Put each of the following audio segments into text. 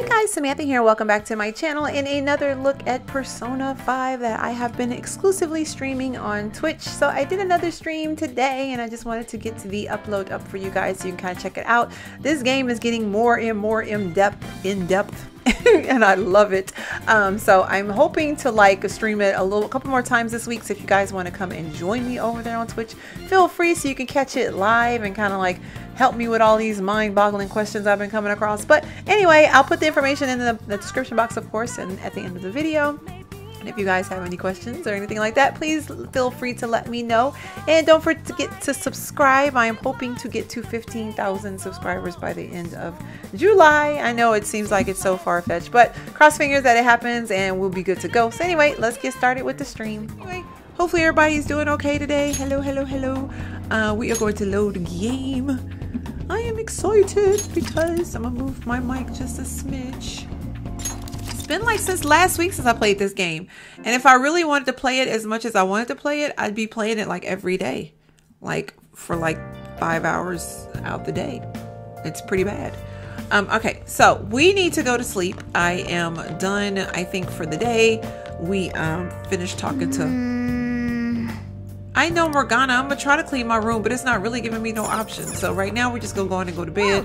Hi guys, Samantha here. Welcome back to my channel and another look at Persona 5 that I have been exclusively streaming on Twitch. So I did another stream today and I just wanted to get to the upload up for you guys so you can kind of check it out. This game is getting more and more in depth, in depth and I love it. Um, so I'm hoping to like stream it a little, a couple more times this week. So if you guys want to come and join me over there on Twitch, feel free so you can catch it live and kind of like help me with all these mind-boggling questions I've been coming across. But anyway, I'll put the information in the, the description box, of course, and at the end of the video. And if you guys have any questions or anything like that, please feel free to let me know. And don't forget to subscribe. I am hoping to get to 15,000 subscribers by the end of July. I know it seems like it's so far-fetched, but cross fingers that it happens and we'll be good to go. So anyway, let's get started with the stream. Anyway, hopefully everybody's doing okay today. Hello, hello, hello. Uh, we are going to load game. I am excited because I'm gonna move my mic just a smidge been like since last week since I played this game. And if I really wanted to play it as much as I wanted to play it, I'd be playing it like every day. Like for like five hours out the day. It's pretty bad. Um, okay, so we need to go to sleep. I am done, I think, for the day. We um, finished talking to... I know Morgana. I'm to try to clean my room, but it's not really giving me no option. So right now, we're just to go on and go to bed.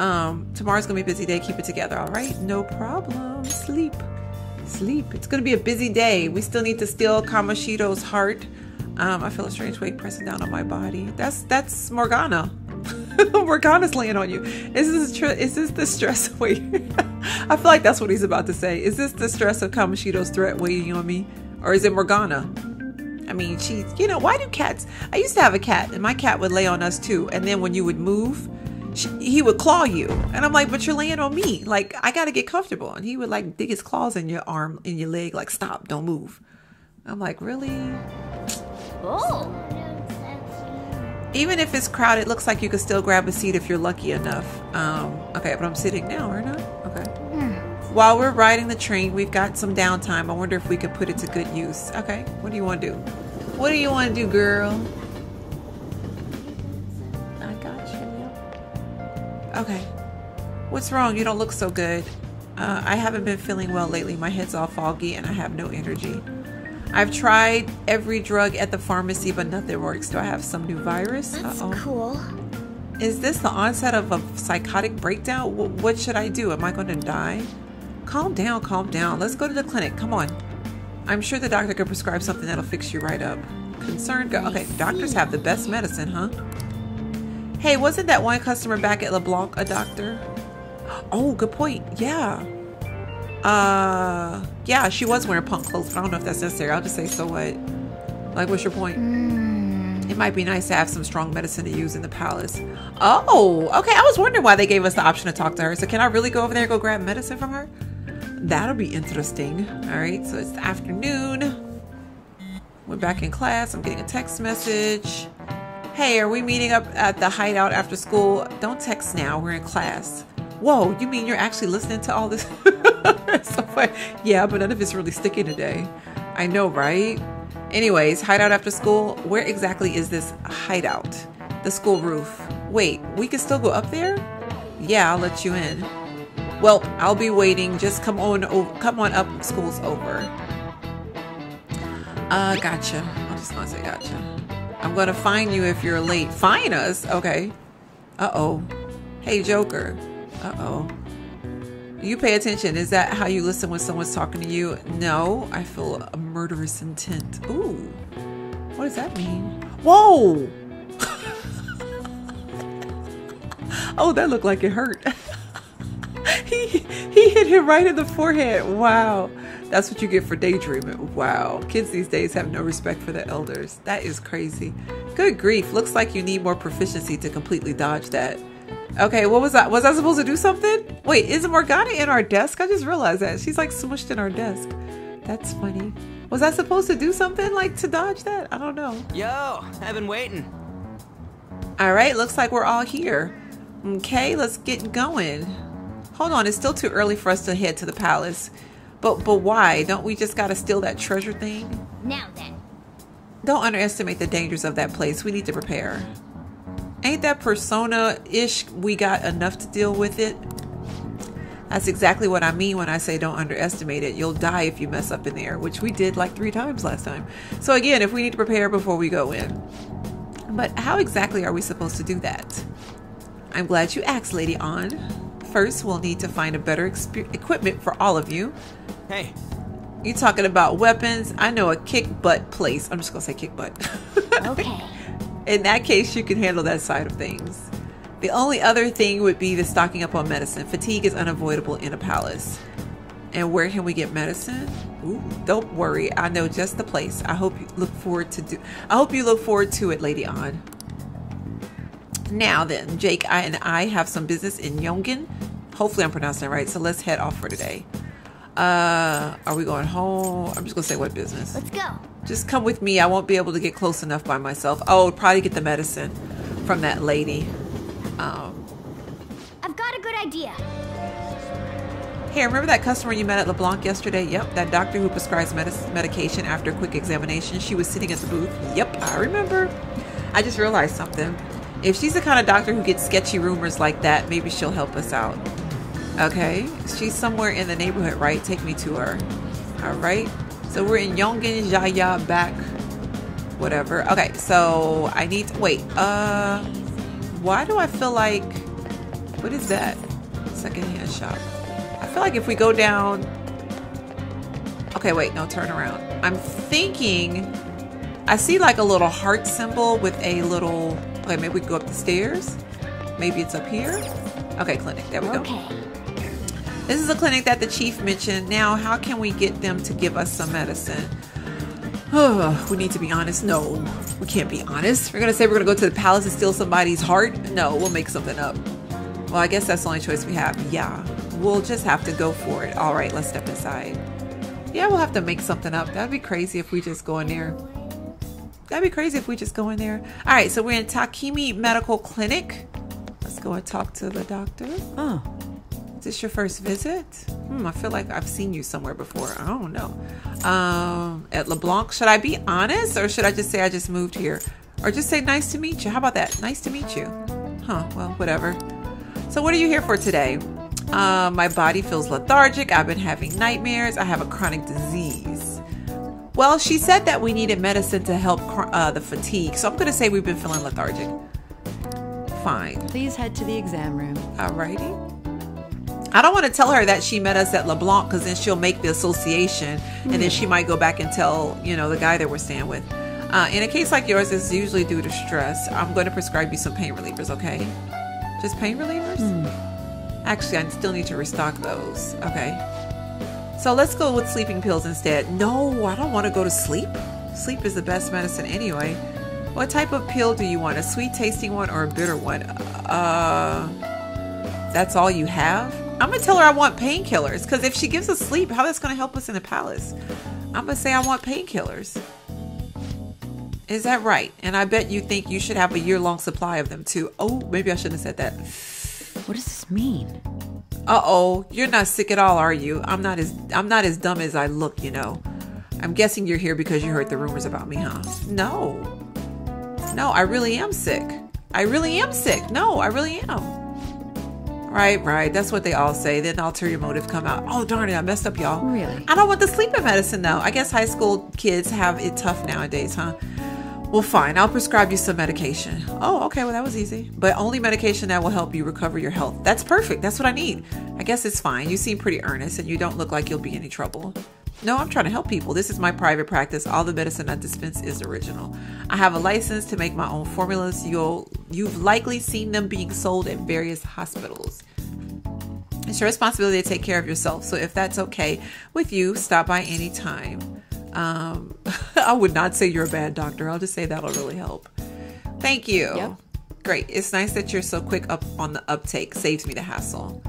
Um, tomorrow's gonna be a busy day. Keep it together, all right? No problem. Sleep. Sleep. It's gonna be a busy day. We still need to steal Kamoshida's heart. Um, I feel a strange weight pressing down on my body. That's that's Morgana. Morgana's laying on you. Is this tr- is this the stress weight? I feel like that's what he's about to say. Is this the stress of Kamoshida's threat weighing on me, or is it Morgana? I mean, she's you know why do cats? I used to have a cat, and my cat would lay on us too. And then when you would move, she, he would claw you. And i'm like but you're laying on me. Like i gotta get comfortable. And he would like dig his claws in your arm in your leg like stop don't move. I'm like really? Oh. Even if it's crowded it looks like you could still grab a seat if you're lucky enough. Um, okay but i'm sitting now or not okay. While we're riding the train we've got some downtime. I wonder if we could put it to good use. Okay what do you want to do? What do you want to do girl Okay. What's wrong? You don't look so good. Uh, I haven't been feeling well lately. My head's all foggy and I have no energy. I've tried every drug at the pharmacy, but nothing works. Do I have some new virus? That's Uh-oh. cool. Is this the onset of a psychotic breakdown? W what should I do? Am I going to die? Calm down, calm down. Let's go to the clinic. Come on. I'm sure the doctor could prescribe something that'll fix you right up. Concerned go. Okay, doctors have the best medicine, huh? Hey, wasn't that one customer back at LeBlanc a doctor? Oh, good point. Yeah. Uh, yeah, she was wearing punk clothes, but I don't know if that's necessary. I'll just say, so what? Like, what's your point? Mm. It might be nice to have some strong medicine to use in the palace. Oh, okay. I was wondering why they gave us the option to talk to her. So, can I really go over there and go grab medicine from her? That'll be interesting. All right, so it's afternoon. We're back in class. I'm getting a text message. Hey, are we meeting up at the hideout after school? Don't text now. We're in class. Whoa, you mean you're actually listening to all this? so yeah, but none of it's really sticking today. I know, right? Anyways, hideout after school. Where exactly is this hideout? The school roof. Wait, we can still go up there? Yeah, I'll let you in. Well, I'll be waiting. Just come on, come on up. School's over. Uh, gotcha. I'm just gonna say gotcha. I'm gonna fine you if you're late. Fine us? Okay. Uh-oh. Hey, Joker. Uh-oh. You pay attention. Is that how you listen when someone's talking to you? No, I feel a murderous intent. Ooh. What does that mean? Whoa! oh, that looked like it hurt. he he hit him right in the forehead. Wow. That's what you get for daydreaming. Wow. Kids these days have no respect for the elders. That is crazy. Good grief. Looks like you need more proficiency to completely dodge that. Okay, what was that? Was I supposed to do something? Wait, is Morgana in our desk? I just realized that. She's like smushed in our desk. That's funny. Was I supposed to do something like to dodge that? I don't know. Yo, I've been waiting. All right, looks like we're all here. Okay, let's get going. Hold on, it's still too early for us to head to the palace. But but why? Don't we just gotta steal that treasure thing? Now then. Don't underestimate the dangers of that place. We need to prepare. Ain't that persona ish we got enough to deal with it? That's exactly what I mean when I say don't underestimate it. You'll die if you mess up in there, which we did like three times last time. So, again, if we need to prepare before we go in. But how exactly are we supposed to do that? I'm glad you asked, Lady On. First, we'll need to find a better exp- equipment for all of you. Hey. You talking about weapons? I know a kick butt place. I'm just gonna say kick butt. okay. In that case, you can handle that side of things. The only other thing would be the stocking up on medicine. Fatigue is unavoidable in a palace. And where can we get medicine? Ooh, don't worry, I know just the place. I hope you look forward to do. I hope you look forward to it, Lady On. Now then, Jake I, and I have some business in Yongen. Hopefully, I'm pronouncing it right. So let's head off for today. Uh, are we going home? I'm just gonna say what business. Let's go. Just come with me. I won't be able to get close enough by myself. Oh, probably get the medicine from that lady. Um, I've got a good idea. Hey, remember that customer you met at LeBlanc yesterday? Yep, that doctor who prescribes med- medication after a quick examination. She was sitting at the booth. Yep, I remember. I just realized something. If she's the kind of doctor who gets sketchy rumors like that, maybe she'll help us out. Okay, she's somewhere in the neighborhood, right? Take me to her. All right. So we're in Yongen Jaya back, whatever. Okay, so I need to wait. Uh, why do I feel like what is that? Secondhand shop. I feel like if we go down. Okay, wait, no, turn around. I'm thinking. I see like a little heart symbol with a little. Okay, maybe we can go up the stairs. Maybe it's up here. Okay, clinic. There we go. Okay. This is a clinic that the chief mentioned. Now, how can we get them to give us some medicine? Oh, we need to be honest. No, we can't be honest. We're gonna say we're gonna go to the palace and steal somebody's heart. No, we'll make something up. Well, I guess that's the only choice we have. Yeah, we'll just have to go for it. All right, let's step inside. Yeah, we'll have to make something up. That'd be crazy if we just go in there. That'd be crazy if we just go in there. All right, so we're in Takimi Medical Clinic. Let's go and talk to the doctor. Oh, Is this your first visit? Hmm, I feel like I've seen you somewhere before. I don't know. Um, at LeBlanc, should I be honest or should I just say I just moved here? Or just say nice to meet you? How about that? Nice to meet you. Huh, well, whatever. So, what are you here for today? Uh, my body feels lethargic. I've been having nightmares. I have a chronic disease. Well, she said that we needed medicine to help uh, the fatigue. So, I'm going to say we've been feeling lethargic. Fine. please head to the exam room. Alrighty. I don't want to tell her that she met us at LeBlanc because then she'll make the association and then she might go back and tell, you know, the guy that we're staying with. Uh, in a case like yours, it's usually due to stress. I'm going to prescribe you some pain relievers, okay? Just pain relievers? Actually, I still need to restock those. Okay. So let's go with sleeping pills instead. No, I don't want to go to sleep. Sleep is the best medicine anyway. What type of pill do you want? A sweet tasting one or a bitter one? Uh, that's all you have? I'm gonna tell her I want painkillers because if she gives us sleep, how that's gonna help us in the palace? I'm gonna say I want painkillers. Is that right? And I bet you think you should have a year long supply of them too. Oh, maybe I shouldn't have said that. What does this mean? Uh oh, you're not sick at all, are you? I'm not as I'm not as dumb as I look, you know. I'm guessing you're here because you heard the rumors about me, huh? No. No, I really am sick. I really am sick. No, I really am. Right, right. That's what they all say. Then ulterior motive come out. Oh darn it, I messed up, y'all. Really? I don't want the sleeping medicine though. I guess high school kids have it tough nowadays, huh? Well, fine. I'll prescribe you some medication. Oh, okay. Well, that was easy. But only medication that will help you recover your health. That's perfect. That's what I need. I guess it's fine. You seem pretty earnest and you don't look like you'll be any trouble. No, I'm trying to help people. This is my private practice. All the medicine I dispense is original. I have a license to make my own formulas. You'll you've likely seen them being sold at various hospitals. It's your responsibility to take care of yourself. So if that's okay with you, stop by anytime. Um, I would not say you're a bad doctor. I'll just say that'll really help. Thank you. Yep. Great. It's nice that you're so quick up on the uptake. Saves me the hassle.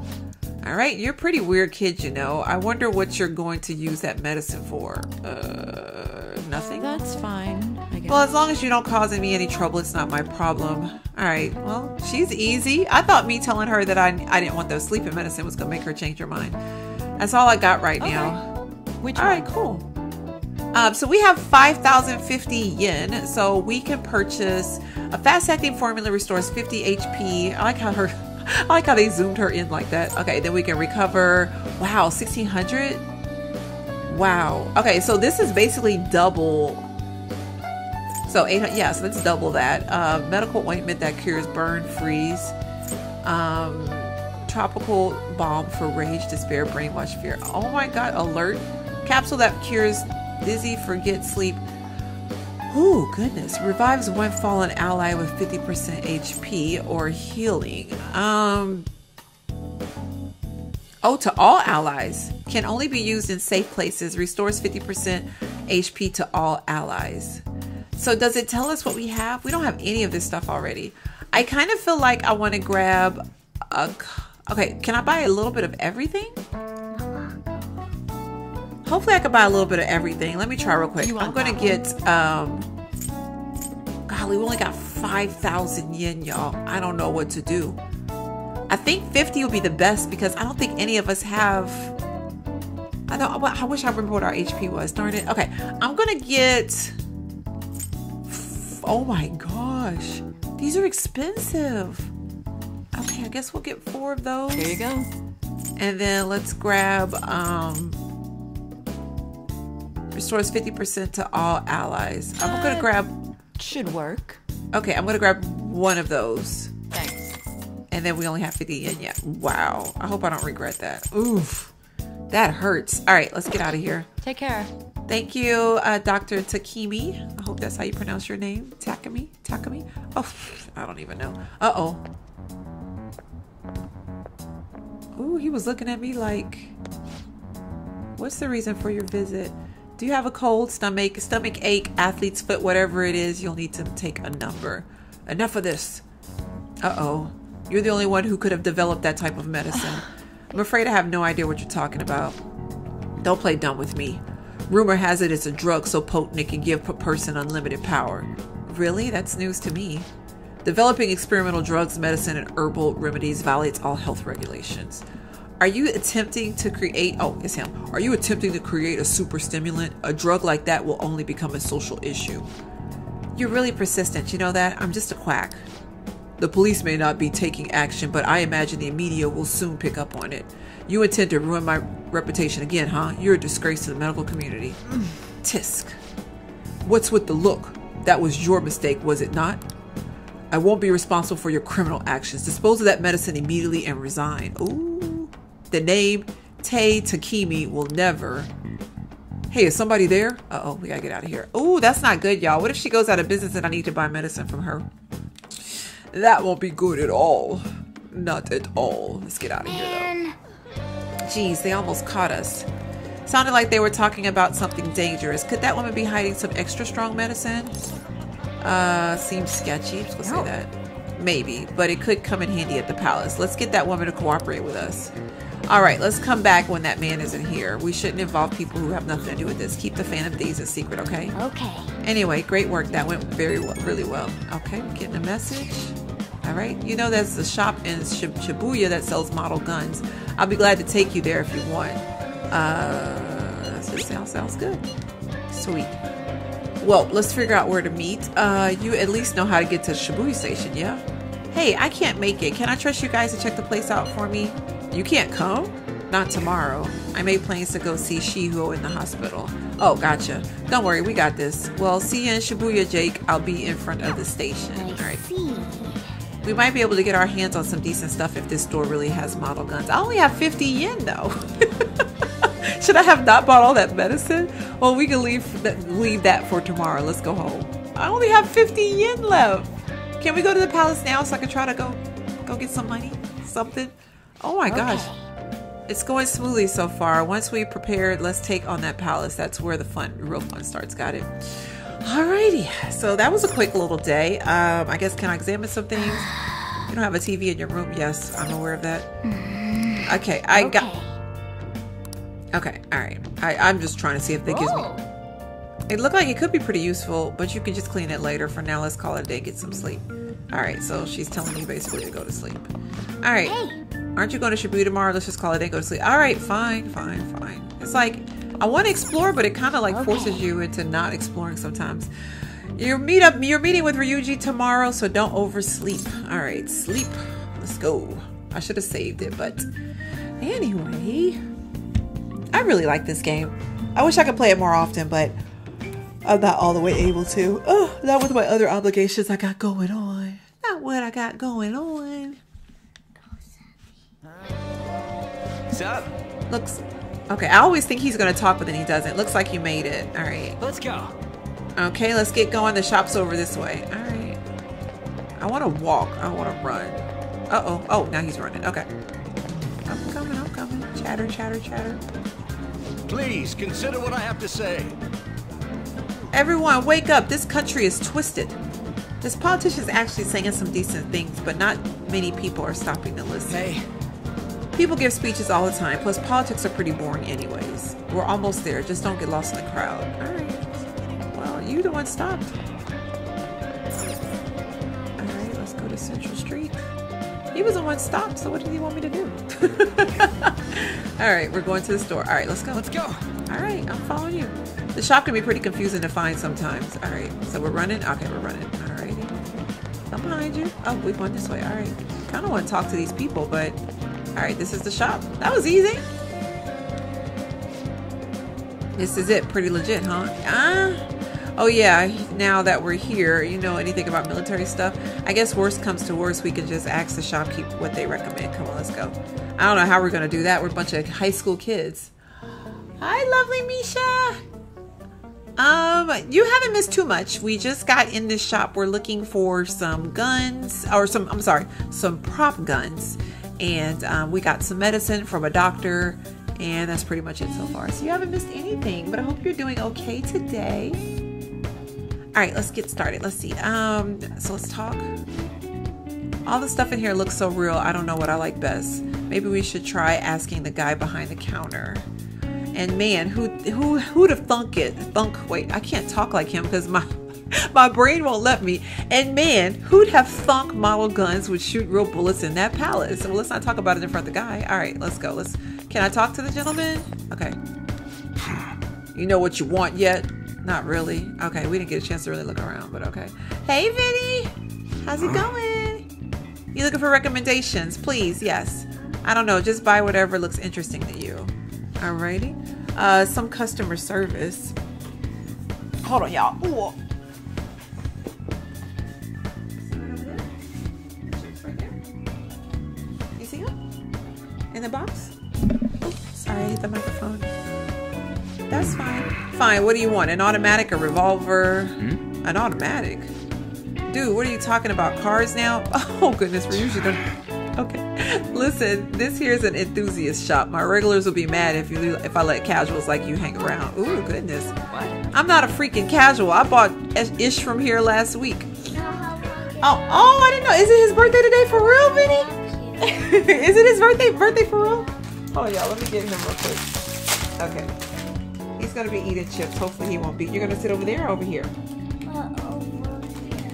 All right, you're a pretty weird kid, you know. I wonder what you're going to use that medicine for. Uh, nothing. That's fine, I guess. Well, as long as you don't cause me any trouble, it's not my problem. All right. Well, she's easy. I thought me telling her that I, I didn't want those sleeping medicine was going to make her change her mind. That's all I got right Okay. now. Which All one? right, cool. Um, so we have 5,050 yen. So we can purchase a fast acting formula restores 50 HP. I like how her I like how they zoomed her in like that. Okay, then we can recover. Wow, 1600? Wow. Okay, so this is basically double. So 800, yeah, so that's double that. Uh, medical ointment that cures burn, freeze. Um, tropical balm for rage, despair, brainwash, fear. Oh my god, alert. Capsule that cures dizzy, forget, sleep. Oh goodness. Revives one fallen ally with 50% HP or healing. Um Oh, to all allies. Can only be used in safe places. Restores 50% HP to all allies. So does it tell us what we have? We don't have any of this stuff already. I kind of feel like I want to grab a Okay, can I buy a little bit of everything? Hopefully I can buy a little bit of everything. Let me try real quick. I'm going to get um Golly, we only got 5,000 yen, y'all. I don't know what to do. I think 50 would be the best because I don't think any of us have. I know. I wish I remember what our HP was. Darn it. Okay, I'm gonna get. Oh my gosh, these are expensive. Okay, I guess we'll get four of those. Here you go. And then let's grab. um Restores 50% to all allies. I'm gonna grab. Should work. Okay, I'm gonna grab one of those. Thanks. And then we only have 50 yen yet. Wow. I hope I don't regret that. Oof. That hurts. All right, let's get out of here. Take care. Thank you, uh, Dr. Takimi. I hope that's how you pronounce your name. Takami? Takami? Oh, I don't even know. Uh oh. Ooh, he was looking at me like, what's the reason for your visit? Do you have a cold, stomach, stomach ache, athlete's foot, whatever it is? You'll need to take a number. Enough of this. Uh oh. You're the only one who could have developed that type of medicine. I'm afraid I have no idea what you're talking about. Don't play dumb with me. Rumor has it it's a drug so potent it can give a person unlimited power. Really? That's news to me. Developing experimental drugs, medicine, and herbal remedies violates all health regulations. Are you attempting to create? Oh, it's him. Are you attempting to create a super stimulant? A drug like that will only become a social issue. You're really persistent, you know that? I'm just a quack. The police may not be taking action, but I imagine the media will soon pick up on it. You intend to ruin my reputation again, huh? You're a disgrace to the medical community. Mm. Tisk. What's with the look? That was your mistake, was it not? I won't be responsible for your criminal actions. Dispose of that medicine immediately and resign. Ooh. The name Tay Takimi will never. Hey, is somebody there? Uh oh, we gotta get out of here. Ooh, that's not good, y'all. What if she goes out of business and I need to buy medicine from her? That won't be good at all. Not at all. Let's get out of here, Man. though. Jeez, they almost caught us. Sounded like they were talking about something dangerous. Could that woman be hiding some extra strong medicine? Uh, seems sketchy. Let's No. say that. Maybe, but it could come in handy at the palace. Let's get that woman to cooperate with us. All right, let's come back when that man isn't here. We shouldn't involve people who have nothing to do with this. Keep the fan of these a secret, okay? Okay. Anyway, great work. That went very well, really well. Okay, we're getting a message. All right, you know that's the shop in Shib- Shibuya that sells model guns. I'll be glad to take you there if you want. Uh, that sounds sounds good. Sweet. Well, let's figure out where to meet. Uh, you at least know how to get to Shibuya Station, yeah? Hey, I can't make it. Can I trust you guys to check the place out for me? You can't come? Not tomorrow. I made plans to go see Shiho in the hospital. Oh, gotcha. Don't worry, we got this. Well, see you in Shibuya, Jake. I'll be in front of the station. I All right. see. We might be able to get our hands on some decent stuff if this store really has model guns. I only have 50 yen though. Should I have not bought all that medicine? Well, we can leave that, leave that for tomorrow. Let's go home. I only have 50 yen left. Can we go to the palace now so I can try to go go get some money? Something? Oh my gosh. It's going smoothly so far. Once we prepared, let's take on that palace. That's where the fun, real fun starts. Got it. Alrighty. So that was a quick little day. Um, I guess can I examine some things? You don't have a TV in your room. Yes, I'm aware of that. Okay, I Okay. got. Okay, all right. I, I'm just trying to see if they gives me. Oh. It looked like it could be pretty useful, but you can just clean it later. For now, let's call it a day. Get some sleep. All right. So she's telling me basically to go to sleep. All right. Hey. Aren't you going to Shibuya tomorrow? Let's just call it a day. Go to sleep. All right. Fine. Fine. Fine. It's like I want to explore, but it kind of like Okay. forces you into not exploring sometimes. Your meet up. You're meeting with Ryuji tomorrow, so don't oversleep. All right. Sleep. Let's go. I should have saved it, but anyway, I really like this game. I wish I could play it more often, but I'm not all the way able to. Oh, not with my other obligations I got going on. Not what I got going on. Up? Looks okay. I always think he's gonna talk, but then he doesn't. Looks like you made it. All right. Let's go. Okay, let's get going. The shop's over this way. All right. I want to walk. I want to run. Uh oh. Oh, now he's running. Okay. I'm coming. I'm coming. Chatter, chatter, chatter. Please consider what I have to say. Everyone, wake up. This country is twisted. This politician's actually saying some decent things, but not many people are stopping to listen. Hey, People give speeches all the time, plus politics are pretty boring anyways. We're almost there, just don't get lost in the crowd. Alright. Well, you the one stopped. Alright, let's go to Central Street. He was the one stopped, so what did he want me to do? Alright, we're going to the store. Alright, let's go. let's go. Alright, I'm following you. The shop can be pretty confusing to find sometimes. Alright, so we're running? Okay, we're running. Alrighty. I'm behind you. Oh, we're going this way. Alright. Kind of want to talk to these people, but alright, this is the shop. That was easy. This is it. Pretty legit, huh? Ah. Oh yeah, now that we're here, you know anything about military stuff? I guess worst comes to worst, we can just ask the shopkeep what they recommend. Come on, let's go. I don't know how we're gonna do that. We're a bunch of high school kids. Hi, lovely Misha. Um, you haven't missed too much. We just got in this shop. We're looking for some guns, or some, I'm sorry, some prop guns. And um, we got some medicine from a doctor, and that's pretty much it so far. So you haven't missed anything, but I hope you're doing okay today. All right, let's get started. Let's see. Um, so let's talk. All the stuff in here looks so real. I don't know what I like best. Maybe we should try asking the guy behind the counter. And man, who who who'd have thunk it? Thunk. Wait, I can't talk like him because my my brain won't let me. And man, who'd have thunk model guns would shoot real bullets in that palace? Well, let's not talk about it in front of the guy. All right, let's go. Let's. Can I talk to the gentleman? Okay. You know what you want yet? Not really. Okay, we didn't get a chance to really look around, but okay. Hey, Vinny, how's it going? You looking for recommendations? Please, yes. I don't know, just buy whatever looks interesting to you. Alrighty. Uh, some customer service. Hold on, y'all. Ooh. In the box? Oh, sorry, I hit the microphone. That's fine. Fine. What do you want? An automatic, a revolver? An automatic? Dude, what are you talking about? Cars now? Oh goodness, we're usually gonna. Okay. Listen, this here is an enthusiast shop. My regulars will be mad if you if I let casuals like you hang around. Ooh, goodness. What? I'm not a freaking casual. I bought ish from here last week. Oh, oh, I didn't know. Is it his birthday today for real, Vinny? is it his birthday? Birthday for real? Oh, y'all, let me get him real quick. Okay. He's gonna be eating chips. Hopefully, he won't be. You're gonna sit over there or over here?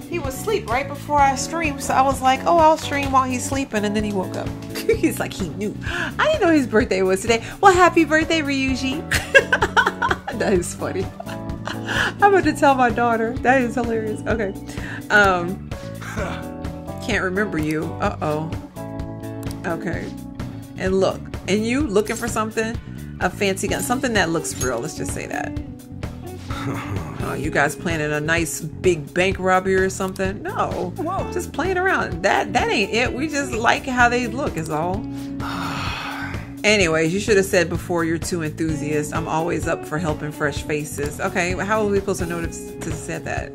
He was asleep right before I streamed, so I was like, "Oh, I'll stream while he's sleeping," and then he woke up. he's like, he knew. I didn't know his birthday was today. Well, happy birthday, Ryuji. that is funny. I'm about to tell my daughter. That is hilarious. Okay. Um, can't remember you. Uh oh. Okay. And look, and you looking for something, a fancy gun, something that looks real. Let's just say that. Oh, you guys planning a nice big bank robbery or something? No, Whoa. just playing around. That that ain't it. We just like how they look. Is all. Anyways, you should have said before you're too enthusiast. I'm always up for helping fresh faces. Okay, how are we supposed to know to, to say that?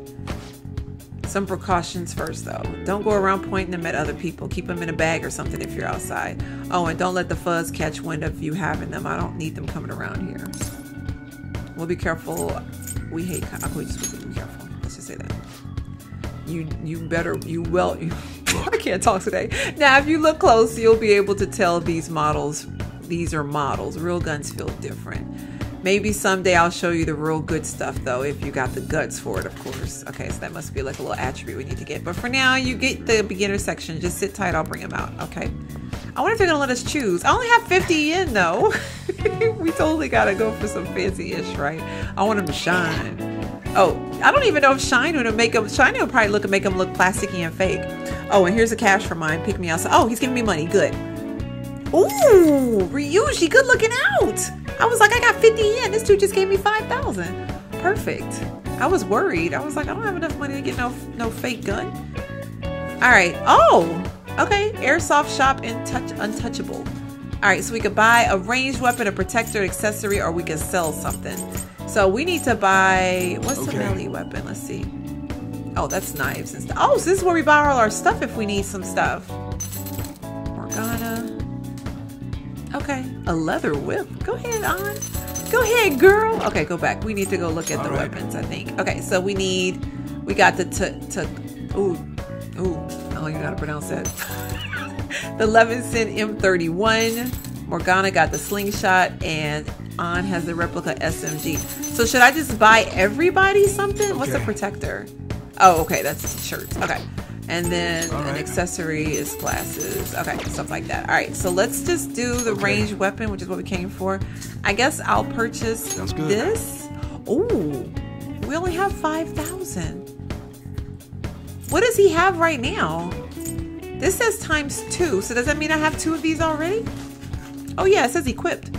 Some precautions first, though. Don't go around pointing them at other people. Keep them in a bag or something if you're outside. Oh, and don't let the fuzz catch wind of you having them. I don't need them coming around here. We'll be careful. We hate. Okay, just be careful. Let's just say that. You you better you well. You, I can't talk today. Now, if you look close, you'll be able to tell these models. These are models. Real guns feel different. Maybe someday I'll show you the real good stuff, though, if you got the guts for it, of course. Okay, so that must be like a little attribute we need to get. But for now, you get the beginner section. Just sit tight. I'll bring them out. Okay. I wonder if they're gonna let us choose. I only have 50 in though. we totally gotta go for some fancy-ish, right? I want them to shine. Oh, I don't even know if shine would make them. Shine would probably look and make them look plasticky and fake. Oh, and here's a cash for mine. Pick me outside. Oh, he's giving me money. Good. Ooh, Ryuji, good looking out. I was like, I got 50 yen. This dude just gave me 5,000. Perfect. I was worried. I was like, I don't have enough money to get no no fake gun. All right. Oh, okay. Airsoft shop and touch untouchable. All right, so we could buy a ranged weapon, a protector, accessory, or we could sell something. So we need to buy what's the Okay. melee weapon? Let's see. Oh, that's knives and stuff. Oh, so this is where we buy all our stuff if we need some stuff. Morgana. Okay, a leather whip. Go ahead, on. Go ahead, girl. Okay, go back. We need to go look at the All right. weapons. I think. Okay, so we need. We got the t t. Ooh, ooh. I don't even know how to pronounce that. the Levinson M31. Morgana got the slingshot, and On has the replica SMG. So should I just buy everybody something? What's a protector? Oh, okay, that's shirts. Okay. And then All an accessory is glasses. Okay, stuff like that. All right, so let's just do the Okay. ranged weapon, which is what we came for. I guess I'll purchase this. Oh, we only have 5,000. What does he have right now? This says times two, so does that mean I have two of these already? Oh yeah, it says equipped.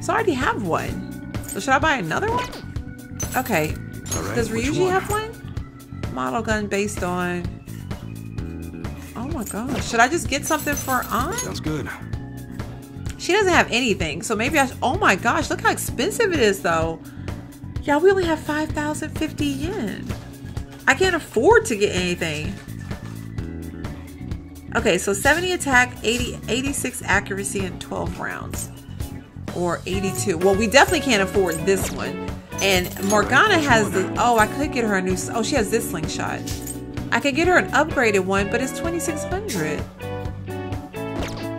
So I already have one. So should I buy another one? Okay. Right, Does Ryuji one? have one? Model gun based on. Oh my gosh. Should I just get something for Aunt? Sounds good. She doesn't have anything. So maybe I. Oh my gosh. Look how expensive it is though. Yeah, we only have 5,050 yen. I can't afford to get anything. Okay, so 70 attack, 80, 86 accuracy, and 12 rounds. Or 82. Well, we definitely can't afford this one. And Morgana has the. Oh, I could get her a new. Oh, she has this slingshot. I could get her an upgraded one, but it's 2600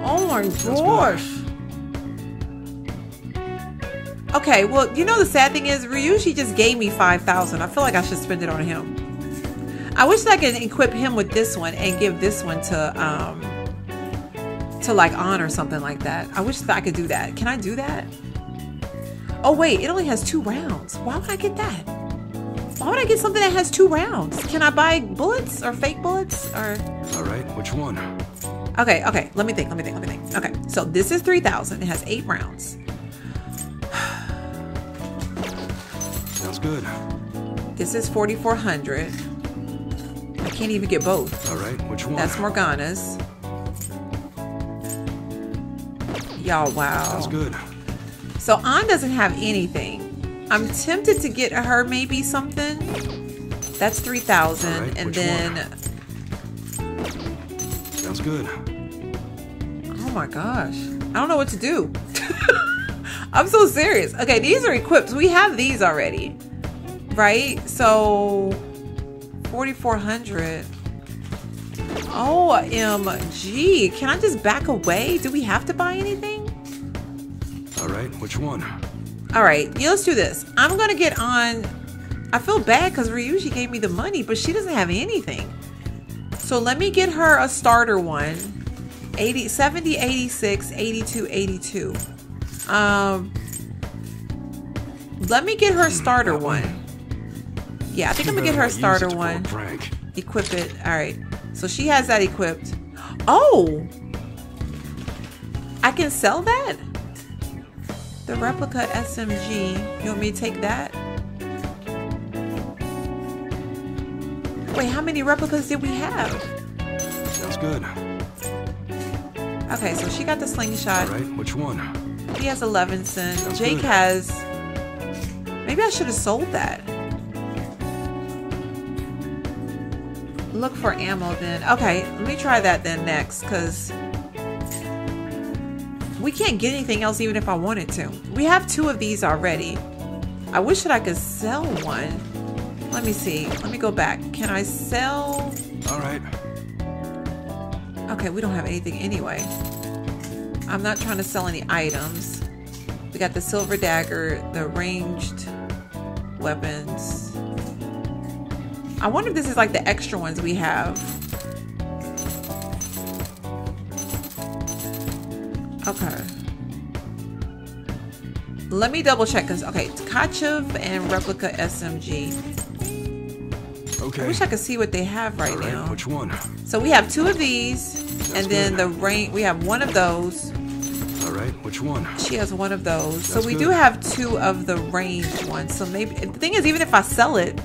Oh my gosh. Okay, well, you know the sad thing is Ryuji just gave me 5000 I feel like I should spend it on him. I wish that I could equip him with this one and give this one to um to like on or something like that. I wish that I could do that. Can I do that? Oh wait, it only has two rounds. Why would I get that? Why would I get something that has two rounds? Can I buy bullets or fake bullets or All right, which one? Okay, okay. Let me think. Let me think. Let me think. Okay, so this is three thousand. It has eight rounds. Sounds good. This is forty four hundred. I can't even get both. All right, which one? That's Morgana's. Y'all, wow. Sounds good. So An doesn't have anything. I'm tempted to get her maybe something. That's three thousand, All right, and then Sounds good. oh my gosh, I don't know what to do. I'm so serious. Okay, these are equipped. We have these already, right? So 4400. OMG. Can I just back away? Do we have to buy anything? All right, which one? All right, yeah, let's do this. I'm gonna get on. I feel bad because Ryuji gave me the money, but she doesn't have anything. So let me get her a starter one 80, 70, 86, 82, 82. Um, let me get her a starter one. Yeah, I think I'm gonna get her a better not use it starter to pull a one. Equip it. All right. So she has that equipped. Oh, I can sell that. The replica SMG. You want me to take that? Wait, how many replicas did we have? Sounds good. Okay, so she got the slingshot. right, which one? He has 11 cents. Sounds Jake good. has. Maybe I should have sold that. Look for ammo then. Okay, let me try that then next because we can't get anything else even if I wanted to. We have two of these already. I wish that I could sell one. Let me see. Let me go back. Can I sell? All right. Okay, we don't have anything anyway. I'm not trying to sell any items. We got the silver dagger, the ranged weapons. I wonder if this is like the extra ones we have. Okay. Let me double check because okay, Tkachev and replica SMG. Okay. I wish I could see what they have right right, now. which one? So we have two of these, and then good. the rain. We have one of those. All right. which one? She has one of those. so we good. do have two of the range ones. So maybe the thing is, even if I sell it,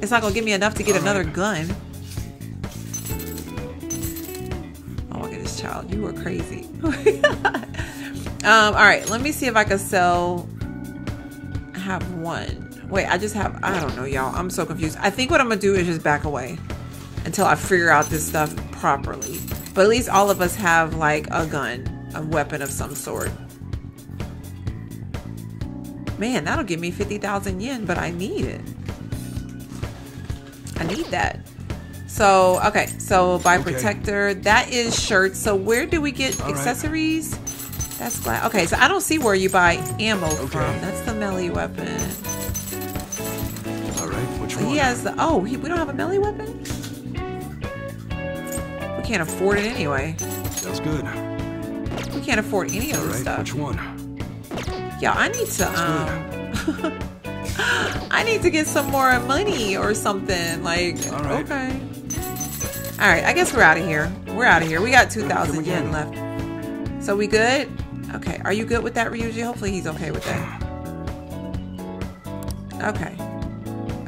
it's not gonna give me enough to get All another right. gun. Oh child, you were crazy. um, all right, let me see if I can sell. I have one. Wait, I just have. I don't know, y'all. I'm so confused. I think what I'm gonna do is just back away until I figure out this stuff properly. But at least all of us have like a gun, a weapon of some sort. Man, that'll give me 50,000 yen, but I need it. I need that. So, okay, so by Okay. protector, that is shirts. So where do we get All right. accessories? That's glass. Okay, so I don't see where you buy ammo from. That's the melee weapon. All right, which So one? he has the. Oh, he, we don't have a melee weapon. We can't afford it anyway. Sounds good. We can't afford any of this right, stuff. which one? Yeah, I need to. Um, I need to get some more money or something. Like, All right. okay. All right, I guess we're out of here. We're out of here. We got 2,000 yen left. So we good? Okay. Are you good with that, Ryuji? Hopefully he's okay with that. Okay.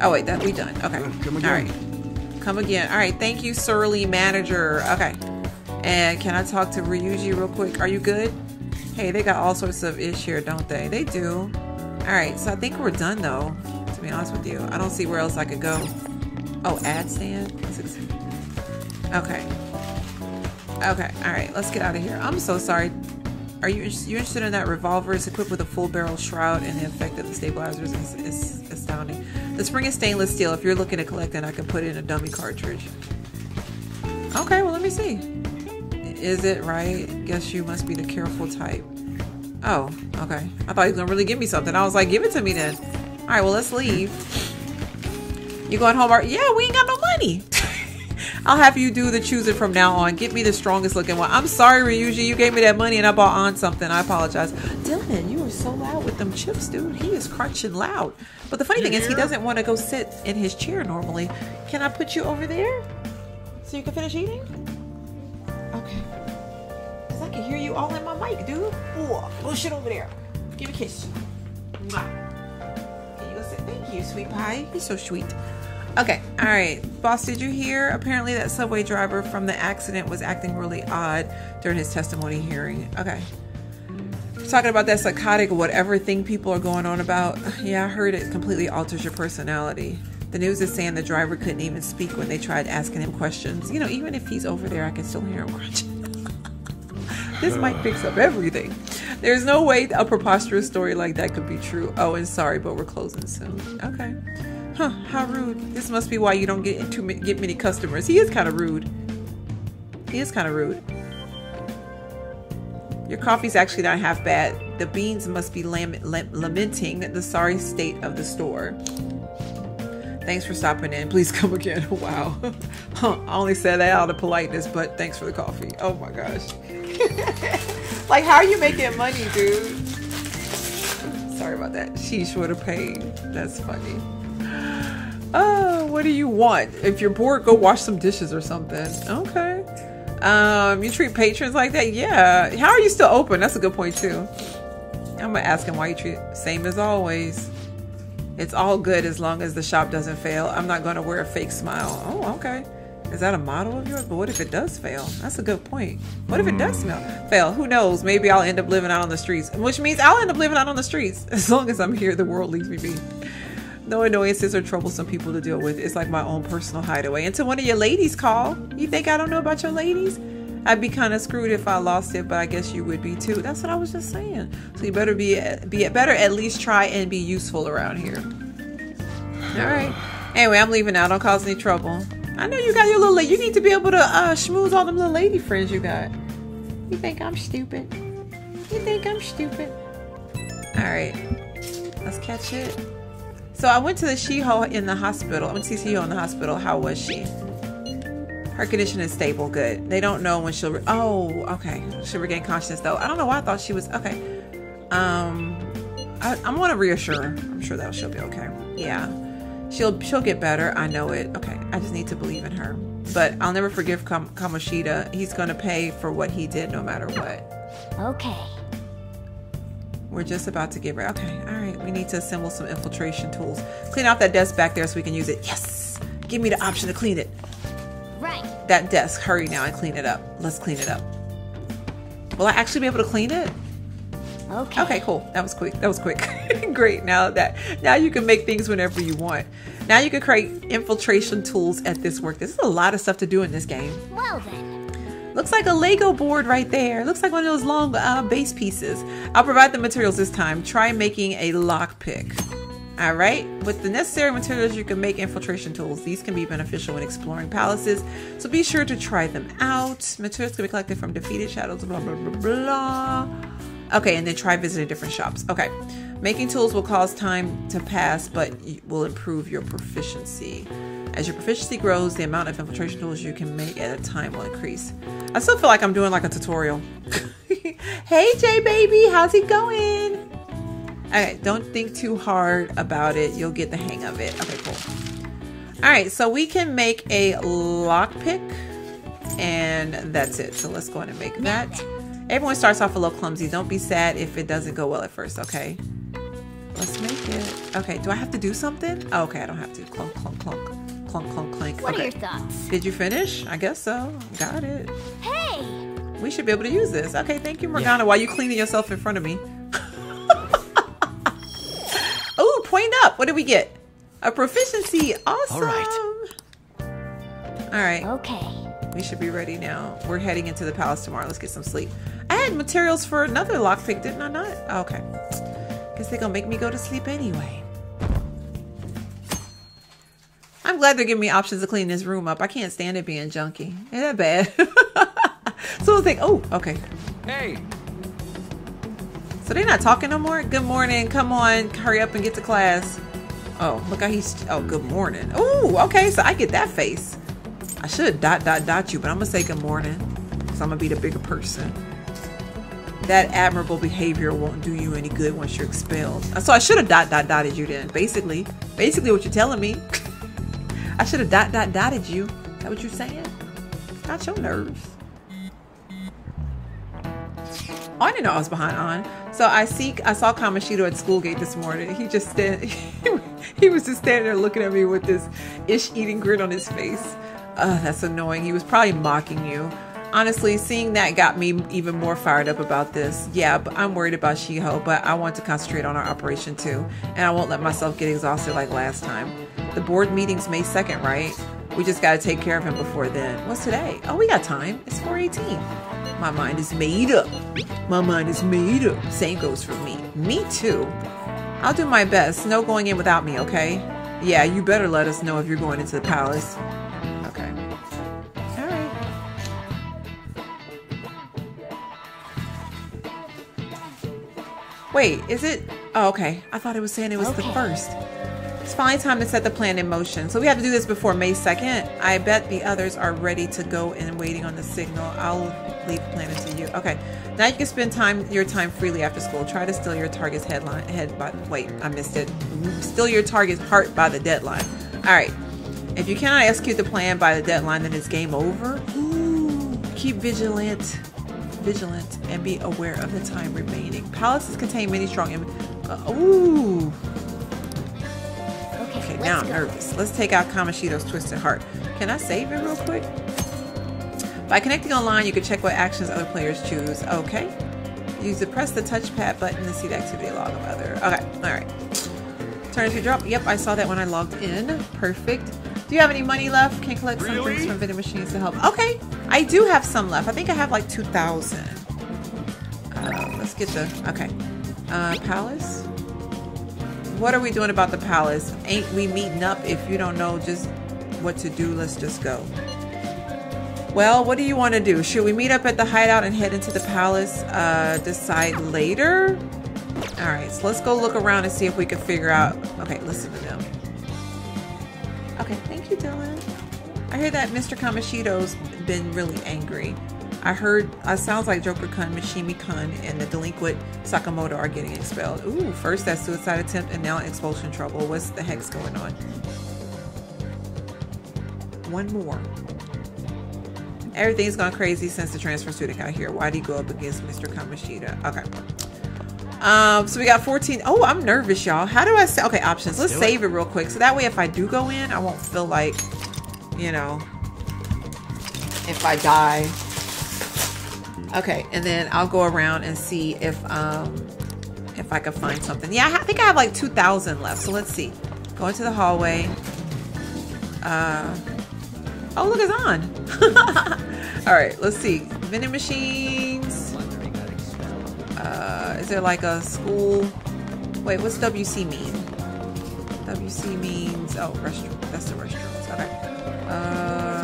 Oh wait, that we done. Okay. Again. right. Come again. All right. Thank you, surly manager. Okay. And can I talk to Ryuji real quick? Are you good? Hey, they got all sorts of ish here, don't they? They do. All right. So I think we're done though. To be honest with you, I don't see where else I could go. Oh, ad stand. Okay. Okay. All right. Let's get out of here. I'm so sorry. Are you you interested in that revolver? It's equipped with a full barrel shroud, and the effect of the stabilizers is, is astounding. The spring is stainless steel. If you're looking to collect it, I can put it in a dummy cartridge. Okay, well let me see. Is it right? Guess you must be the careful type. Oh, okay. I thought he was gonna really give me something. I was like, give it to me then. All right, well let's leave. You going home? Yeah, we ain't got no money. I'll have you do the choosing from now on. Get me the strongest looking one. I'm sorry, Ryuji. You gave me that money and I bought on something. I apologize. Dylan, you were so loud with them chips, dude. He is crunching loud. But the funny thing is, he doesn't want to go sit in his chair normally. Can I put you over there so you can finish eating? Okay. Because I can hear you all in my mic, dude. Ooh, go shit over there. Give me a kiss. Mwah. Can you go sit? Thank you, sweet pie. You're so sweet. Okay, all right. Boss, did you hear? Apparently, that subway driver from the accident was acting really odd during his testimony hearing. Okay. Talking about that psychotic whatever thing people are going on about. Yeah, I heard it completely alters your personality. The news is saying the driver couldn't even speak when they tried asking him questions. You know, even if he's over there, I can still hear him crunching. this mic picks up everything. There's no way a preposterous story like that could be true. Oh, and sorry, but we're closing soon. Okay. Huh, how rude. This must be why you don't get too get many customers. He is kind of rude. He is kind of rude. Your coffee's actually not half bad. The beans must be lam- lam- lamenting the sorry state of the store. Thanks for stopping in. Please come again. Wow. Huh, I only said that out of politeness, but thanks for the coffee. Oh my gosh. like, how are you making money, dude? Sorry about that. Sheesh, what a pain. That's funny. Oh, what do you want? If you're bored, go wash some dishes or something. Okay. Um, you treat patrons like that? Yeah. How are you still open? That's a good point too. I'm gonna ask him why you treat same as always. It's all good as long as the shop doesn't fail. I'm not gonna wear a fake smile. Oh, okay. Is that a model of yours? But what if it does fail? That's a good point. What if it does smell fail? Who knows? Maybe I'll end up living out on the streets, which means I'll end up living out on the streets as long as I'm here. The world leaves me be. No annoyances or troublesome people to deal with. It's like my own personal hideaway. Until one of your ladies call. You think I don't know about your ladies? I'd be kind of screwed if I lost it, but I guess you would be too. That's what I was just saying. So you better be be better at least try and be useful around here. All right. Anyway, I'm leaving now. Don't cause any trouble. I know you got your little. You need to be able to uh, schmooze all them little lady friends you got. You think I'm stupid? You think I'm stupid? All right. Let's catch it. So I went to the Shiho in the hospital. I went to see Shiho in the hospital. How was she? Her condition is stable. Good. They don't know when she'll. Oh, okay. She'll regain consciousness though. I don't know why I thought she was okay. Um, I, I want to reassure her. I'm sure that she'll be okay. Yeah, she'll she'll get better. I know it. Okay. I just need to believe in her. But I'll never forgive Kam- Kamoshida. He's gonna pay for what he did, no matter what. Okay. We're just about to get ready. Okay, all right. We need to assemble some infiltration tools. Clean off that desk back there so we can use it. Yes! Give me the option to clean it. Right. That desk. Hurry now and clean it up. Let's clean it up. Will I actually be able to clean it? Okay. Okay, cool. That was quick. That was quick. Great. Now that now you can make things whenever you want. Now you can create infiltration tools at this work. This is a lot of stuff to do in this game. Well then. Looks like a Lego board right there. Looks like one of those long uh, base pieces. I'll provide the materials this time. Try making a lockpick. All right, with the necessary materials, you can make infiltration tools. These can be beneficial when exploring palaces, so be sure to try them out. Materials can be collected from defeated shadows, blah, blah, blah, blah. Okay, and then try visiting different shops. Okay, making tools will cause time to pass, but will improve your proficiency. As your proficiency grows, the amount of infiltration tools you can make at a time will increase. I still feel like I'm doing like a tutorial. hey, J baby, how's it going? Okay, don't think too hard about it. You'll get the hang of it. Okay, cool. All right, so we can make a lockpick, and that's it. So let's go ahead and make that. Everyone starts off a little clumsy. Don't be sad if it doesn't go well at first, okay? Let's make it. Okay, do I have to do something? Oh, okay, I don't have to. Clunk, clunk, clunk, clunk, clunk, clink. What okay. are your thoughts? Did you finish? I guess so. Got it. Hey! We should be able to use this. Okay, thank you, Morgana. While you cleaning yourself in front of me. oh, point up. What did we get? A proficiency. Awesome. All right. All right. Okay. We should be ready now. We're heading into the palace tomorrow. Let's get some sleep. I had materials for another lockpick, didn't I not? Okay. Guess they're gonna make me go to sleep anyway. I'm glad they're giving me options to clean this room up. I can't stand it being junky. Ain't that bad? so I think, oh, okay. Hey, So they're not talking no more? Good morning. Come on. Hurry up and get to class. Oh, look how he's. Oh, good morning. Oh, okay. So I get that face. I should dot, dot, dot you, but I'm going to say good morning. Because I'm going to be the bigger person. That admirable behavior won't do you any good once you're expelled. So I should have dot, dot, dotted you then. Basically. Basically what you're telling me. I should have dot, dot, dotted you. Is that what you're saying? Got your nerves. Oh, I didn't know I was behind on. So I see I saw Kamoshida at school gate this morning. He just stand he was just standing there looking at me with this ish eating grin on his face. Uh, that's annoying. He was probably mocking you. Honestly, seeing that got me even more fired up about this. Yeah, but I'm worried about Shiho, but I want to concentrate on our operation too. And I won't let myself get exhausted like last time. The board meeting's May 2nd, right? We just gotta take care of him before then. What's today? Oh, we got time. It's 418. My mind is made up. My mind is made up. Same goes for me. Me too. I'll do my best. No going in without me, okay? Yeah, you better let us know if you're going into the palace. Okay. All right. Wait, is it? Oh, okay. I thought it was saying it was the first. It's finally time to set the plan in motion. So we have to do this before May 2nd. I bet the others are ready to go and waiting on the signal. I'll leave the plan to you. Okay. Now you can spend time your time freely after school. Try to steal your target's headline head by wait, I missed it. Steal your target's heart by the deadline. Alright. If you cannot execute the plan by the deadline, then it's game over. Ooh. Keep vigilant vigilant and be aware of the time remaining. Palaces contain many strong. Uh, ooh. Okay, now I'm nervous. Let's take out Kamoshida's Twisted Heart. Can I save it real quick? By connecting online, you can check what actions other players choose. Okay. Use the press the touchpad button to see the activity log of other. Okay, all right. Turn to drop. Yep, I saw that when I logged in. Perfect. Do you have any money left? Can collect some drinks Really? from vending machines to help. Okay, I do have some left. I think I have like 2,000. Uh, let's get the, okay. Uh, palace? What are we doing about the palace? Ain't we meeting up? If you don't know just what to do, let's just go. Well, what do you want to do? Should we meet up at the hideout and head into the palace? Uh, decide later? All right, so let's go look around and see if we can figure out. Okay, listen to them. Okay, thank you, Dylan. I hear that Mr. Kamoshida's been really angry. I heard, uh, sounds like Joker Kun, Mishima Kun, and the delinquent Sakamoto are getting expelled. Ooh, first that suicide attempt and now expulsion trouble. What's the heck's going on? One more. Everything's gone crazy since the transfer student got here. Why'd he go up against Mr. Kamoshida? Okay. Um, so we got 14. Oh, I'm nervous, y'all. How do I say? Okay, options. Let's, do save it. real quick. So that way, if I do go in, I won't feel like, you know, if I die. Okay, and then I'll go around and see if um if I can find something. Yeah, I think I have like 2,000 left. So let's see. Go into the hallway. Uh, oh, look, it's on. All right, let's see. Vending machines. Uh, is there like a school? Wait, what's WC mean? WC means oh, restroom. That's the restrooms. Okay. Uh,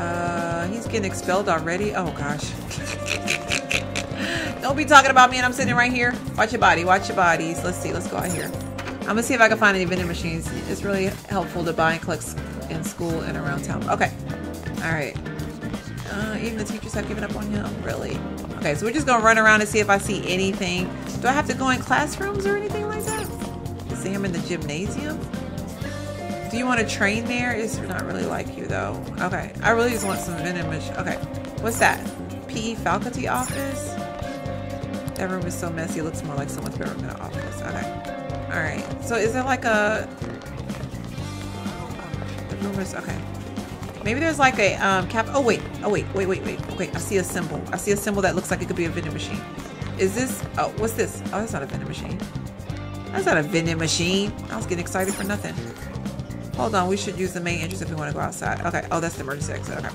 uh, he's getting expelled already. Oh gosh. Don't be talking about me and I'm sitting right here. Watch your body. Watch your bodies. Let's see. Let's go out here. I'm gonna see if I can find any vending machines. It's really helpful to buy and collect in school and around town. Okay. All right. Uh, even the teachers have given up on him. Really? Okay. So we're just gonna run around and see if I see anything. Do I have to go in classrooms or anything like that? Exam in the gymnasium? Do you want to train there? It's not really like you though. Okay. I really just want some vending machine. Okay. What's that? PE faculty office? That room is so messy. It looks more like someone's bedroom than an office. Okay. All right. So is there like a? The room is okay. Maybe there's like a um cap. Oh wait. Oh wait. Wait. Wait. Wait. Okay. I see a symbol. I see a symbol that looks like it could be a vending machine. Is this? Oh, what's this? Oh, that's not a vending machine. That's not a vending machine. I was getting excited for nothing. Hold on. We should use the main entrance if we want to go outside. Okay. Oh, that's the emergency exit. Okay.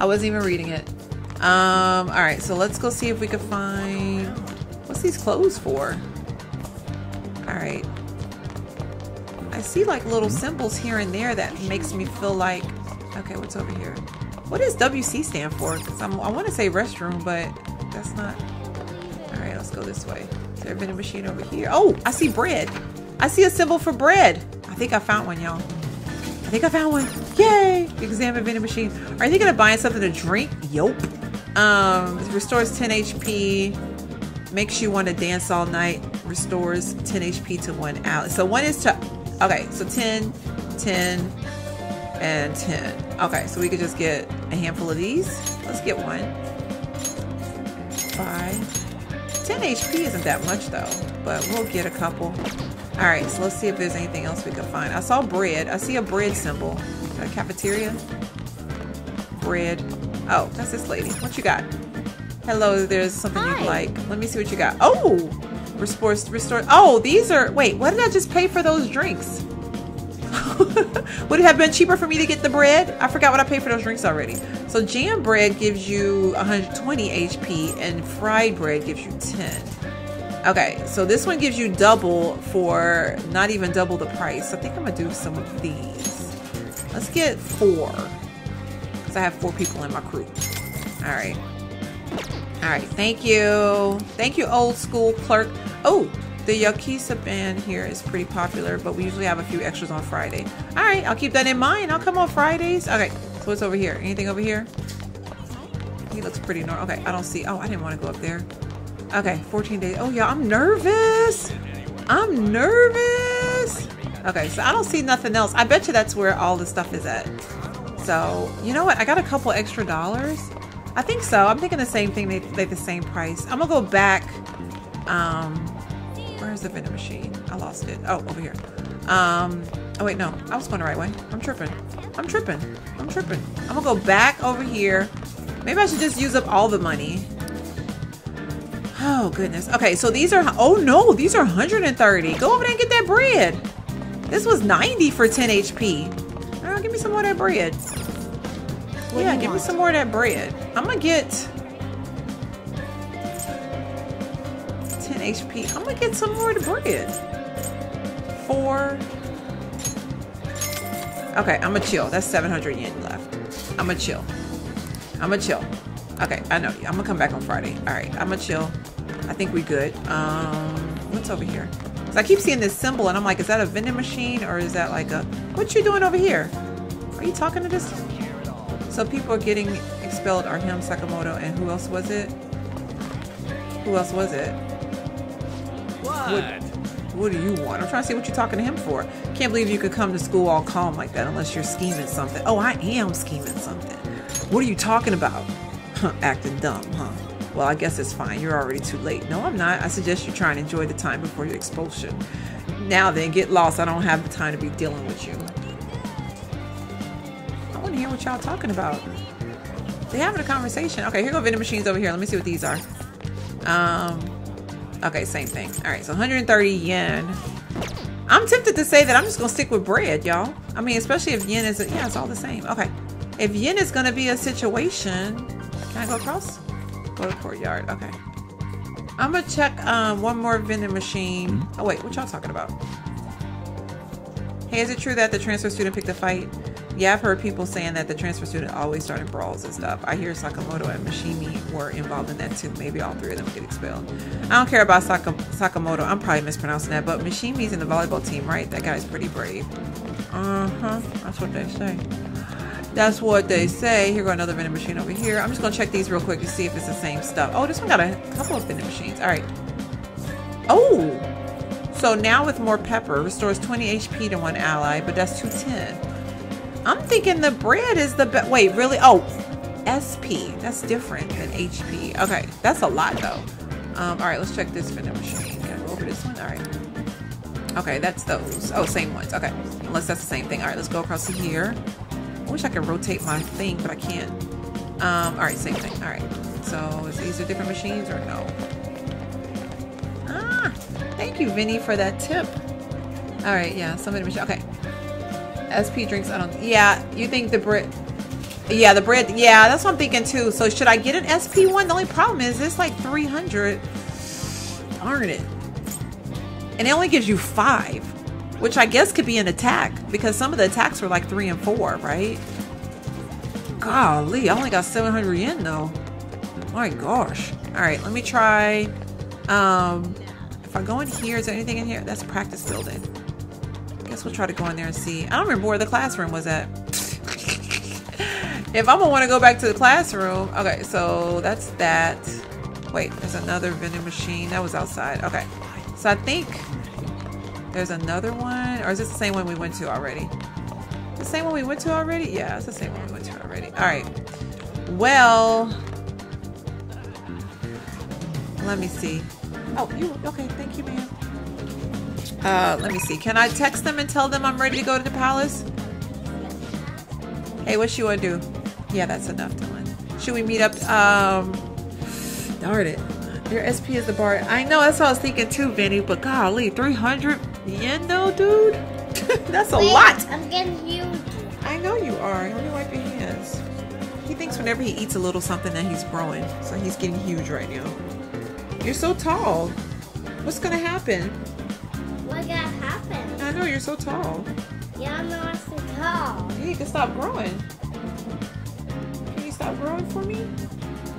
I wasn't even reading it. Um, all right, so let's go see if we can find what's these clothes for. All right. I see like little symbols here and there that makes me feel like okay, what's over here? What does WC stand for? Because I want to say restroom, but that's not. All right, let's go this way. Is there a vending machine over here? Oh, I see bread. I see a symbol for bread. I think I found one, y'all. I think I found one. Yay! Examine vending machine. Are you of buying something to drink? Yup. Um, restores 10 HP. Makes you want to dance all night. Restores 10 HP to one out. So one is to. Okay, so 10, 10, and 10. Okay, so we could just get a handful of these. Let's get one. Five. 10 HP isn't that much though, but we'll get a couple. All right, so let's see if there's anything else we can find. I saw bread. I see a bread symbol. A cafeteria? Bread. Oh, that's this lady. What you got? Hello, there's something you'd like. Let me see what you got. Oh, restore, restore. Oh, these are. Wait, why did I just pay for those drinks? Would it have been cheaper for me to get the bread? I forgot what I paid for those drinks already. So jam bread gives you 120 HP and fried bread gives you 10. Okay, so this one gives you double for not even double the price. I think I'm gonna do some of these. Let's get four. Because I have four people in my crew. Alright. Alright, thank you. Thank you, old school clerk. Oh, the Yakisa band here is pretty popular, but we usually have a few extras on Friday. Alright, I'll keep that in mind. I'll come on Fridays. Okay, so what's over here? Anything over here? He looks pretty normal. Okay, I don't see. Oh, I didn't want to go up there. Okay, 14 days. Oh, yeah, I'm nervous. I'm nervous. Okay, so I don't see nothing else. I bet you that's where all the stuff is at. So, you know what? I got a couple extra dollars. I think so. I'm thinking the same thing. They, they the same price. I'm gonna go back. Um, where's the vending machine? I lost it. Oh, over here. Um, oh wait, no. I was going the right way. I'm tripping. I'm tripping. I'm tripping. I'm gonna go back over here. Maybe I should just use up all the money. Oh goodness. Okay, so these are oh no, these are 130. Go over there and get that bread. This was 90 for 10 HP. Oh, give me some more of that bread. What yeah, give me some more of that bread. I'm gonna get 10 HP. I'm gonna get some more of the bread. Four. Okay, I'm gonna chill. That's 700 yen left. I'm gonna chill. I'm gonna chill. Okay, I know you. I'm gonna come back on Friday. All right, I'm gonna chill. I think we good. Um, what's over here? 'Cause I keep seeing this symbol, and I'm like, is that a vending machine or is that like a? What you doing over here? Are you talking to this? So people are getting expelled are him, Sakamoto, and who else was it? Who else was it? What? What do you want? I'm trying to see what you're talking to him for. Can't believe you could come to school all calm like that unless you're scheming something. Oh, I am scheming something. What are you talking about? Acting dumb, huh? Well, I guess it's fine. You're already too late. No, I'm not. I suggest you try and enjoy the time before your expulsion. Now then, get lost. I don't have the time to be dealing with you. I want to hear what y'all talking about. They having a conversation. Okay, here go vending machines over here. Let me see what these are. Um, okay, same thing. All right, so 130 yen. I'm tempted to say that I'm just gonna stick with bread, y'all. I mean, especially if yen is, a, yeah, it's all the same. Okay, if yen is gonna be a situation, can I go across? Go to courtyard. Okay. I'm gonna check um, one more vending machine. Oh wait, what y'all talking about? Hey, is it true that the transfer student picked a fight? Yeah, I've heard people saying that the transfer student always started brawls and stuff. I hear Sakamoto and Mishima were involved in that too. Maybe all three of them get expelled. I don't care about Saka- Sakamoto. I'm probably mispronouncing that, but Mishima's in the volleyball team, right? That guy's pretty brave. Uh huh. That's what they say. That's what they say. Here go another vending machine over here. I'm just gonna check these real quick to see if it's the same stuff. Oh, this one got a couple of vending machines. All right. Oh, so now with more pepper, restores 20 HP to one ally, but that's 210. I'm thinking the bread is the best. Wait, really? Oh, SP. That's different than HP. Okay, that's a lot though. Um, all right, let's check this vending machine. I go over this one? All right. Okay, that's those. Oh, same ones. Okay, unless that's the same thing. All right, let's go across to here. Wish I could rotate my thing, but I can't. Um, all right, same thing. All right. So is these are different machines or no? Ah, thank you, Vinny, for that tip. All right, yeah, some of the machine. Okay. SP drinks. I don't. Yeah, you think the bread? Yeah, the bread. Yeah, that's what I'm thinking too. So should I get an SP one? The only problem is it's like 300. Darn it. And it only gives you five, which I guess could be an attack because some of the attacks were like three and four, right? Golly, I only got 700 yen though. My gosh. All right, let me try. Um, if I go in here, is there anything in here? That's practice building. I guess we'll try to go in there and see. I don't remember where the classroom was at. if I'm gonna want to go back to the classroom, okay. So that's that. Wait, there's another vending machine that was outside. Okay, so I think there's another one, or is this the same one we went to already? The same one we went to already? Yeah, it's the same one we went to already. All right. Well, let me see. Oh, you okay? Thank you, ma'am. Uh, let me see. Can I text them and tell them I'm ready to go to the palace? Hey, what you want to do? Yeah, that's enough, Dylan. Should we meet up? Um, darn it. Your SP is the bar. I know that's what I was thinking too, Vinny. But golly, 300 yen though, dude. that's a Wait, lot. I'm getting huge. I know you are. Let me wipe your hands. He thinks whenever he eats a little something that he's growing. So he's getting huge right now. You're so tall. What's gonna happen? What's gonna happen? I know you're so tall. Y'all know I'm so tall. You need to stop growing. Can you stop growing for me?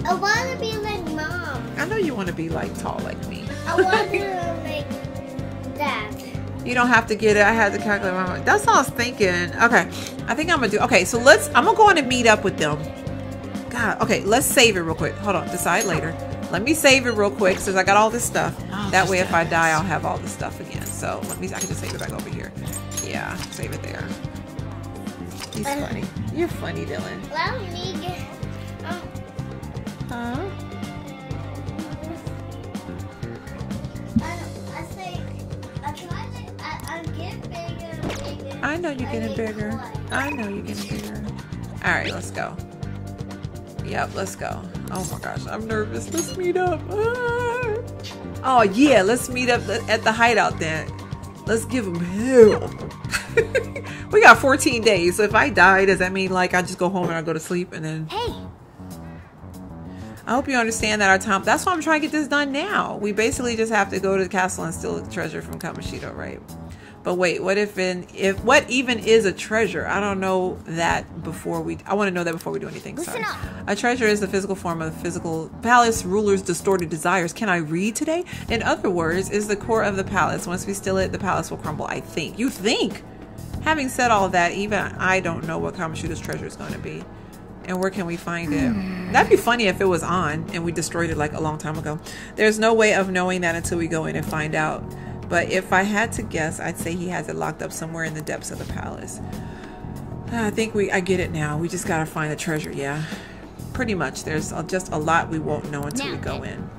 I wanna be like mom. I know you want to be like tall like me. I wanna be like dad. You don't have to get it. I had to calculate my. That's all I was thinking. Okay, I think I'm gonna do. Okay, so let's. I'm gonna go on and meet up with them. God. Okay, let's save it real quick. Hold on. Decide later. Let me save it real quick since I got all this stuff. Oh, that way, if I die, I'll have all this stuff again. So let me. I can just save it back over here. Yeah, save it there. He's funny. You're funny, Dylan. Let me get. Um, Huh? I know you're getting bigger. I know you're getting bigger. All right, let's go. Yep, let's go. Oh my gosh, I'm nervous. Let's meet up. Ah. Oh yeah, let's meet up at the hideout then. Let's give them hell. we got 14 days, so if I die, does that mean like I just go home and I go to sleep and then? Hey, I hope you understand that our time. That's why I'm trying to get this done now. We basically just have to go to the castle and steal the treasure from Kamoshida, right? But wait, what if in if what even is a treasure? I don't know that before we. I want to know that before we do anything. Listen Sorry. up. A treasure is the physical form of the physical palace ruler's distorted desires. Can I read today? In other words, is the core of the palace. Once we steal it, the palace will crumble. I think. You think? Having said all that, even I don't know what Kamoshida's treasure is going to be. And where can we find it? Hmm. That'd be funny if it was on and we destroyed it like a long time ago. There's no way of knowing that until we go in and find out. But if I had to guess, I'd say he has it locked up somewhere in the depths of the palace. I think we I get it now. We just gotta find the treasure, yeah. Pretty much. There's just a lot we won't know until we go in.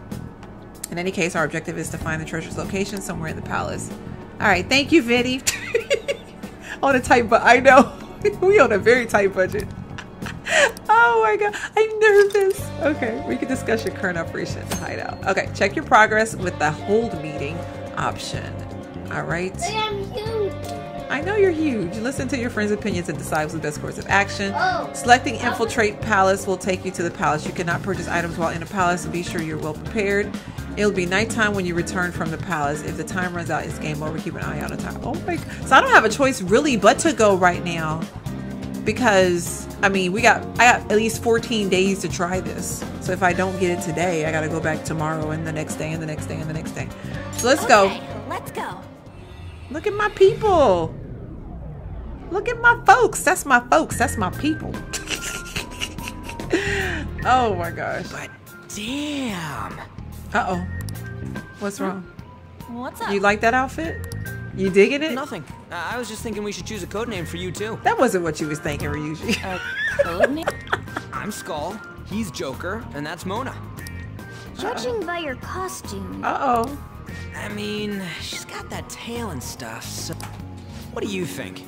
In any case, our objective is to find the treasure's location somewhere in the palace. All right, thank you, Vinny. on a tight but I know we on a very tight budget. Oh my god, I'm nervous. Okay, we can discuss your current operation at the hideout. Okay, check your progress with the hold meeting option. All right. Look, I'm huge. I know you're huge. Listen to your friends' opinions and decide what's the best course of action. Oh. Selecting Infiltrate Palace will take you to the palace. You cannot purchase items while in the palace, so be sure you're well prepared. It'll be nighttime when you return from the palace. If the time runs out, it's game over. Keep an eye on the time. Oh my! So I don't have a choice really but to go right now, because I mean we got I got at least 14 days to try this. So if I don't get it today, I got to go back tomorrow and the next day and the next day and the next day. So let's go. Let's go. Look at my people. Look at my folks. That's my folks. That's my people. oh my gosh. But damn. Uh oh. What's wrong? What's up? You like that outfit? You digging it? Nothing. Uh, I was just thinking we should choose a code name for you too. That wasn't what you was thinking, Ryuji. a code name? I'm Skull, he's Joker, and that's Mona. Judging by your costume, Uh oh. I mean, she's got that tail and stuff, so. What do you think?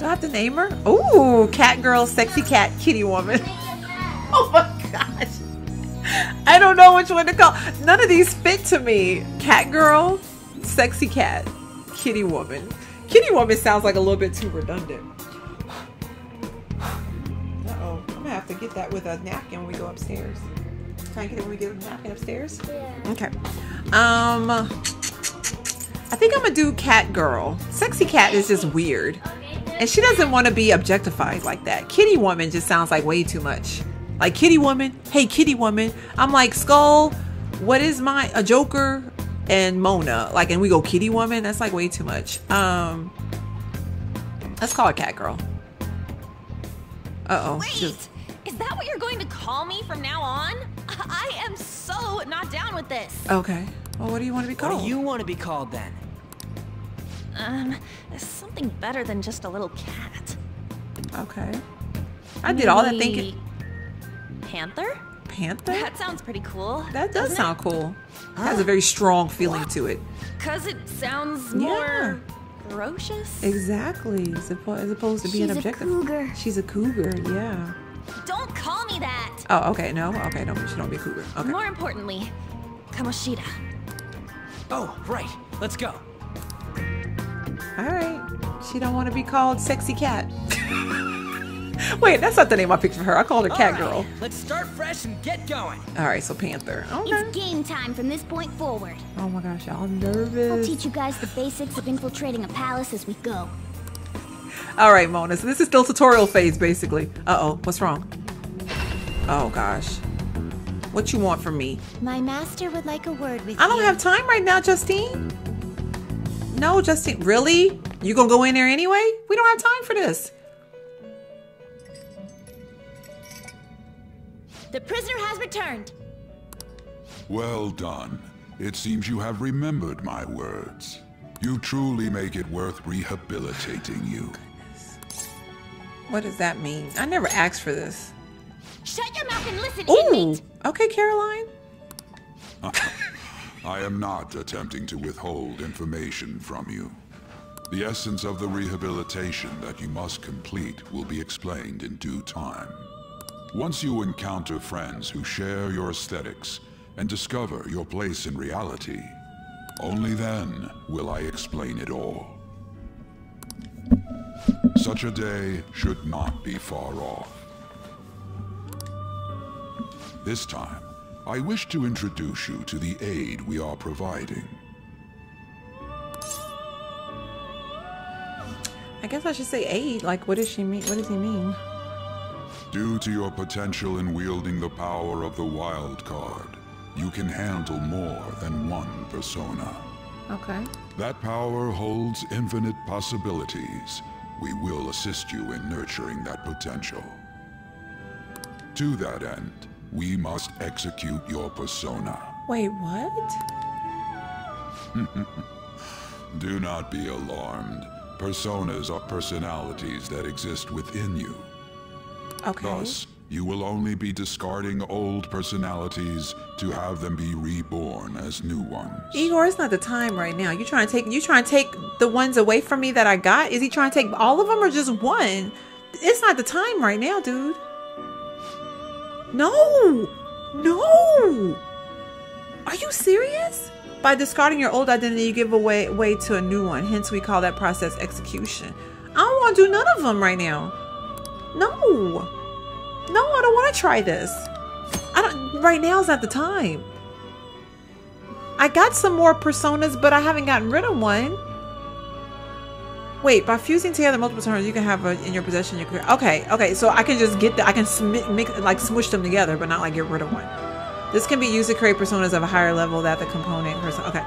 Do I have to name her? Ooh, cat girl, sexy cat, kitty woman. Oh my gosh. I don't know which one to call. None of these fit to me. Cat girl, sexy cat, kitty woman. Kitty woman sounds like a little bit too redundant. Uh oh. I'm gonna have to get that with a napkin when we go upstairs. Can I get it when we get a napkin upstairs? yeah. Okay. Um I think I'm gonna do cat girl. Sexy cat is just weird. And she doesn't want to be objectified like that. Kitty woman just sounds like way too much. Like kitty woman, hey kitty woman. I'm like skull. What is my a Joker and Mona? Like, and we go kitty woman. That's like way too much. Um, let's call it cat girl. Uh oh. Wait! Is that what you're going to call me from now on? I am so not down with this. Okay. Well, what do you want to be What called? do you want to be called then? Um, something better than just a little cat. Okay. I did all that thinking. Panther? Panther. That sounds pretty cool. That does doesn't sound cool. Has a very strong feeling to it. Cause it sounds Yeah. more ferocious. Exactly. As opposed to being She's a objective. cougar. She's a cougar. Yeah. Don't call me that. Oh, okay. No. Okay. No, she don't be a cougar. Okay. More importantly, Kamoshida. Oh, right. Let's go. All right. She don't want to be called sexy cat. Wait, that's not the name I picked for her. I called her cat All girl. Let's start fresh and get going. All right. So Panther. Okay. It's game time from this point forward. Oh my gosh, y'all nervous. I'll teach you guys the basics of infiltrating a palace as we go. All right, Mona. So this is still tutorial phase, basically. Uh oh. What's wrong? Oh gosh. What you want from me? My master would like a word with I don't you. have time right now, Justine. No, Justine. Really? You gonna go in there anyway? We don't have time for this. The prisoner has returned. Well done. It seems you have remembered my words. You truly make it worth rehabilitating you. What does that mean? I never asked for this. Shut your mouth and listen, Ooh. inmate. Okay, Caroline. I am not attempting to withhold information from you. The essence of the rehabilitation that you must complete will be explained in due time. Once you encounter friends who share your aesthetics and discover your place in reality, only then will I explain it all. Such a day should not be far off. This time, I wish to introduce you to the aid we are providing. I guess I should say aid. Like, what does she mean? What does he mean? Due to your potential in wielding the power of the wild card, you can handle more than one persona. Okay. That power holds infinite possibilities. We will assist you in nurturing that potential. To that end, we must execute your persona. Wait, what? Do not be alarmed. Personas are personalities that exist within you. Okay. Thus, you will only be discarding old personalities to have them be reborn as new ones. Igor, it's not the time right now. You trying to take you trying to take the ones away from me that I got? Is he trying to take all of them or just one? It's not the time right now, dude. No, no. Are you serious? By discarding your old identity, you give away way to a new one. Hence, we call that process execution. I don't want to do none of them right now. No, no, I don't want to try this. I don't. Right now is not the time. I got some more personas, but I haven't gotten rid of one. Wait, by fusing together multiple personas, you can have a, in your possession. Your career. okay, okay. So I can just get the I can mix like smush them together, but not like get rid of one. This can be used to create personas of a higher level that the component person. Okay.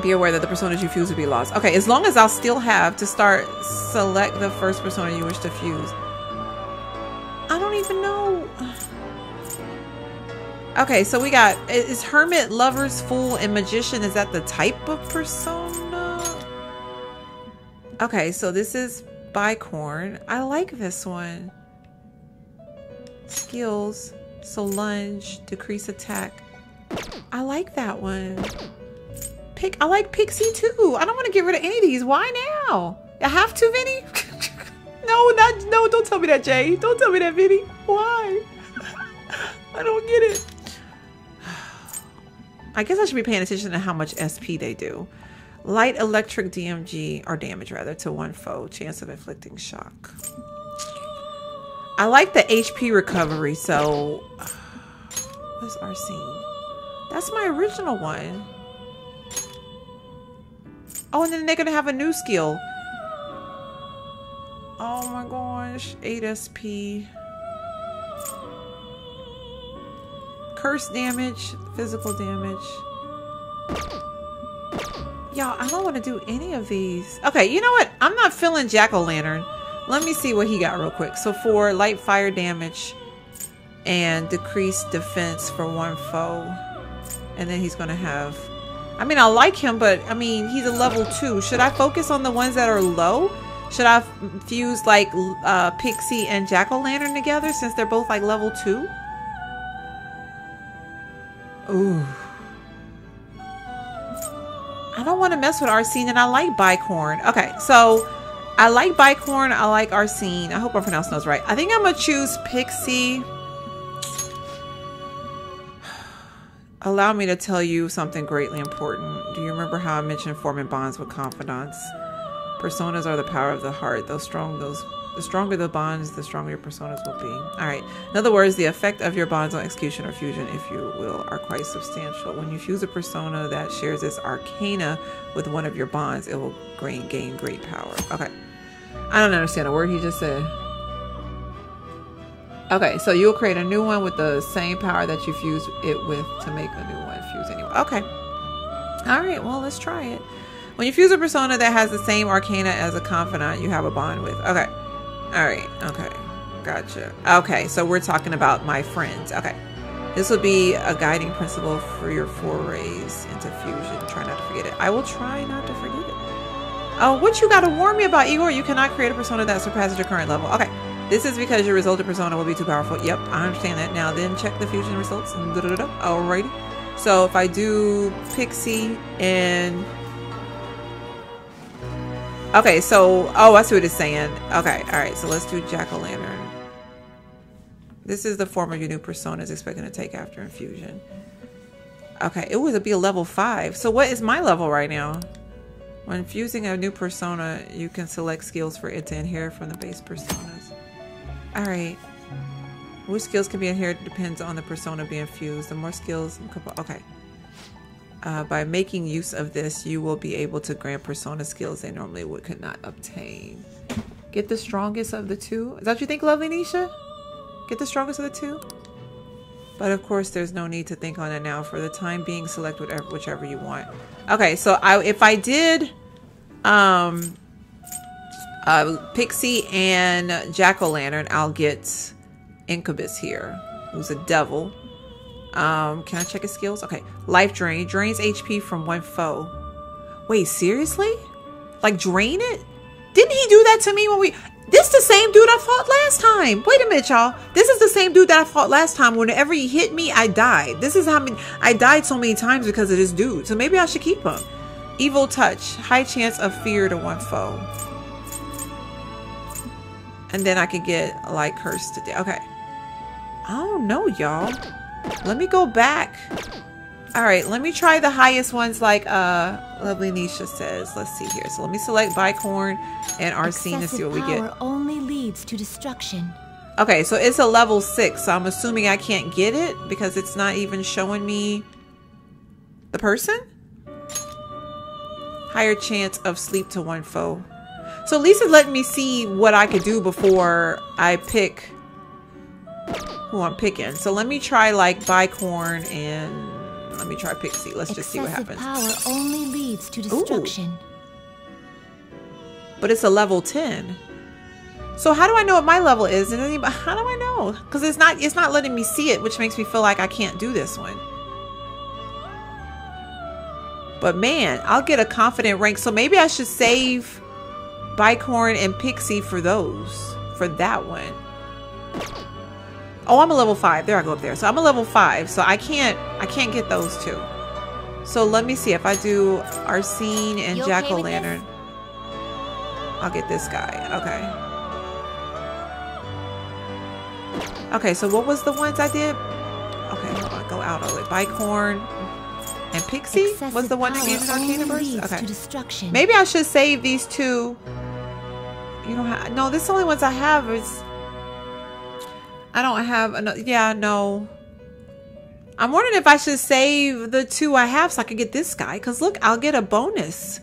Be aware that the personas you fuse will be lost. Okay, as long as I'll still have to start select the first persona you wish to fuse. I don't even know. Okay, so we got is hermit, lovers, fool, and magician. Is that the type of persona? Okay, so this is bicorn. I like this one. Skills, so lunge, decrease attack. I like that one. Pick. I like Pixie too. I don't want to get rid of any of these. Why now? I have to, Vinny. no, not no. Don't tell me that, Jay. Don't tell me that, Vinny. Why? I don't get it. I guess I should be paying attention to how much SP they do. Light electric DMG, or damage rather, to one foe. Chance of inflicting shock. I like the HP recovery, so... What's Arsene? That's my original one. Oh, and then they're going to have a new skill. Oh my gosh. 8 SP. Curse damage, physical damage. Y'all, I don't want to do any of these. Okay, you know what? I'm not feeling Jack-o'-lantern. Let me see what he got real quick. So for light fire damage and decreased defense for one foe. And then he's going to have... I mean, I like him, but I mean, he's a level 2. Should I focus on the ones that are low? Should I fuse like uh, Pixie and Jack-o'-lantern together since they're both like level 2? Ooh. I don't want to mess with Arsene and I like Bicorn. Okay, so I like Bicorn. I like Arsene. I hope I'm pronouncing those right. I think I'm going to choose Pixie. Allow me to tell you something greatly important. Do you remember how I mentioned forming bonds with confidants? Personas are the power of the heart. Those strong, those the stronger the bonds, the stronger your personas will be. All right. In other words, the effect of your bonds on execution or fusion, if you will, are quite substantial. When you fuse a persona that shares its arcana with one of your bonds, it will gain, gain great power. Okay. I don't understand a word he just said. Okay, so you'll create a new one with the same power that you fuse it with to make a new one fuse anyway. Okay. All right, well, let's try it. When you fuse a persona that has the same arcana as a confidant you have a bond with. Okay. All right. Okay. Gotcha. Okay, so we're talking about my friends. Okay. This will be a guiding principle for your forays into fusion. Try not to forget it. I will try not to forget it. Oh, what you got to warn me about, Igor? You cannot create a persona that surpasses your current level. Okay. This is because your resulted persona will be too powerful. Yep, I understand that. Now then check the fusion results. And da -da -da. Alrighty. So if I do Pixie and... Okay, so... Oh, I see what it's saying. Okay, alright. So let's do Jack-o'-lantern. This is the form of your new persona is expecting to take after infusion. Okay, it would be a level 5. So what is my level right now? When fusing a new persona, you can select skills for it to inherit from the base personas. Alright. Which skills can be inherited depends on the persona being fused. The more skills... Okay. Uh, by making use of this, you will be able to grant persona skills they normally would could not obtain. Get the strongest of the two? Is that what you think, lovely Nisha? Get the strongest of the two? But of course, there's no need to think on it now. For the time being, select whatever, whichever you want. Okay, so I, if I did um, uh, Pixie and Jack-o'-lantern, I'll get Incubus here, who's a devil. Um, can I check his skills? Okay. Life drain. Drains HP from one foe. Wait, seriously? Like drain it? Didn't he do that to me when we this the same dude I fought last time. Wait a minute, y'all. This is the same dude that I fought last time. Whenever he hit me, I died. This is how many I died so many times because of this dude. So maybe I should keep him. Evil touch. High chance of fear to one foe. And then I could get like cursed today. Okay. I don't know, y'all. Let me go back. All right, let me try the highest ones like uh lovely Nisha says. Let's see here. So let me select Bicorn and Arsene to see what we get. power only leads to destruction. Okay, so it's a level six, so I'm assuming I can't get it because it's not even showing me the person. Higher chance of sleep to one foe. So at least it's letting me see what I could do before I pick who I'm picking. So let me try like Bicorn and let me try Pixie. Let's just see what Excessive happens. power only leads to destruction. But it's a level 10. So how do I know what my level is? And then, how do I know? Because it's not it's not letting me see it, which makes me feel like I can't do this one. But man, I'll get a confident rank. So maybe I should save Bicorn and Pixie for those. For that one. Oh, I'm a level five. There I go up there. So I'm a level five. So I can't I can't get those two. So let me see if I do Arsene and okay Jack O' with this? Lantern. I'll get this guy. Okay. Okay, so what was the ones I did? Okay, hold on. Go out all of it. Bicorn and Pixie was the one that gave me only Arcana Burst? Okay. Maybe I should save these two. You know how? No, this is the only ones I have. Is I don't have another. Yeah, no. I'm wondering if I should save the two I have so I could get this guy. Cause look, I'll get a bonus.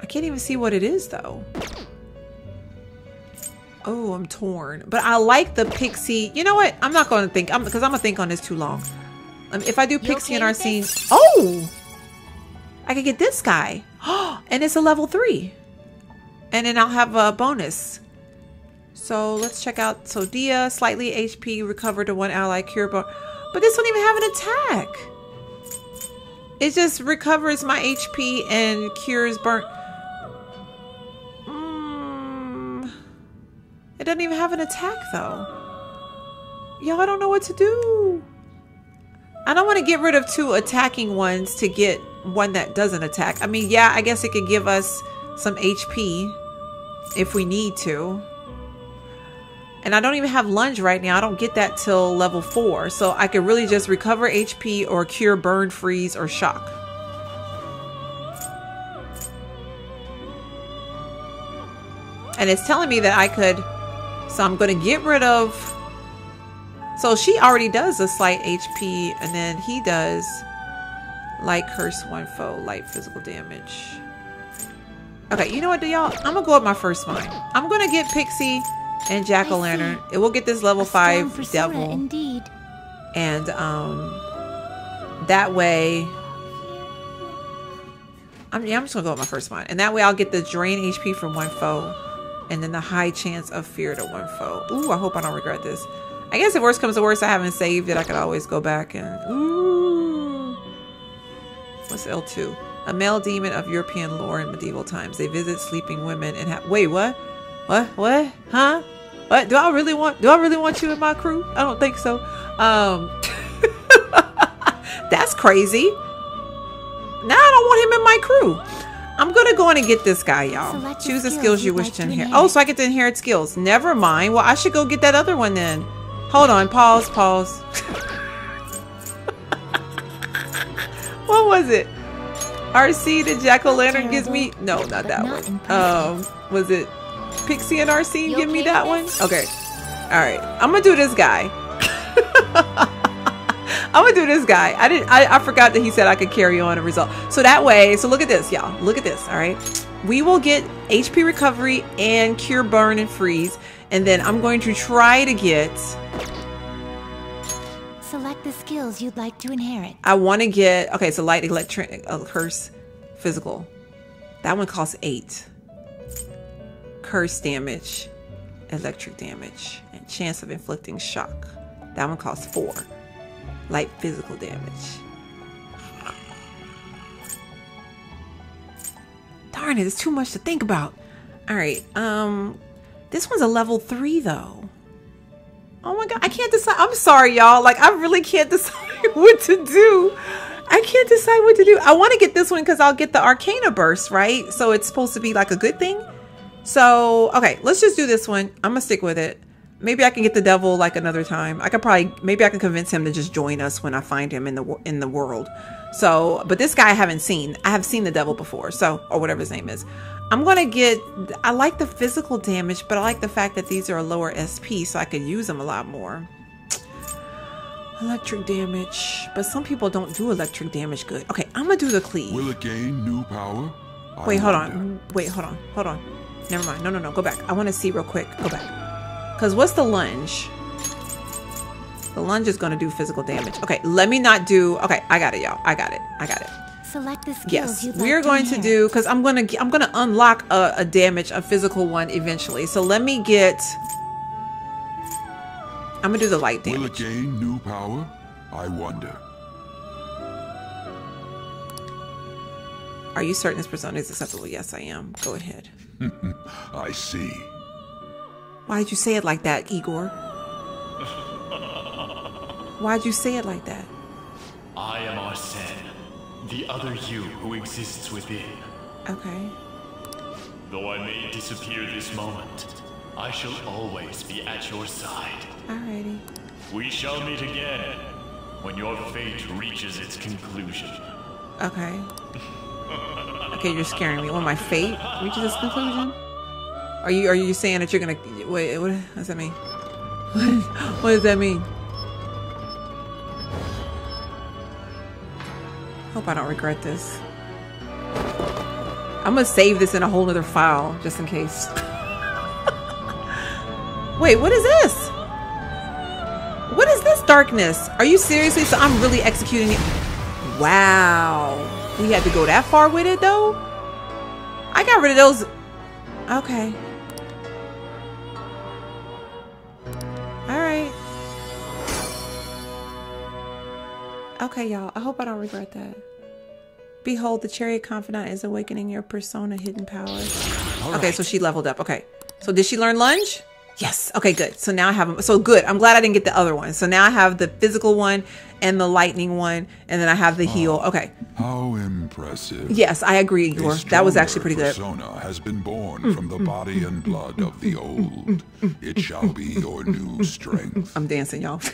I can't even see what it is though. Oh, I'm torn. But I like the pixie. You know what? I'm not going to think. I'm because I'm gonna think on this too long. Um, if I do pixie and okay with Arsene, oh, I could get this guy. and it's a level three. And then I'll have a bonus. So let's check out. Sodia. Slightly HP, recover to one ally, cure bar. But this don't even have an attack. It just recovers my HP and cures burnt. Mm. It doesn't even have an attack though. Y'all, I don't know what to do. I don't want to get rid of two attacking ones to get one that doesn't attack. I mean, yeah, I guess it could give us some HP if we need to. And I don't even have lunge right now. I don't get that till level 4. So I could really just recover HP or cure burn, freeze, or shock. And it's telling me that I could... So I'm going to get rid of... So she already does a slight HP, and then he does light curse one foe, light physical damage. Okay, you know what, y'all? I'm gonna go with my first mind. I'm gonna get Pixie and Jack O' Lantern. It will get this level five devil, Indeed. and um, that way. I'm, yeah, I'm just gonna go with my first mind, and that way I'll get the drain HP from one foe, and then the high chance of fear to one foe. Ooh, I hope I don't regret this. I guess if worst comes to worst, I haven't saved it. I could always go back and ooh. What's L2? A male demon of European lore in medieval times. They visit sleeping women and have. Wait, what? What? What? Huh? What? Do I really want? Do I really want you in my crew? I don't think so. Um, that's crazy. Now I don't want him in my crew. I'm gonna go in and get this guy, y'all. Choose the skills skills you wish like to to inherit. inherit. Oh, so I get to inherit skills. Never mind. Well, I should go get that other one then. Hold on. Pause. Pause. what was it? Arsene the Jack O' Lantern gives me no, not that not one. Um, was it Pixie and Arsene You give me that one? Okay. All right. I'm gonna do this guy. I'm gonna do this guy. I didn't. I, I forgot that he said I could carry on a result. So that way. So look at this, y'all. Look at this. All right. We will get HP recovery and cure burn and freeze, and then I'm going to try to get. Select the skills you'd like to inherit. I want to get okay. So light electric uh, curse, physical. That one costs eight. Curse damage, electric damage, and chance of inflicting shock. That one costs four. Light physical damage. Darn it, it's too much to think about. All right, um, this one's a level three though. Oh my god, I can't decide. I'm sorry, y'all. Like, I really can't decide what to do. I can't decide what to do. I want to get this one because I'll get the Arcana Burst, right? So it's supposed to be like a good thing. So, okay, let's just do this one. I'm gonna stick with it. Maybe I can get the devil like another time. I could probably maybe I can convince him to just join us when I find him in the in the world. So, but this guy I haven't seen. I have seen the devil before, so or whatever his name is. I'm gonna get. I like the physical damage, but I like the fact that these are a lower SP, so I could use them a lot more. Electric damage, but some people don't do electric damage good. Okay, I'm gonna do the cleave. Will it gain new power? I Wait, hold on. Wait, hold on. Hold on. Never mind. No, no, no. Go back. I want to see real quick. Go back. Because what's the lunge? The lunge is going to do physical damage. Okay, let me not do. Okay, I got it, y'all. I got it. I got it. Select the skills Yes, you'd we're like going to inherit. do because I'm gonna I'm gonna unlock a, a damage a physical one eventually. So let me get. I'm gonna do the light damage. Will it gain new power? I wonder. Are you certain this persona is acceptable? Yes, I am. Go ahead. I see. Why did you say it like that, Igor? Why'd you say it like that? I am Arsene, the other you who exists within. Okay. Though I may disappear this moment, I shall always be at your side. Alrighty. We shall meet again when your fate reaches its conclusion. Okay. Okay, you're scaring me. When my fate reaches its conclusion? Are you are you saying that you're gonna wait? What does that mean? what does that mean? Hope I don't regret this. I'm gonna save this in a whole other file just in case. wait, what is this? What is this darkness? Are you seriously? So I'm really executing it. Wow. We had to go that far with it though? I got rid of those. Okay. Okay, y'all. I hope I don't regret that. Behold, the chariot confidant is awakening your persona hidden powers. Okay, so she leveled up. Okay. So did she learn lunge? Yes. Okay, good. So now I have them. so good. I'm glad I didn't get the other one. So now I have the physical one and the lightning one, and then I have the oh. heal. Okay. How impressive. Yes, I agree, Igor. That was actually pretty good. Mm, persona has been born mm, from the mm, mm, body and blood of the old. It shall be your new strength. I'm dancing, y'all.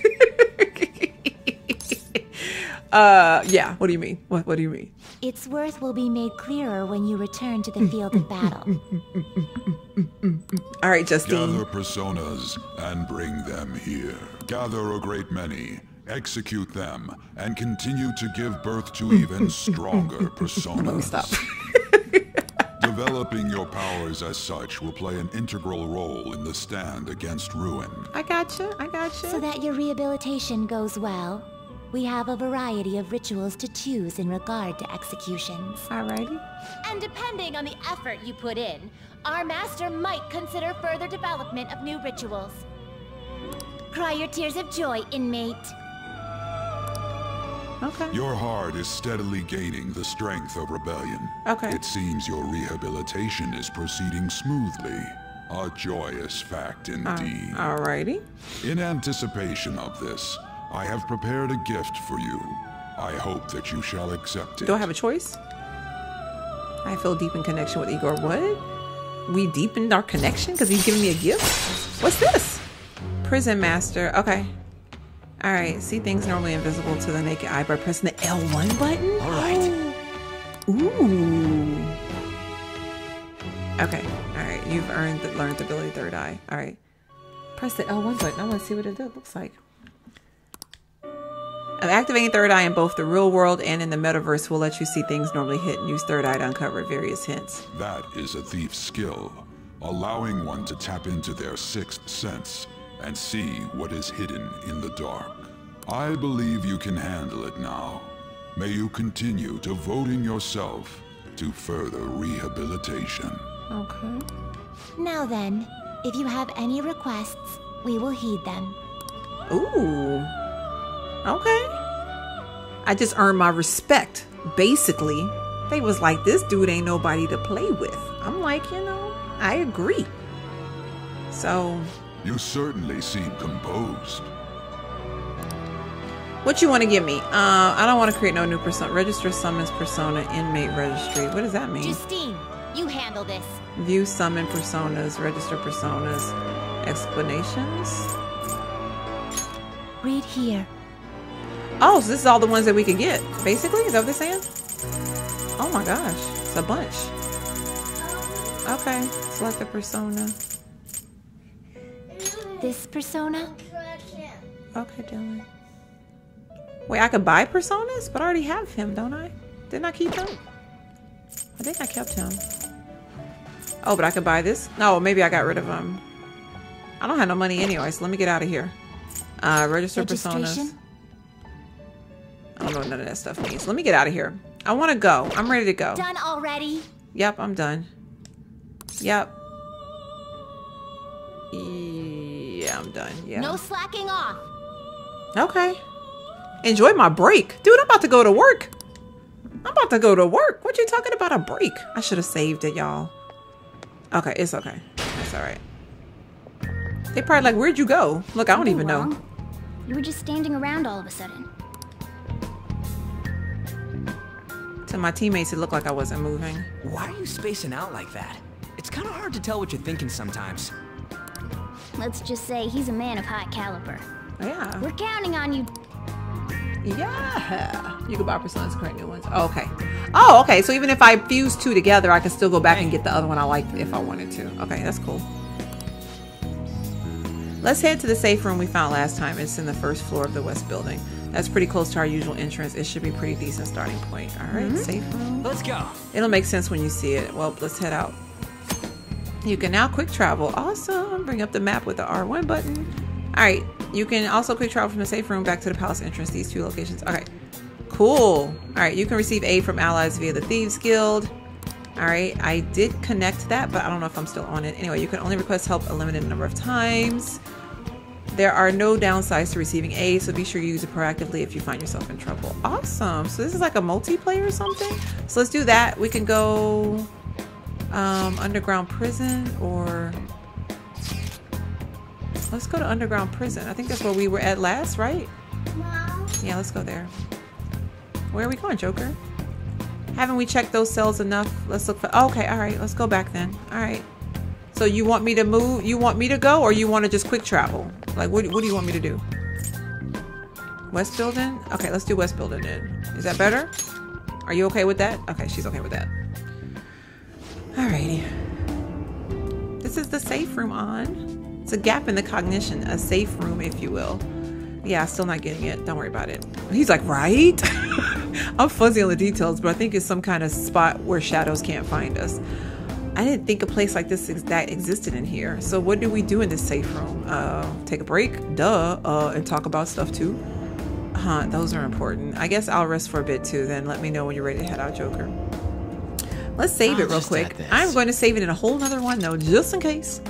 uh, yeah. What do you mean? What What do you mean? Its worth will be made clearer when you return to the mm, field of battle. All right, Justine. Gather personas and bring them here. Gather a great many, execute them, and continue to give birth to even stronger personas. Let me stop. Developing your powers as such will play an integral role in the stand against ruin. I gotcha. I gotcha. So that your rehabilitation goes well, we have a variety of rituals to choose in regard to executions. Alrighty. And depending on the effort you put in, our master might consider further development of new rituals. Cry your tears of joy, inmate. Okay. Your heart is steadily gaining the strength of rebellion. Okay. It seems your rehabilitation is proceeding smoothly. A joyous fact uh, indeed. Alrighty. In anticipation of this, I have prepared a gift for you. I hope that you shall accept it. Do I have a choice? I feel deep in connection with Igor. What? We deepened our connection because he's giving me a gift? What's this? Prison Master. Okay. All right. See things normally invisible to the naked eye by pressing the L1 button? All right. Oh. Ooh. Okay. All right. You've earned the, learned the ability third eye. All right. Press the L1 button. I want to see what it looks like. Of activating third eye in both the real world and in the metaverse will let you see things normally hidden. Use third eye to uncover various hints. That is a thief's skill, allowing one to tap into their sixth sense and see what is hidden in the dark. I believe you can handle it now. May you continue devoting yourself to further rehabilitation. Okay. Now then, if you have any requests, we will heed them. Ooh. Okay. I just earned my respect. Basically, they was like, this dude ain't nobody to play with. I'm like, you know, I agree. So, You certainly seem composed. what you want to give me? Uh, I don't want to create no new persona. Register summons persona inmate registry. What does that mean? Justine, you handle this. View summon personas, register personas, explanations. Read here. Oh, so this is all the ones that we could get, basically? Is that what they're saying? Oh my gosh, it's a bunch. Okay, select a persona. This persona? Okay, Dylan. Wait, I could buy personas? But I already have him, don't I? Didn't I keep him? I think I kept him. Oh, but I could buy this? No, maybe I got rid of him. I don't have no money anyway, so let me get out of here. Uh, register personas. Oh, I don't know what none of that stuff means. Let me get out of here. I want to go. I'm ready to go. Done already? Yep, I'm done. Yep. Yeah, I'm done. Yeah. No slacking off. Okay. Enjoy my break. Dude, I'm about to go to work. I'm about to go to work. What you talking about a break? I should have saved it, y'all. Okay, it's okay. It's all right. They probably like, where'd you go? Look, I don't even know. You were just standing around all of a sudden. To my teammates, it looked like I wasn't moving. Why are you spacing out like that? It's kind of hard to tell what you're thinking sometimes. Let's just say he's a man of high caliber. Yeah. We're counting on you. Yeah. You can buy personas, create new ones. Oh, okay. Oh, okay. So even if I fuse two together, I can still go back and get the other one I like if I wanted to. Okay, that's cool. Let's head to the safe room we found last time. It's in the first floor of the west building. That's pretty close to our usual entrance. It should be a pretty decent starting point. All right, mm-hmm. safe room. Let's go. It'll make sense when you see it. Well, let's head out. You can now quick travel. Awesome. Bring up the map with the R1 button. All right. You can also quick travel from the safe room back to the palace entrance. These two locations. Okay. Cool. All right. You can receive aid from allies via the Thieves Guild. All right. I did connect that, but I don't know if I'm still on it. Anyway, you can only request help a limited number of times. There are no downsides to receiving aid, so be sure you use it proactively if you find yourself in trouble. Awesome. So this is like a multiplayer or something. So let's do that. We can go um, underground prison or let's go to underground prison. I think that's where we were at last, right? Yeah, let's go there. Where are we going, Joker? Haven't we checked those cells enough? Let's look for. okay, all right. Let's go back then. All right. So you want me to move? You want me to go, or you want to just quick travel? Like, what? What do you want me to do? West building? Okay, let's do West building then. Is that better? Are you okay with that? Okay, she's okay with that. Alrighty. This is the safe room on. It's a gap in the cognition, a safe room, if you will. Yeah, still not getting it. Don't worry about it. He's like, right? I'm fuzzy on the details, but I think it's some kind of spot where shadows can't find us. I didn't think a place like this that existed in here. So what do we do in this safe room? Uh, take a break, duh, uh, and talk about stuff too. Huh, those are important. I guess I'll rest for a bit too. Then let me know when you're ready to head out, Joker. Let's save it I'll real quick. I'm going to save it in a whole nother one though, just in case.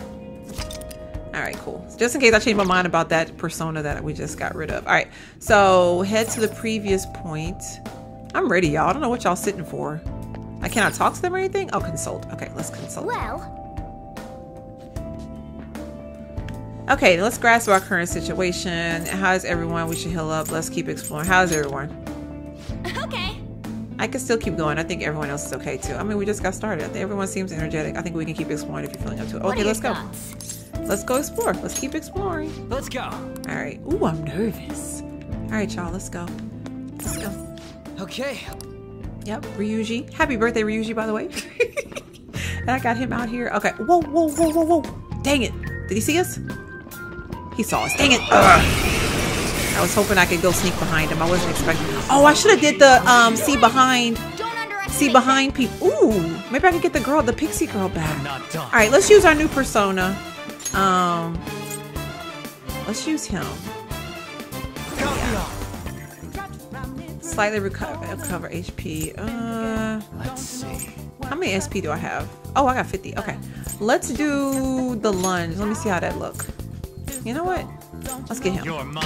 All right, cool. Just in case I change my mind about that persona that we just got rid of. All right, so head to the previous point. I'm ready, y'all. I don't know what y'all sitting for. I cannot talk to them or anything. Oh, consult. Okay, let's consult. Well, Okay, let's grasp our current situation. How's everyone? We should heal up. Let's keep exploring. How's everyone? Okay. I can still keep going. I think everyone else is okay too. I mean, we just got started. I think everyone seems energetic. I think we can keep exploring if you're feeling up to it. Okay, let's your go. thoughts? Let's go explore. Let's keep exploring. Let's go. All right. Ooh, I'm nervous. All right, y'all. Let's go. Let's go. Okay. Yep, Ryuji. Happy birthday, Ryuji, by the way. and I got him out here. Okay. Whoa, whoa, whoa, whoa, whoa. Dang it. Did he see us? He saw us. Dang it. Ugh. I was hoping I could go sneak behind him. I wasn't expecting. Oh, I should have did the um see behind see behind people. Ooh, maybe I can get the girl, the pixie girl back. All right, let's use our new persona. Um, let's use him. Slightly recover, recover HP. Uh, Let's see. how many SP do I have? Oh, I got 50. Okay, let's do the lunge. Let me see how that look. You know what? Let's get him. You're mine.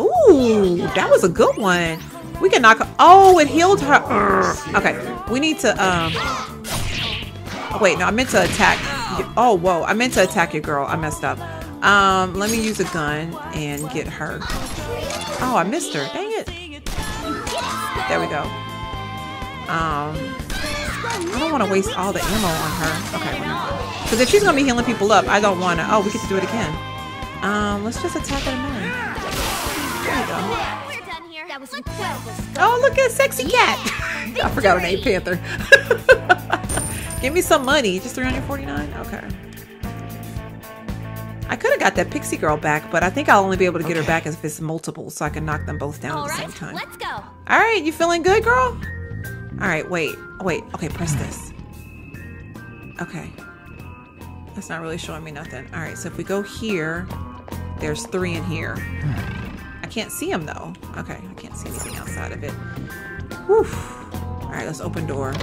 Ooh, that was a good one. We can knock her. Oh, it healed her. Urgh. Okay, we need to, um. Oh, wait, no, I meant to attack. Oh, whoa, I meant to attack your girl. I messed up. Um, let me use a gun and get her. Oh, I missed her. Dang it. There we go. Um, I don't want to waste all the ammo on her. Okay, Because if she's going to be healing people up, I don't want to. Oh, we get to do it again. Um, let's just attack her again. There we go. We're done here. That was incredible. Oh, look at a Sexy Cat. I forgot her name, Panther. Give me some money. Just 349? Okay. I could have got that pixie girl back, but I think I'll only be able to get her back if it's multiple, so I can knock them both down All at the right, same time. let's go. All right, you feeling good, girl? All right, wait, oh, wait. Okay, press this. Okay. That's not really showing me nothing. All right, so if we go here, there's three in here. I can't see them though. Okay, I can't see anything outside of it. Whew. All right, let's open door.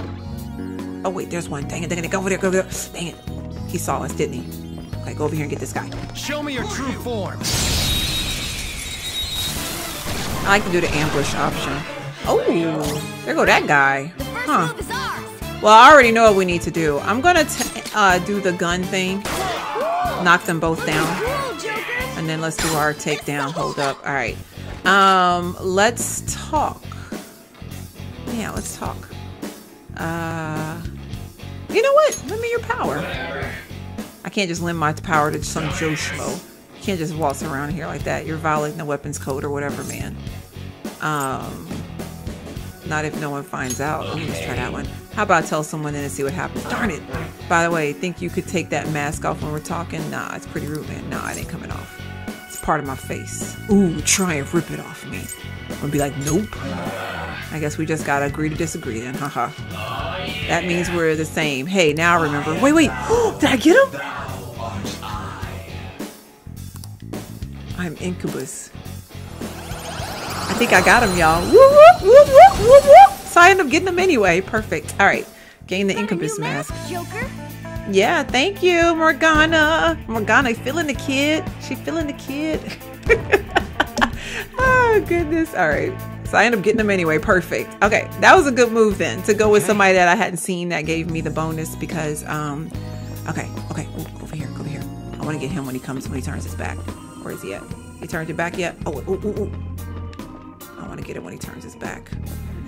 Oh wait, there's one. Dang it, dang it, go over there, go over there. Dang it. He saw us, didn't he? Okay, go over here and get this guy. Show me your true form. I like to do the ambush option. Oh, there go that guy. Huh. Well, I already know what we need to do. I'm gonna t uh, do the gun thing. Knock them both down. And then let's do our takedown. Hold up. All right. Um, let's talk. Yeah, let's talk. Uh, you know what? Lend me your power. I can't just lend my power to some Joe Schmo. You can't just waltz around here like that. You're violating the weapons code or whatever, man. Um, not if no one finds out. Let me just try that one. How about I tell someone and see what happens? Darn it. By the way, think you could take that mask off when we're talking? Nah, it's pretty rude, man. Nah, it ain't coming off. It's part of my face. Ooh, try and rip it off me. I'm gonna be like, nope. I guess we just gotta agree to disagree then, haha. That means we're the same. Hey, now I remember. Wait, wait. Did I get him? I'm Incubus. I think I got him, y'all. Woo, woo, woo, woo, woo, woo. So I end up getting him anyway. Perfect. All right. Gain the Incubus mask. Joker? Yeah, thank you, Morgana. Morgana feeling the kid. She feeling the kid. oh, goodness. All right. So I end up getting him anyway. Perfect. Okay, that was a good move then to go with somebody that I hadn't seen that gave me the bonus because, um, okay, okay, Ooh, over here, over here. I want to get him when he comes, when he turns his back. Where is he at? He turned it back yet? Oh, ooh, ooh, ooh. I want to get him when he turns his back.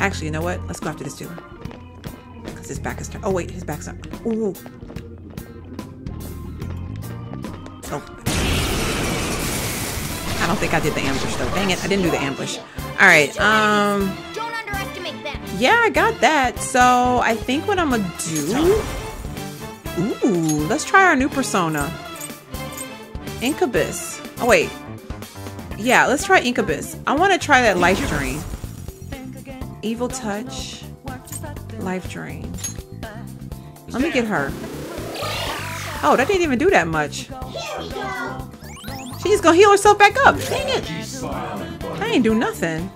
Actually, you know what? Let's go after this dude. Because his back is turned. Oh, wait, his back's up. Ooh. Oh. I don't think I did the ambush though. Dang it, I didn't do the ambush. All right, um, Don't underestimate them. yeah, I got that. So I think what I'm gonna do. Ooh, let's try our new persona. Incubus. Oh wait. Yeah, let's try Incubus. I want to try that life drain. Evil touch. Life drain. Let me get her. Oh, that didn't even do that much. She's gonna heal herself back up. Dang it. I ain't do nothing.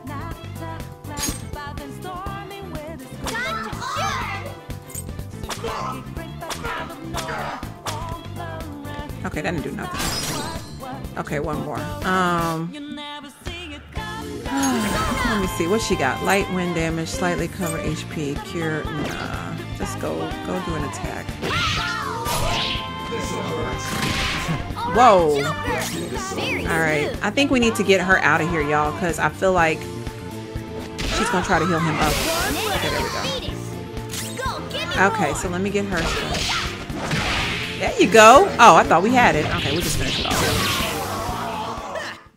Okay, that didn't do nothing. Okay, one more. Um, let me see what she got. Light wind damage, slightly cover HP, cure. Nah, just go, go do an attack. Whoa. All right, I think we need to get her out of here, y'all, because I feel like she's gonna try to heal him up. Okay, there we go. Okay, so let me get her. There you go. Oh, I thought we had it. Okay, we'll just finish it off.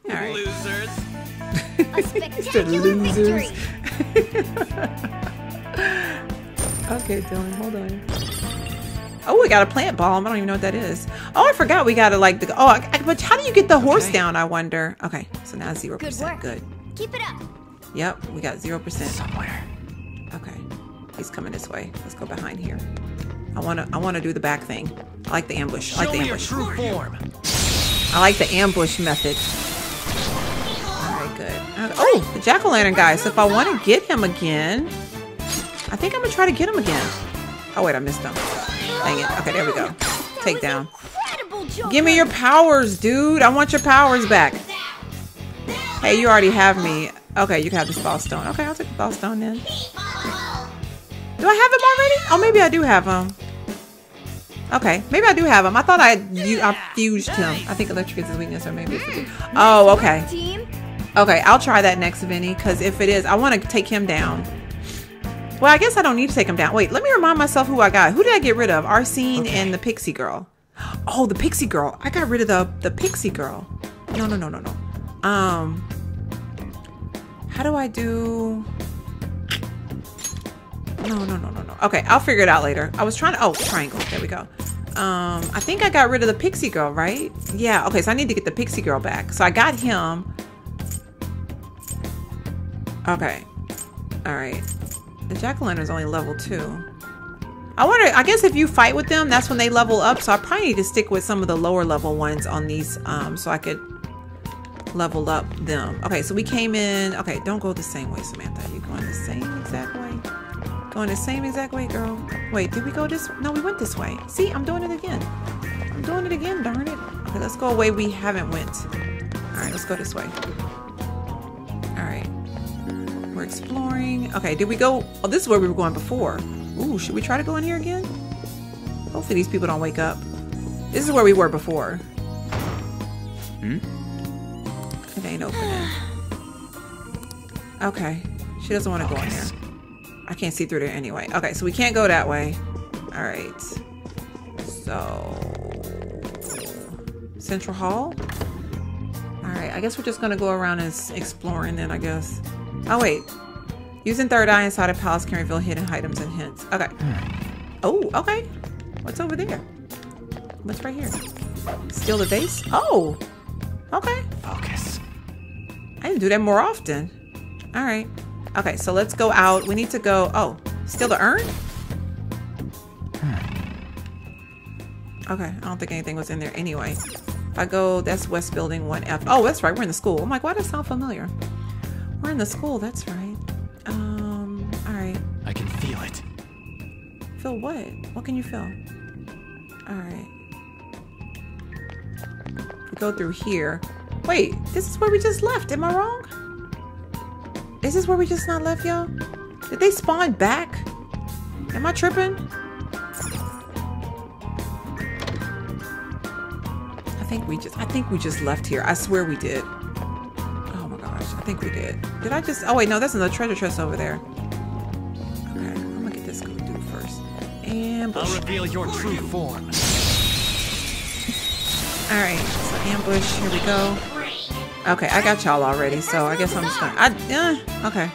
All right. Losers. The losers. okay, Dylan, hold on. Oh, we got a plant bomb. I don't even know what that is. Oh, I forgot we got to like the. Oh, I, I- but how do you get the horse Okay. down? I wonder. Okay, so now zero Good percent. Good. Keep it up. Yep, we got zero percent. Somewhere. Okay, he's coming this way. Let's go behind here. I wanna, I wanna do the back thing. I like the ambush. I like Show the me your ambush. true form. I like the ambush method. All right, good. Oh, the jack o' lantern guy. So if I want to get him again, I think I'm gonna try to get him again. Oh wait, I missed him. Dang it. Okay, there we go. Take down. Give me your powers, dude. I want your powers back. Hey, you already have me. Okay, you can have the ball stone. Okay, I'll take the ball stone then. Do I have him already? Oh, maybe I do have him. Okay, maybe I do have him. I thought I you I fused him. I think electric is his weakness, or maybe it's the Oh, okay. Okay, I'll try that next, Vinny, because if it is, I want to take him down. Well, I guess I don't need to take him down. Wait, let me remind myself who I got. Who did I get rid of? Arsene okay. and the Pixie Girl. Oh, the Pixie Girl. I got rid of the the Pixie Girl. No, no, no, no, no. Um, how do I do? No, no, no, no, no. Okay, I'll figure it out later. I was trying to. Oh, triangle. There we go. Um, I think I got rid of the Pixie Girl, right? Yeah. Okay, so I need to get the Pixie Girl back. So I got him. Okay. All right. The jack-o'-lantern's only level two. I wonder, I guess if you fight with them, that's when they level up. So I probably need to stick with some of the lower level ones on these um, so I could level up them. Okay, so we came in. Okay, don't go the same way, Samantha. You going the same exact way? Going the same exact way, girl. Wait, did we go this? No, we went this way. See, I'm doing it again. I'm doing it again, darn it. Okay, let's go away we haven't went. All right, let's go this way. All right. We're exploring. Okay, did we go? Oh, this is where we were going before. Ooh, should we try to go in here again? Hopefully these people don't wake up. This is where we were before. Hmm? It ain't opening. Okay. She doesn't want to go in there. I can't see through there anyway. Okay, so we can't go that way. All right. So... Central Hall? All right, I guess we're just going to go around and exploring then, I guess. Oh, wait. Using third eye inside a palace can reveal hidden items and hints. Okay. Hmm. Oh, okay. What's over there? What's right here? Steal the vase? Oh. Okay. Focus. I need to do that more often. All right. Okay, so let's go out. We need to go. Oh, steal the urn? Hmm. Okay, I don't think anything was in there anyway. If I go, that's West Building 1F. Oh, that's right. We're in the school. I'm like, why does that sound familiar? We're in the school. That's right. Um, all right. I can feel it. Feel what? What can you feel? All right. We go through here. Wait, this is where we just left. Am I wrong? Is this where we just not left, y'all? Did they spawn back? Am I tripping? I think we just I think we just left here. I swear we did. Think we did. Did I just oh wait, no, that's another treasure chest over there. Okay, I'm gonna get this Scooby-Doo first. Ambush. I'll reveal your true form. Alright, so ambush, here we go. Okay, I got y'all already, so I guess I'm just gonna. I, yeah, okay.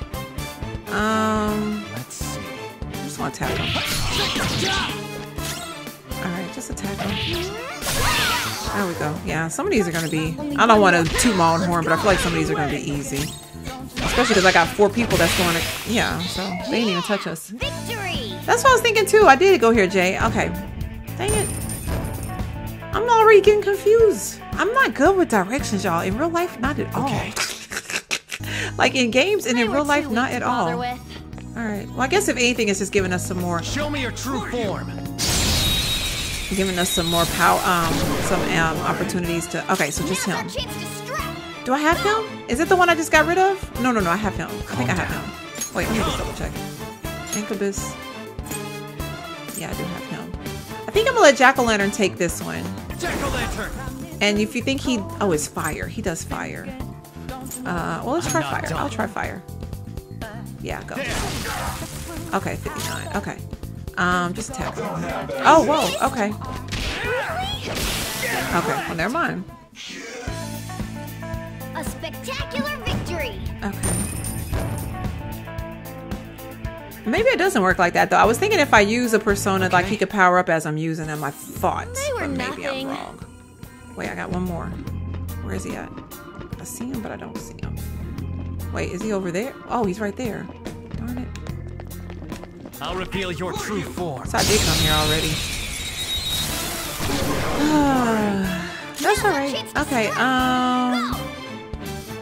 Um, let's see. I just want to attack him. All right, just attack him. There we go. Yeah, some of these are gonna be. I don't want to toot my own horn, but I feel like some of these are gonna be easy. Especially because I got four people that's going to. Yeah, so they didn't even touch us. Victory! That's what I was thinking too. I did go here, Jay. Okay. Dang it. I'm already getting confused. I'm not good with directions, y'all. In real life, not at all. Okay. like in games and in real life, not at all. All right. Well, I guess if anything, it's just giving us some more. Show me your true form. Giving us some more power, um, some um, opportunities to. Okay, so just him. Do I have him? Is it the one I just got rid of? No, no, no. I have him. I think I have him. Wait, let me just double check. Incubus. Yeah, I do have him. I think I'm gonna let Jack o' Lantern take this one. Jack o' Lantern. And if you think he, oh, it's fire. He does fire. Uh, well, let's try fire. I'll try fire. Yeah, go. Okay, 59. Okay. Um, just attack. Oh, whoa. Okay. Okay. Well, never mind. A spectacular victory. Okay. Maybe it doesn't work like that though. I was thinking if I use a persona, okay. like he could power up as I'm using him. I thought, they were but maybe nothing. I'm wrong. Wait, I got one more. Where is he at? I see him, but I don't see him. Wait, is he over there? Oh, he's right there. Darn it. I'll reveal your true form. So I did come here already. That's alright. Okay, um...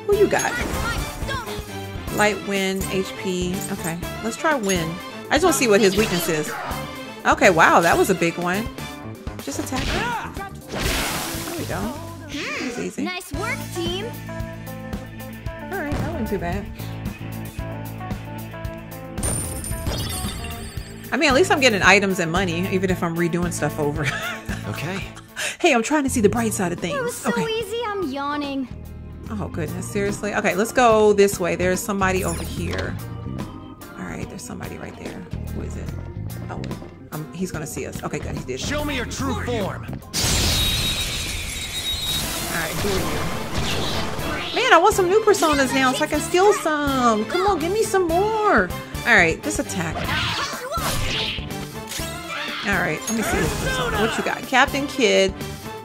Who you got? Light, wind, HP. Okay, let's try wind. I just want to see what his weakness is. Okay, wow, that was a big one. Just attack him. There we go. That's easy. Nice work, team. All right, that wasn't too bad. I mean, at least I'm getting items and money, even if I'm redoing stuff over. Okay. hey, I'm trying to see the bright side of things. It was things. so Okay. easy, I'm yawning. Oh goodness, seriously? Okay, let's go this way. There's somebody over here. All right, there's somebody right there. Who is it? Oh, um, he's gonna see us. Okay, good, he did. Show me your true form. All right, who are you? Man, I want some new personas now so I can steal some. Come on, give me some more. All right, this attack. All right, let me see. What you got? Captain Kidd.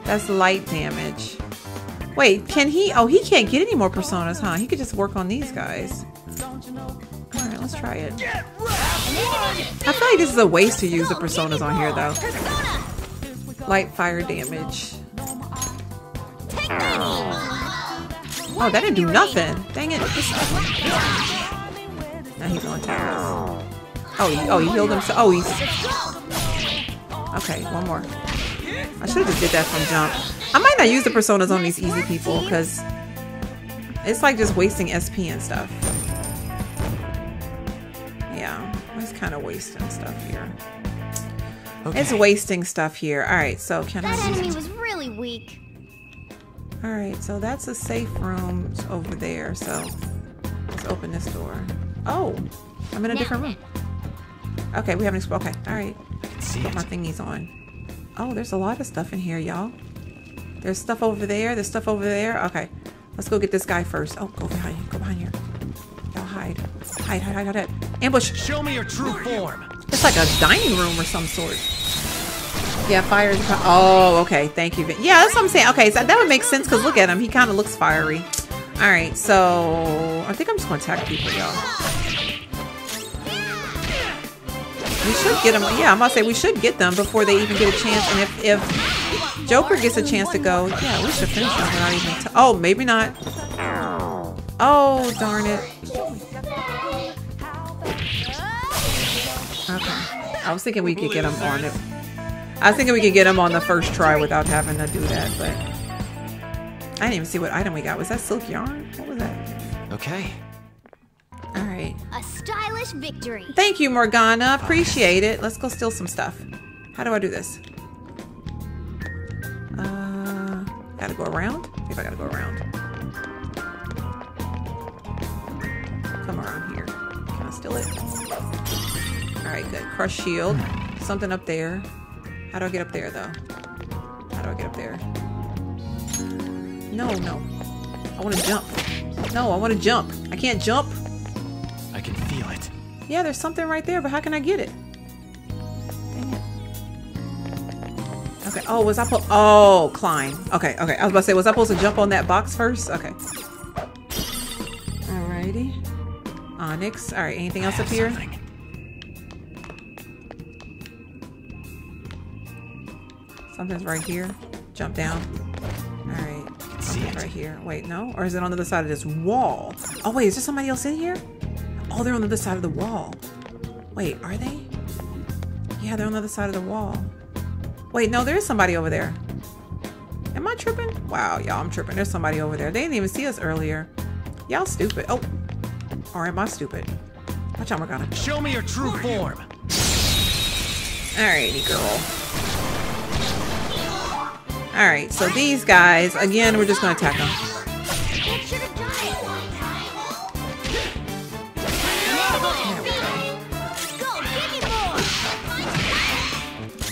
That's light damage. Wait, can he? Oh, he can't get any more personas, huh? He could just work on these guys. All right, let's try it. I feel like this is a waste to use the personas on here, though. Light fire damage. Oh, that didn't do nothing. Dang it. Now he's on to. Oh, he, oh, he healed himself. Oh, he's. Okay, one more. I should have just did that from jump. I might not use the personas on these easy people because it's like just wasting SP and stuff. Yeah, it's kind of wasting stuff here. It's wasting stuff here. All right, so can That I? enemy was really weak. All right, so that's a safe room over there. So let's open this door. Oh, I'm in a different room. Okay, we haven't explored. Okay, all right. Put my thingies on. Oh, there's a lot of stuff in here, y'all. There's stuff over there. There's stuff over there. Okay, let's go get this guy first. Oh, go behind. Go behind here. Y'all hide. Hide, hide, hide, hide, hide. Ambush. Show me your true form. It's like a dining room or some sort. Yeah, fire. Oh, okay. Thank you. Yeah, that's what I'm saying. Okay, so that would make sense because look at him. He kind of looks fiery. All right, so I think I'm just gonna attack people, y'all. We should get them. Yeah, I'm gonna say we should get them before they even get a chance. And if if Joker gets a chance to go, yeah, we should finish them without even. Oh, maybe not. Oh, darn it. Okay. I was thinking we could get them on it. I was thinking we could get them on the first try without having to do that, but I didn't even see what item we got. Was that silk yarn? What was that? Okay. All right. A stylish victory. Thank you, Morgana. Appreciate it. Let's go steal some stuff. How do I do this? Uh, gotta go around? If I gotta go around. Come around here. Can I steal it? All right, good. Crush shield. Something up there. How do I get up there, though? How do I get up there? No, no. I want to jump. No, I want to jump. I can't jump. Yeah, there's something right there, but how can I get it? Dang it. Okay. Oh, was I supposed? Oh, climb. Okay. Okay. I was about to say, was I supposed to jump on that box first? Okay. Alrighty. Onyx. All right. Anything else up here? Something's right here. Jump down. All right. Something's right here. Wait, no? Or is it on the other side of this wall? Oh, wait. Is there somebody else in here? Oh, they're on the other side of the wall. Wait, are they? Yeah, they're on the other side of the wall. Wait, no, there is somebody over there. Am I tripping? Wow, y'all, I'm tripping. There's somebody over there. They didn't even see us earlier. Y'all stupid. Oh, or am I stupid? Watch out, Morgana. Show me your true form. Alrighty, girl. Alright, so these guys, again, we're just gonna attack them.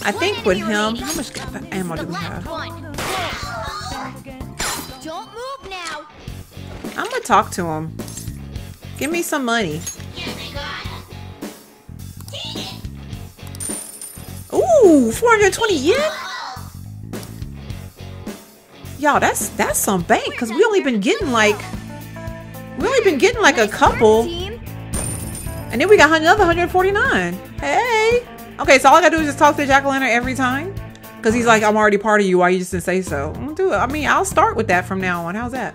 I think with him, how much ammo do we have? Don't move now. I'm gonna talk to him. Give me some money. Ooh, 420 yen? Y'all, that's that's some bank because we only been getting like we only been getting like a couple. And then we got another 149. Hey. Okay, so all I gotta do is just talk to Jack o' every time. Cause he's like, I'm already part of you. Why you just didn't say so? I'm do it. I mean, I'll start with that from now on. How's that?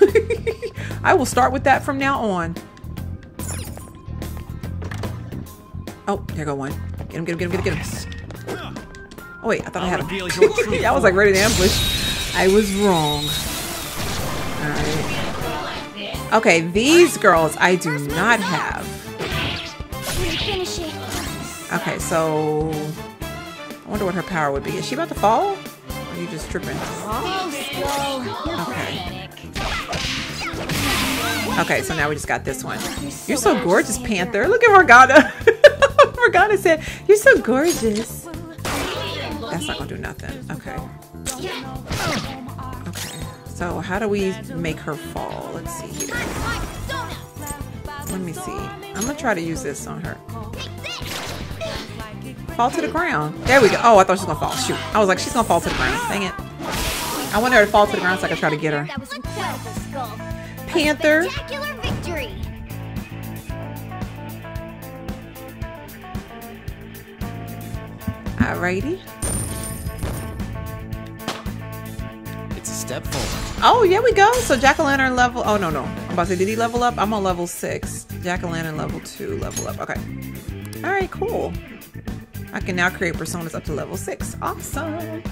I will start with that from now on. Oh, there go one. Get him, get him, get him, get him, get him. Oh wait, I thought I had him. reveal I was like ready to ambush. I was wrong. Alright. Okay, these girls I do not have. Okay, so I wonder what her power would be. Is she about to fall? Or are you just tripping? Okay. Okay, so now we just got this one. You're so gorgeous, Panther. Look at Morgana. Morgana said, You're so gorgeous. That's not gonna do nothing. Okay. Okay. So how do we make her fall? Let's see here. Let me see. I'm gonna try to use this on her. Fall to the ground. There we go. Oh, I thought she was gonna fall. Shoot. I was like, she's gonna fall to the ground. Dang it. I want her to fall to the ground so I can try to get her. That was incredible, Skull. Panther. Victory. Alrighty. It's a step forward. Oh, yeah, we go. So Jack o' Lantern level. Oh no, no. I'm about to say, did he level up? I'm on level six. Jack o' Lantern level two, level up. Okay. All right, cool. I can now create personas up to level six. Awesome.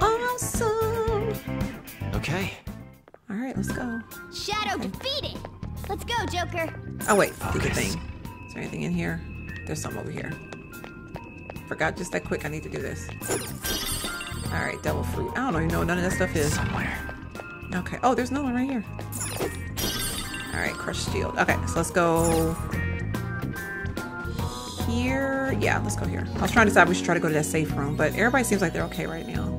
Awesome. Okay. All right, let's go. Shadow defeated. Let's go, Joker. Oh wait, do the thing. Is there anything in here? There's some over here. Forgot just that quick. I need to do this. All right, devil fruit. I don't even know what none of that stuff is. Somewhere. Okay. Oh, there's another one right here. All right, crushed shield. Okay, so let's go here. Yeah, let's go here. I was trying to decide we should try to go to that safe room, but everybody seems like they're okay right now.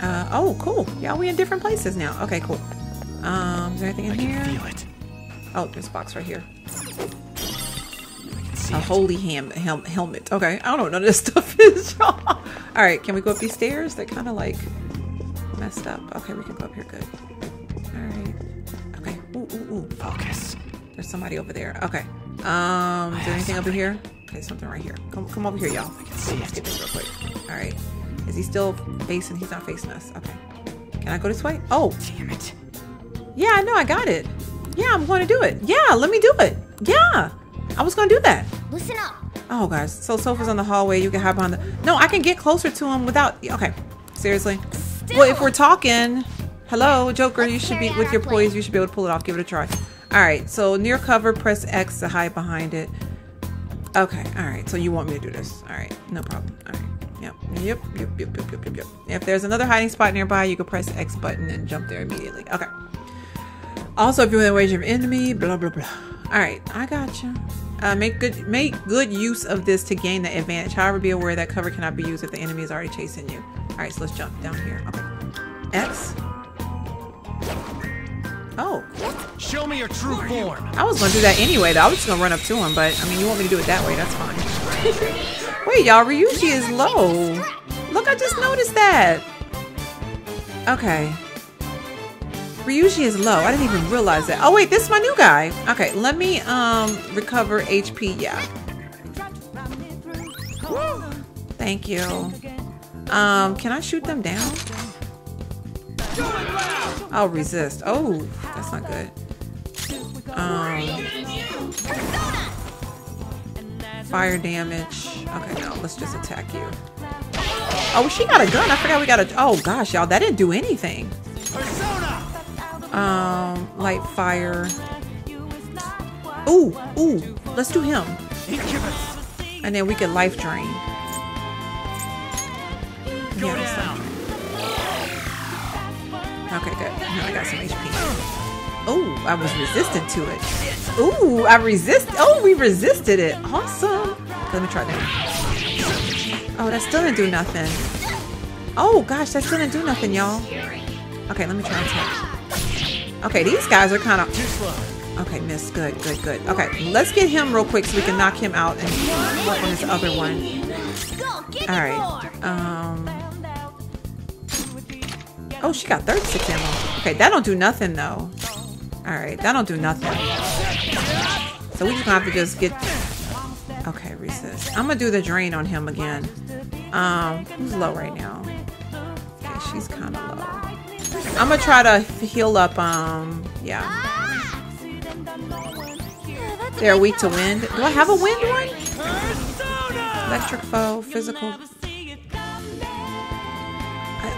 Uh, oh, cool. Yeah, we in different places now. Okay, cool. Um, is there anything in I can feel it. Oh, there's a box right here. I A it. holy ham hel- helmet. Okay, I don't know what none of this stuff is. All right, can we go up these stairs? They're kind of like messed up. Okay, we can go up here. Good. All right. Okay. Ooh, ooh, ooh. Focus. There's somebody over there. Okay. Um, is there anything over here? Okay, something right here. Come, come over here, y'all. I can see Let's get this real quick. All right. Is he still facing? He's not facing us. Okay. Can I go this way? Oh, Damn it. yeah, I know. I got it. Yeah, I'm going to do it. Yeah, let me do it. Yeah, I was going to do that. Listen up. Oh guys. so Sofa's on the hallway. You can hop on the. No, I can get closer to him without. Okay, seriously. Well, if we're talking, hello, Joker, you should be with your poise. You should be able to pull it off. Give it a try. All right, so near cover, press X to hide behind it. Okay, all right. So you want me to do this? All right, no problem. All right. Yep. Yep. Yep. Yep. Yep. Yep. Yep. Yep. If there's another hiding spot nearby, you can press X button and jump there immediately. Okay. Also, if you're in the range of enemy, blah blah blah. All right, I got you. Uh, make good make good use of this to gain the advantage. However, be aware that cover cannot be used if the enemy is already chasing you. All right, so let's jump down here. Okay. X. Oh, Show me your true form. I was gonna do that anyway. Though I was just gonna run up to him, but I mean, you want me to do it that way? That's fine. Wait, y'all, Ryuji is low. Look, I just noticed that. Okay. Ryuji is low. I didn't even realize that. Oh wait, this is my new guy. Okay, let me um recover HP. Yeah. Thank you. Um, can I shoot them down? I'll resist. Oh, that's not good. Um, fire damage. Okay, no, let's just attack you. Oh, she got a gun. I forgot we got a. Oh gosh, y'all, that didn't do anything. Um, light fire. Ooh, ooh, let's do him. And then we can life drain. Yeah. Okay, good. Now I got some HP. Oh, I was resistant to it. Ooh, I resist. Oh, we resisted it. Awesome. Let me try that. Oh, that still didn't do nothing. Oh gosh, that still didn't do nothing, y'all. Okay, let me try attack. Okay, these guys are kind of. Okay, miss. Good, good, good. Okay, let's get him real quick so we can knock him out and work on this other one. All right. Um. Oh, she got 36 ammo. Okay, that don't do nothing though. All right, that don't do nothing. So we just gonna have to just get. Okay, resist. I'm gonna do the drain on him again. Um, who's low right now? Okay, she's kind of low. I'm gonna try to heal up. Um, yeah. They're weak to wind. Do I have a wind one? Electric foe, physical.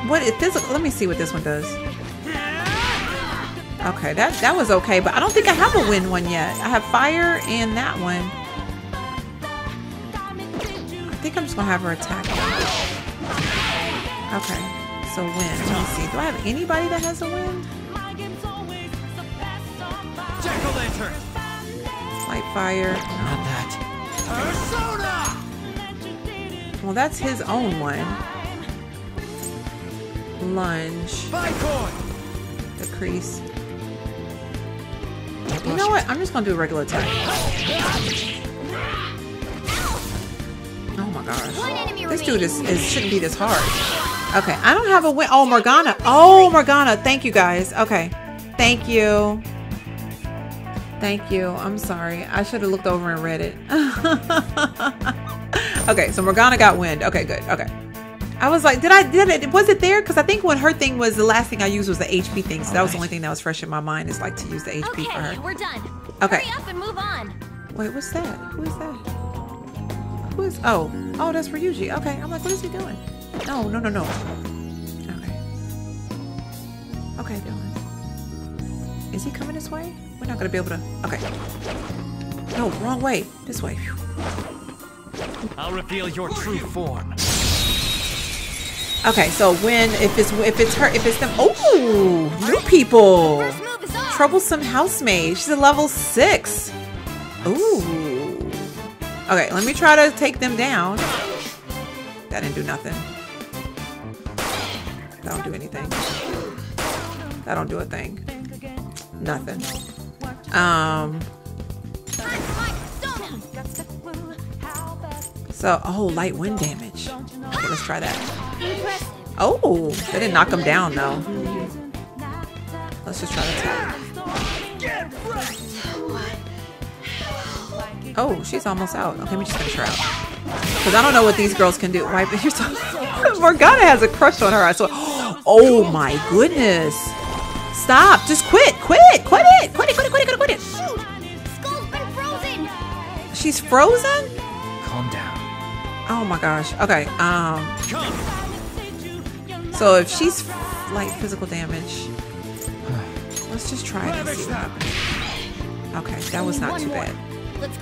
What is physical? Let me see what this one does. Okay, that that was okay, but I don't think I have a wind one yet. I have fire and that one. I think I'm just gonna have her attack. Okay, so wind. Let me see. Do I have anybody that has a lantern. Light fire. Not that. Persona! Well, that's his own one. Lunge. The crease. You know what? I'm just gonna do a regular attack. Oh my gosh. This dude is, is shouldn't be this hard. Okay, I don't have a win. Oh, Morgana. Oh, Morgana. Thank you guys. Okay. Thank you. Thank you. I'm sorry. I should have looked over and read it. okay, so Morgana got wind. Okay, good. Okay. I was like, did I did it was it there? Because I think when her thing was the last thing I used was the HP thing. So that was the only thing that was fresh in my mind is like to use the HP Okay, for her. we're done. Okay. Hurry up and move on. Wait, what's that? Who is that? Who is oh oh that's Ryuji. Okay. I'm like, what is he doing? No, no, no, no. Okay. Okay, Dylan. Is he coming this way? We're not gonna be able to okay. No, wrong way. This way. Phew. I'll reveal your true form. Okay, so when if it's if it's her if it's them oh new people. Troublesome housemaid. She's a level six. Ooh. Okay let me try to take them down. That didn't do nothing. That don't do anything. That don't do a thing. Nothing. Um. So oh light wind damage okay let's try that Oh, they didn't knock him down though. Let's just try to attack. Oh, she's almost out. Okay, let me just finish her out. Because I don't know what these girls can do. Why? You're so, Morgana has a crush on her. I saw. Oh my goodness! Stop! Just quit! Quit! Quit it! Quit it! Quit it! Quit it! Quit it! Quit it! Skull's been frozen. She's frozen. Calm down. Oh my gosh. Okay. Um. So if she's light physical damage, let's just try it and see what happens. Okay, that was not too bad.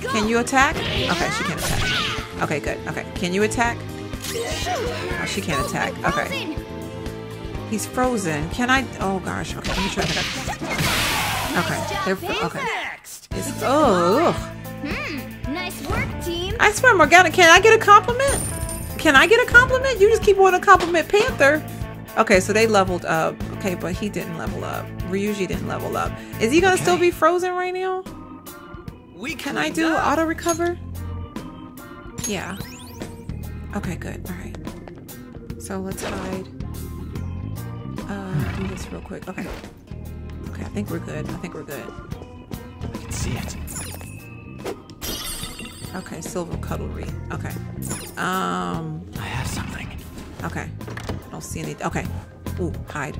Can you attack? Okay, she can attack. Okay, good. Okay, can you attack? Oh, she can't attack. Okay. He's frozen. Can I? Oh gosh. Okay, let me try that. Okay, they're okay. It's oh. ugh. I swear, Morgana, can I get a compliment? Can I get a compliment? You just keep wanting to compliment Panther. Okay, so they leveled up. Okay, but he didn't level up. Ryuji didn't level up. Is he gonna still be frozen right now? We Can I do auto recover? Yeah. Okay, good. All right. So let's hide. Uh, do this real quick. Okay. Okay, I think we're good. I think we're good. I can see it. Okay, silver cutlery. Okay. Um. I have something. Okay. I don't see anything. Okay. Ooh, hide.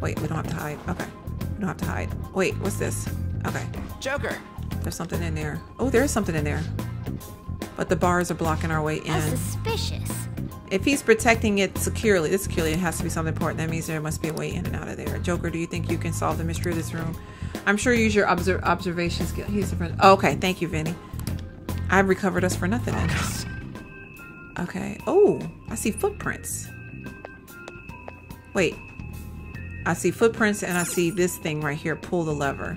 Wait, we don't have to hide. Okay. We don't have to hide. Wait, what's this? Okay. Joker. There's something in there. Oh, there is something in there. But the bars are blocking our way How in. suspicious. If he's protecting it securely, this securely it has to be something important. That means there must be a way in and out of there. Joker, do you think you can solve the mystery of this room? I'm sure you use your obser- observation skill. He's a friend. Oh, okay, thank you, Vinny. I recovered us for nothing. then. Okay. Oh, I see footprints. Wait. I see footprints and I see this thing right here. Pull the lever.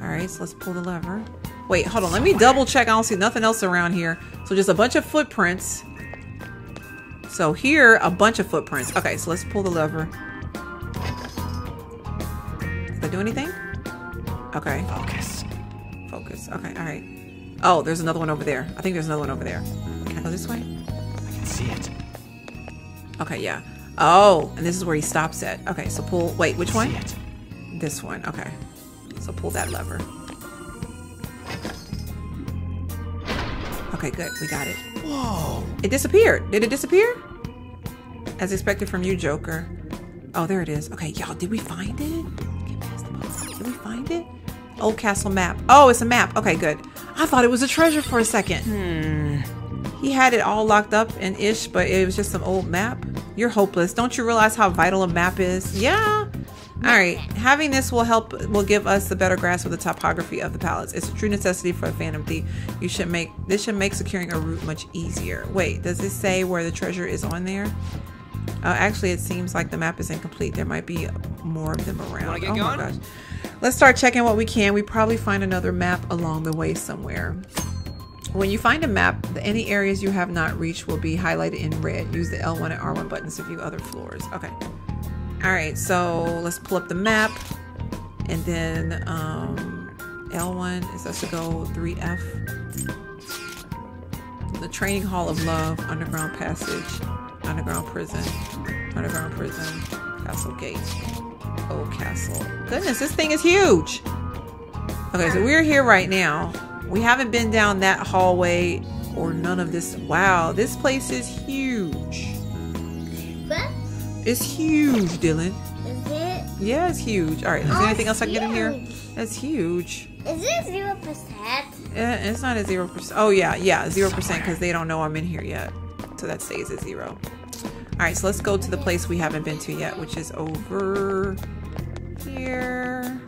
All right, so let's pull the lever. Wait, hold on. Let me double check. I don't see nothing else around here. So just a bunch of footprints. So here, a bunch of footprints. Okay, so let's pull the lever. Did I do anything? Okay. Focus. Focus. Okay, all right. Oh, there's another one over there. I think there's another one over there. Can I go this way? I can see it. Okay, yeah. Oh, and this is where he stops at. Okay, so pull. Wait, which one? This one. Okay. So pull that lever. Okay, good. We got it. Whoa. It disappeared. Did it disappear? As expected from you, Joker. Oh, there it is. Okay, y'all, did we find it? Get past the box. Did we find it? Old castle map. Oh, it's a map. Okay, good. I thought it was a treasure for a second. Hmm. He had it all locked up and ish, but it was just some old map. You're hopeless. Don't you realize how vital a map is? Yeah. All right. Having this will help. Will give us a better grasp of the topography of the palace. It's a true necessity for a Phantom Thief. You should make this should make securing a route much easier. Wait, does this say where the treasure is on there? Uh, actually, it seems like the map is incomplete. There might be more of them around. oh my gosh. Let's start checking what we can. We probably find another map along the way somewhere. When you find a map, any areas you have not reached will be highlighted in red. Use the L1 and R1 buttons to view other floors. Okay. All right, so let's pull up the map. And then um, L1 is us to go 3F. The Training Hall of Love, Underground Passage, Underground Prison, Underground Prison, Castle Gate, Old Castle. Goodness, this thing is huge. Okay, so we're here right now. We haven't been down that hallway or none of this. Wow, this place is huge. What? It's huge, Dylan. Is it? Yeah, it's huge. All right, is there Oh, anything else I can get in here? That's huge. Is it zero percent? Eh, it's not a zero percent. Oh yeah, yeah, zero percent because they don't know I'm in here yet, so that stays at zero. All right, so let's go to the place we haven't been to yet, which is over here.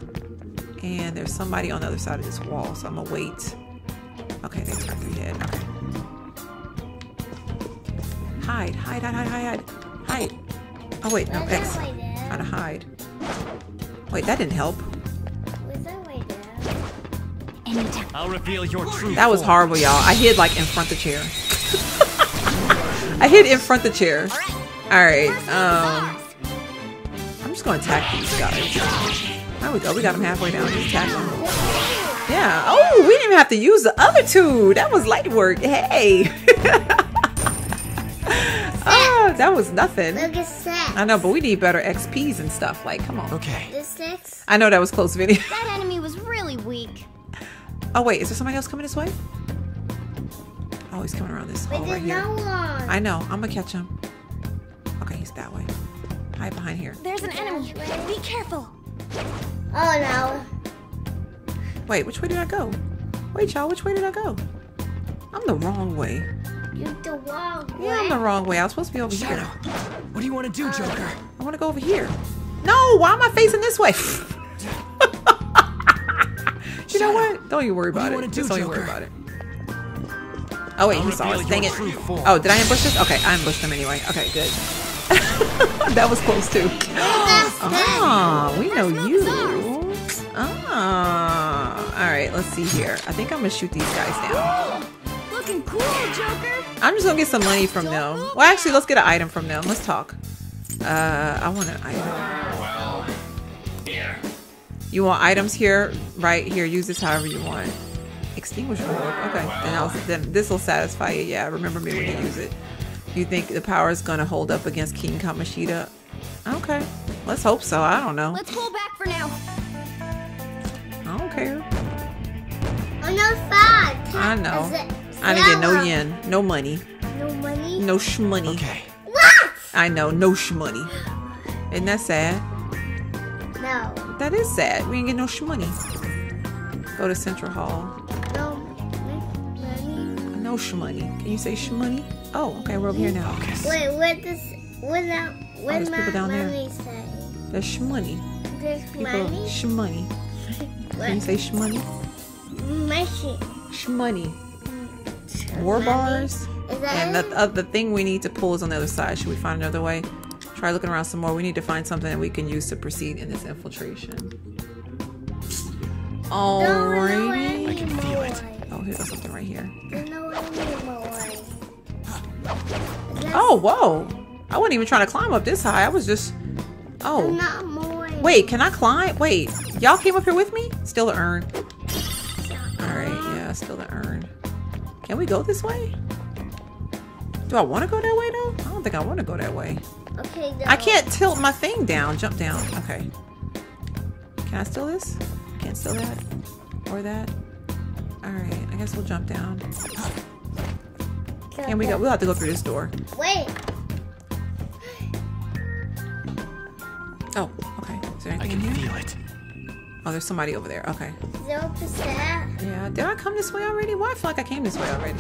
And there's somebody on the other side of this wall, so I'm gonna wait. Okay, they turned their head. Okay. Hide, hide, hide, hide, hide, hide, hide. Oh wait, no, Where's X. that way there? Trying to hide. Wait, that didn't help. That way there? Anytime. I'll reveal your true That was horrible, y'all. I hid like in front of the chair. I hid in front of the chair. All right. Um, I'm just gonna attack these guys. There we go. We got them halfway down. Just attack them. Yeah. Oh, we didn't even have to use the other two. That was light work. Hey. oh, that was nothing. Look at six. I know, but we need better XPs and stuff. Like, come on. Okay. The six. I know that was close video. That enemy was really weak. Oh wait, is there somebody else coming this way? Oh, he's coming around this But hall right here. no one. I know. I'm gonna catch him. Okay, he's that way. Hide behind here. There's an enemy. Be careful. Oh no. Wait, which way did I go? Wait, y'all, which way did I go? I'm the wrong way. You're the wrong way. Yeah, I'm the wrong way. I was supposed to be over Shadow. here. What do you want to do, uh, Joker? I want to go over here. No, why am I facing this way? you know what? Don't you worry What do about you it. wanna do, Just don't even worry about it. Oh wait, he saw us. Dang it. form. Oh, did I ambush this? Okay, I ambushed him anyway. Okay, good. that was close too. Ah, we know you. Ah, all right. Let's see here. I think I'm gonna shoot these guys down. Looking cool, Joker. I'm just gonna get some money from them. Well, actually, let's get an item from them. Let's talk. Uh, I want an item. You want items here, right here. Use this however you want. Extinguish orb. Okay, then, I'll, then this will satisfy you. Yeah, remember me when you use it. You think the power is gonna hold up against King Kamoshida? Okay, let's hope so. I don't know. Let's pull back for now. I don't care. On the side. I know. I didn't get no yen, no money, No money. no shmoney. Okay. What? I know, no shmoney. Isn't that sad? No. That is sad. We didn't get no shmoney. Go to Central Hall. No money. No shmoney. Can you say shmoney? Oh, okay, we're over here now. Wait, what does what that what there's my people down there. money say? There's shmoney. There's People, money. shmoney. Can you say shmoney? Money. Shmoney. War bars. And the, uh, the thing we need to pull is on the other side. Should we find another way? Try looking around some more. We need to find something that we can use to proceed in this infiltration. Alrighty. I can feel it. Oh, here's something right here. No. Oh, whoa. I wasn't even trying to climb up this high. I was just. Oh. Not more. Wait, can I climb? Wait. Y'all came up here with me? Still the urn. Alright, yeah, still the urn. Can we go this way? Do I want to go that way though? I don't think I want to go that way. Okay. I can't tilt my thing down. Jump down. Okay. Can I steal this? Can't steal that? Or that? Alright, I guess we'll jump down. Can we go? We'll have to go through this door. Wait. Oh, okay. Is there anything I anything can in here? feel it. Oh, there's somebody over there. Okay. Zero percent. Yeah. Did I come this way already? Why I feel like I came this way already?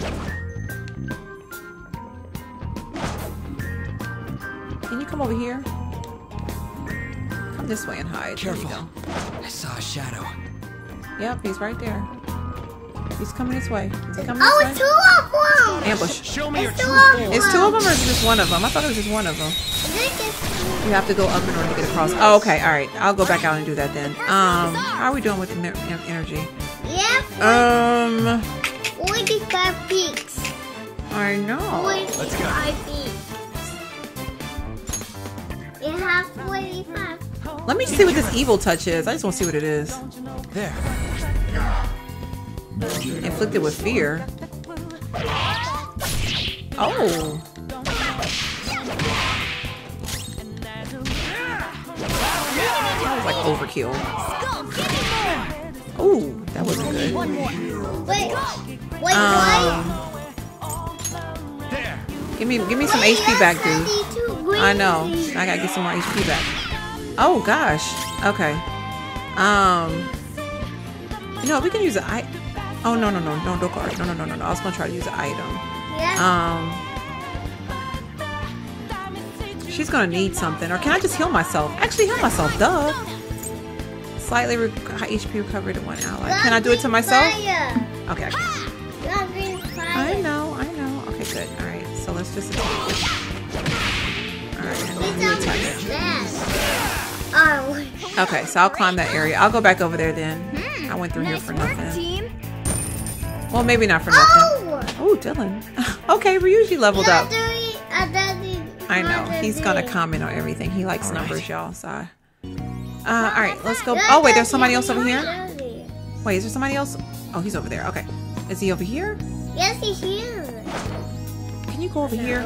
Can you come over here. Come this way and hide. Careful. There you I saw a shadow. Yep, he's right there. He's coming this way. Is he coming Oh, this it's way? two of them. Ambush. Show me your It's true two of them. Is two of them or is it just one of them? I thought it was just one of them. I think it's You have to go up in order to get across. Oh, okay. All right. I'll go back out and do that then. Um, how are we doing with ener- en- energy? yeah, Um, 45 peaks. I know. 45 peaks. It has 45. Let me see what this evil touch is. I just want to see what it is. There. Inflicted with fear. Oh. That was like overkill. Ooh, that wasn't good. Wait, wait, Um, give me, give me some HP back, dude. I know. I gotta get some more HP back. Oh gosh. Okay. Um. You know we can use an I. Oh no no no no no card. No no no no no. I was gonna try to use an item. Yeah. Um. She's gonna need something, or can I just heal myself? Actually, heal myself. Duh. Slightly re- high HP recovery to one ally. Can I do it to myself? Okay. I can. Not green fire. I know, I know. Okay, good. All right, so let's just attack it. All right, and then attack it. Oh, Okay, so I'll climb that area. I'll go back over there then. I went through here for nothing. Team. Well, maybe not for nothing. oh! Oh, Dylan. okay, Ryuji leveled You're up. doing a daddy. I know. mother He's gonna comment on everything. He likes All right. numbers, y'all. So, uh, all right, let's go. Oh wait, there's somebody else over here. Wait, is there somebody else? Oh, he's over there. Okay, is he over here? Yes, he's here. Can you go over here?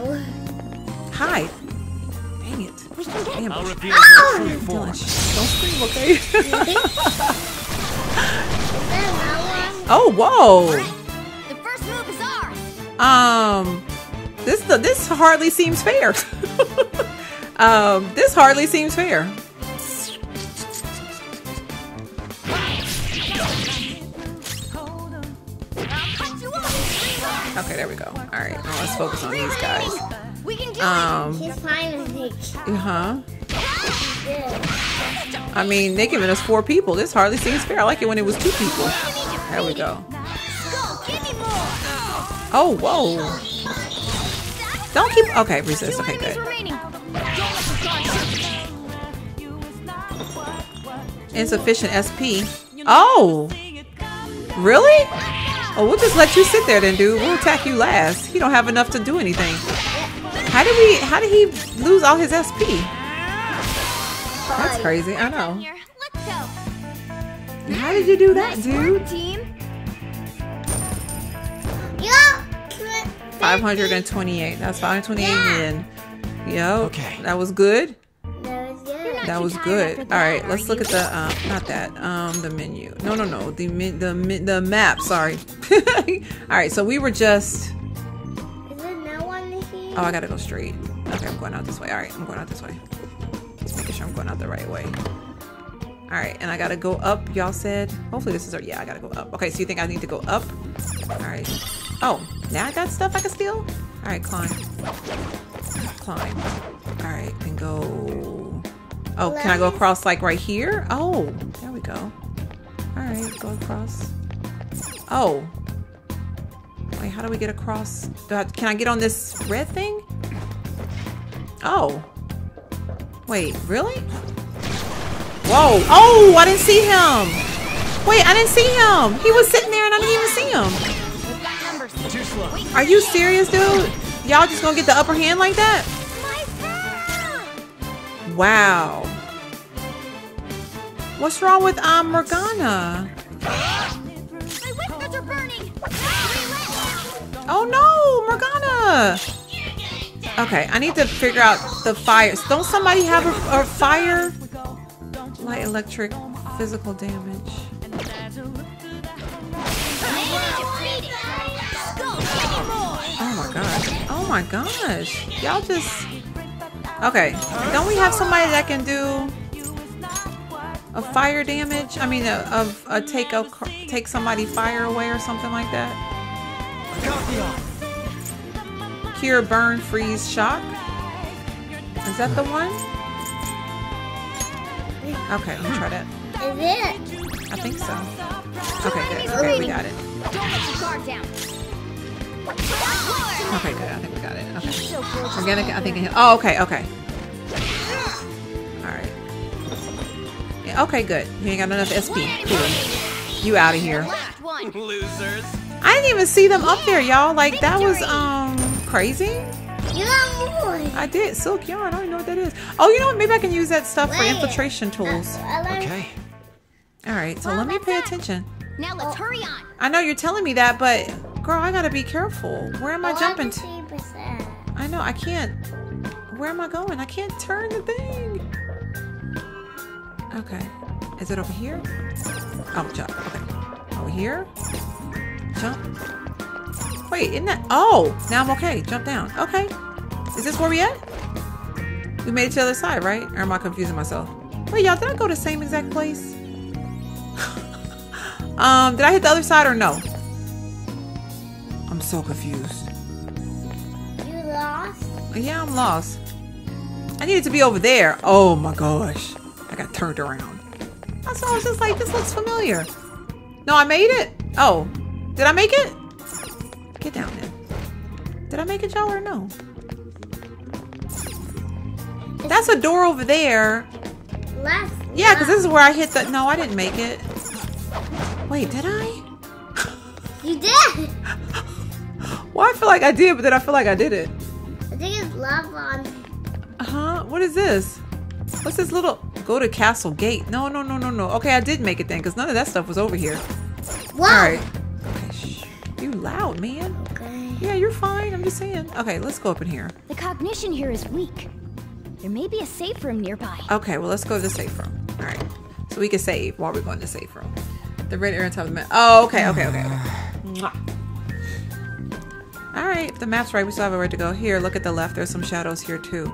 Hide. Dang it. Damn I'll it. reveal your true Dylan, form. shh, don't scream, okay? Is that oh, whoa. Um, this this hardly seems fair. um, this hardly seems fair. Okay, there we go. All right, now let's focus on these guys. We can do Um, uh huh. I mean, they giving us four people. This hardly seems fair. I like it when it was two people. There we go. Oh, whoa. Don't keep. Okay, resist. Okay, good. remaining. Don't let this guard Insufficient SP. Oh, really? Oh, we'll just let you sit there then, dude. We'll attack you last. He don't have enough to do anything. How did we? How did he lose all his SP? That's crazy. I know. Here, let's go. How did you do that, dude? 528. That's 528 yen. Yo. Okay. That was good. That was good. That was good. All right, let's look at the um, not that um, the menu. No, no, no, the the the map. Sorry. All right, so we were just. Is there no one here? Oh, I gotta go straight. Okay, I'm going out this way. All right, I'm going out this way. Just making sure I'm going out the right way. All right, and I gotta go up. Y'all said. Hopefully this is. our- Yeah, I gotta go up. Okay, so you think I need to go up? All right. Oh, now I got stuff I can steal. All right, climb. Climb. All right, and go. Oh, can I go across like right here? Oh, there we go. All right, go across. Oh. Wait, how do we get across? Do I, can I get on this red thing? Oh. Wait, really? Whoa. Oh, I didn't see him. Wait, I didn't see him. He was sitting there and I didn't even see him. Too slow. Are you serious, dude? Y'all just gonna get the upper hand like that? Wow. What's wrong with um Morgana? Oh no, Morgana! Okay, I need to figure out the fires. Don't somebody have a, a fire? Light electric, physical damage. Gosh. Oh my gosh. Y'all just. Okay. Don't we have somebody that can do a fire damage? I mean, a, of a take a take somebody fire away or something like that. Cure, burn, freeze, shock. Is that the one? Okay, let me try that. Is it? I think so. Okay, good. Okay, we got it. Don't let your guard down. Okay, good. I think we got it. Okay. Organic, I think. Oh, okay, okay. All right. Yeah, okay, good. You ain't got enough SP. Cool. You out of here. Losers. I didn't even see them up there, y'all. Like that was um crazy. You got more. I did silk yarn. I don't even know what that is. Oh, you know what? Maybe I can use that stuff for infiltration tools. Okay. All right, so let me pay attention. Now let's hurry on. I know you're telling me that, but girl, I gotta be careful. Where am I jumping to? I know I can't. Where am I going? I can't turn the thing. Okay. Is it over here? Oh, jump. Okay. Over here. Jump. Wait, isn't that? Oh, now I'm okay. Jump down. Okay. Is this where we at? We made it to the other side, right? Or am I confusing myself? Wait, y'all, did I go to the same exact place? um, did I hit the other side or no? So confused. You lost? Yeah, I'm lost. I needed to be over there. Oh my gosh. I got turned around. That's why I was just like, this looks familiar. No, I made it. Oh, did I make it? Get down then. Did I make it, y'all, or no? That's a door over there. Last. Yeah, because this is where I hit the... No, I didn't make it. Wait, did I? You did. Well, I feel like I did, but then I feel like I did it. I think it's lava on. Uh-huh. What is this? What's this little... Go to Castle Gate. No, no, no, no, no. Okay, I did make it then, because none of that stuff was over here. Whoa. All right. Okay, shh. You loud, man. Okay. Yeah, you're fine. I'm just saying. Okay, let's go up in here. The cognition here is weak. There may be a safe room nearby. Okay, well, let's go to the safe room. All right. So we can save while we're going to the safe room. The red area on top of the map. Oh, okay, okay, okay, okay. Mwah. All right, if the map's right, we still have a way to go. Here, look at the left. There's some shadows here, too.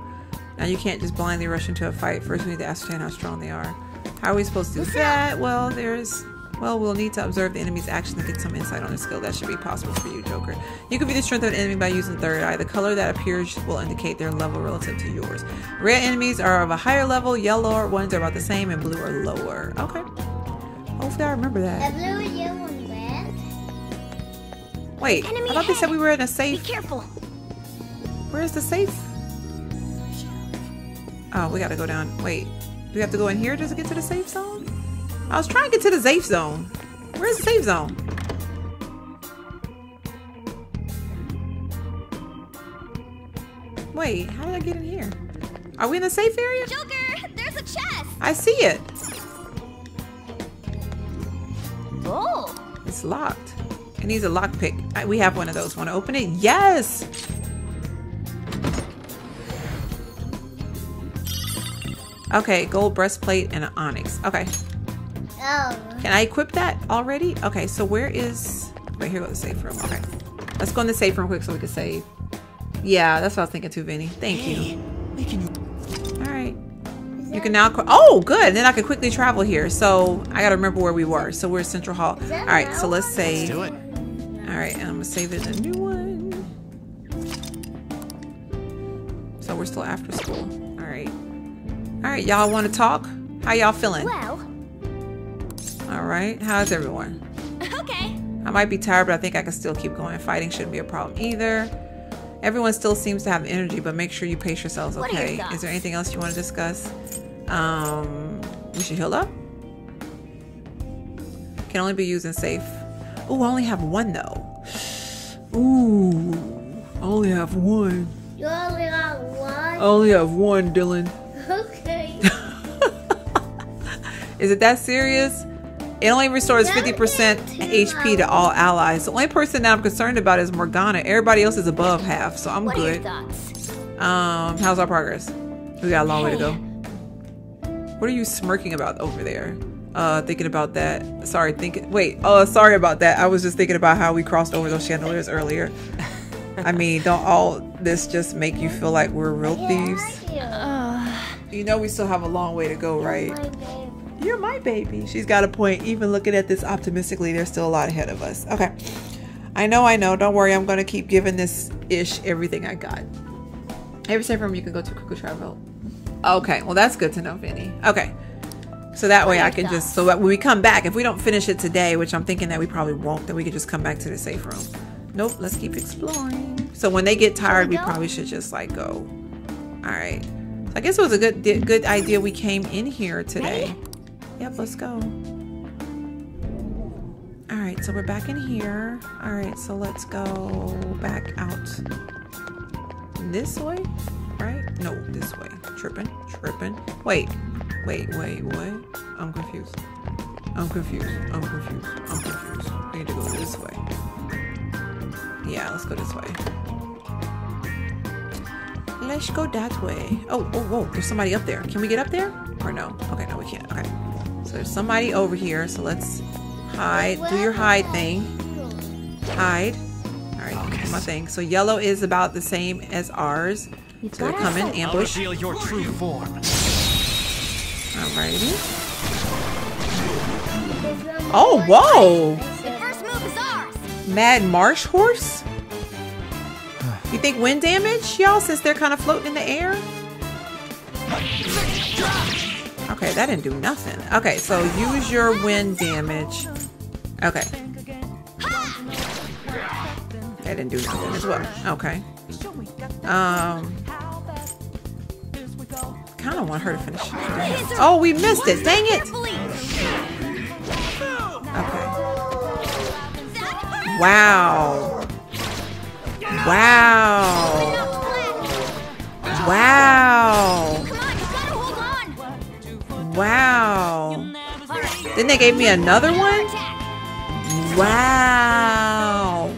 Now, you can't just blindly rush into a fight. First, we need to ascertain how strong they are. How are we supposed to do that? Well, there's... Well, we'll need to observe the enemy's action to get some insight on their skill. That should be possible for you, Joker. You can view the strength of an enemy by using third eye. The color that appears will indicate their level relative to yours. Red enemies are of a higher level, yellow ones are about the same, and blue are lower. Okay. Hopefully I remember The that. Wait, Enemy I thought they said we were in a safe. Be careful. Where's the safe? Oh, we gotta go down. Wait, do we have to go in here just to get to the safe zone? I was trying to get to the safe zone. Where's the safe zone? Wait, how did I get in here? Are we in the safe area? Joker, there's a chest. I see it. Oh, It's locked. It needs a lockpick. I- We have one of those. Want to open it? Yes. Okay, gold breastplate and an onyx. Okay. Oh. Can I equip that already? Okay, so where is... Wait, here goes the safe room. Okay. Let's go in the safe room quick so we can save. Yeah, that's what I was thinking too, Vinny. Thank you. We can. All right. You can now... Oh, good. Then I can quickly travel here. So I got to remember where we were. So we're at Central Hall. All right, that right, so now? let's save. Do it. All right, and I'm gonna save it a new one. So we're still after school. All right. All right, y'all want to talk? How y'all feeling? Well, All right. How's everyone? okay. I might be tired, but I think I can still keep going. Fighting shouldn't be a problem either. Everyone still seems to have energy, but make sure you pace yourselves, your okay? thoughts? Is there anything else you want to discuss? Um, we should heal up. Can only be used in safe. Ooh, I only have one though. Ooh, I only have one. You only got one. I only have one, Dylan. Okay. Is it that serious? It only restores 50% HP to all allies. The only person that I'm concerned about is Morgana. Everybody else is above half, so I'm What are your good. thoughts? Um, how's our progress? We got a long way to go. What are you smirking about over there? Uh, thinking about that. Sorry, thinking. Wait. Uh, sorry about that. I was just thinking about how we crossed over those chandeliers earlier. I mean, don't all this just make you feel like we're real thieves? You know, we still have a long way to go, right? You're my baby. She's got a point. Even looking at this optimistically, there's still a lot ahead of us. Okay. I know, I know. Don't worry. I'm going to keep giving this ish everything I got. Every safe room you can go to quickly travel. Okay, well that's good to know, Vinny. Okay. So that way I can just so that when we come back, if we don't finish it today, which I'm thinking that we probably won't, then we could just come back to the safe room. Nope, let's keep exploring. So when they get tired, we probably should just like go. All right. I guess it was a good good idea we came in here today. Yep, let's go. All right, so we're back in here. All right, so let's go back out this way, right? No, this way. Tripping, tripping. Wait, wait, wait, what? I'm confused. I'm confused. I'm confused. I'm confused. We need to go this way. Yeah, let's go this way. Let's go that way. Oh, oh, whoa, there's somebody up there. Can we get up there? Or no? Okay, no, we can't. Okay. So there's somebody over here, so let's hide. Do your hide thing. Hide. Alright, do my thing. So yellow is about the same as ours. So they're coming, ambush. I'll reveal your true form. Alrighty. Oh, whoa! The first move is ours. Mad Marsh Horse? You think wind damage, y'all, since they're kind of floating in the air? Okay, that didn't do nothing. Okay, so use your wind damage. Okay. That didn't do nothing as well. Okay. Um. Kind of want her to finish. Oh, we missed it. Dang it. Okay. Wow. Wow. Wow. Wow. Then they gave me another one? Wow.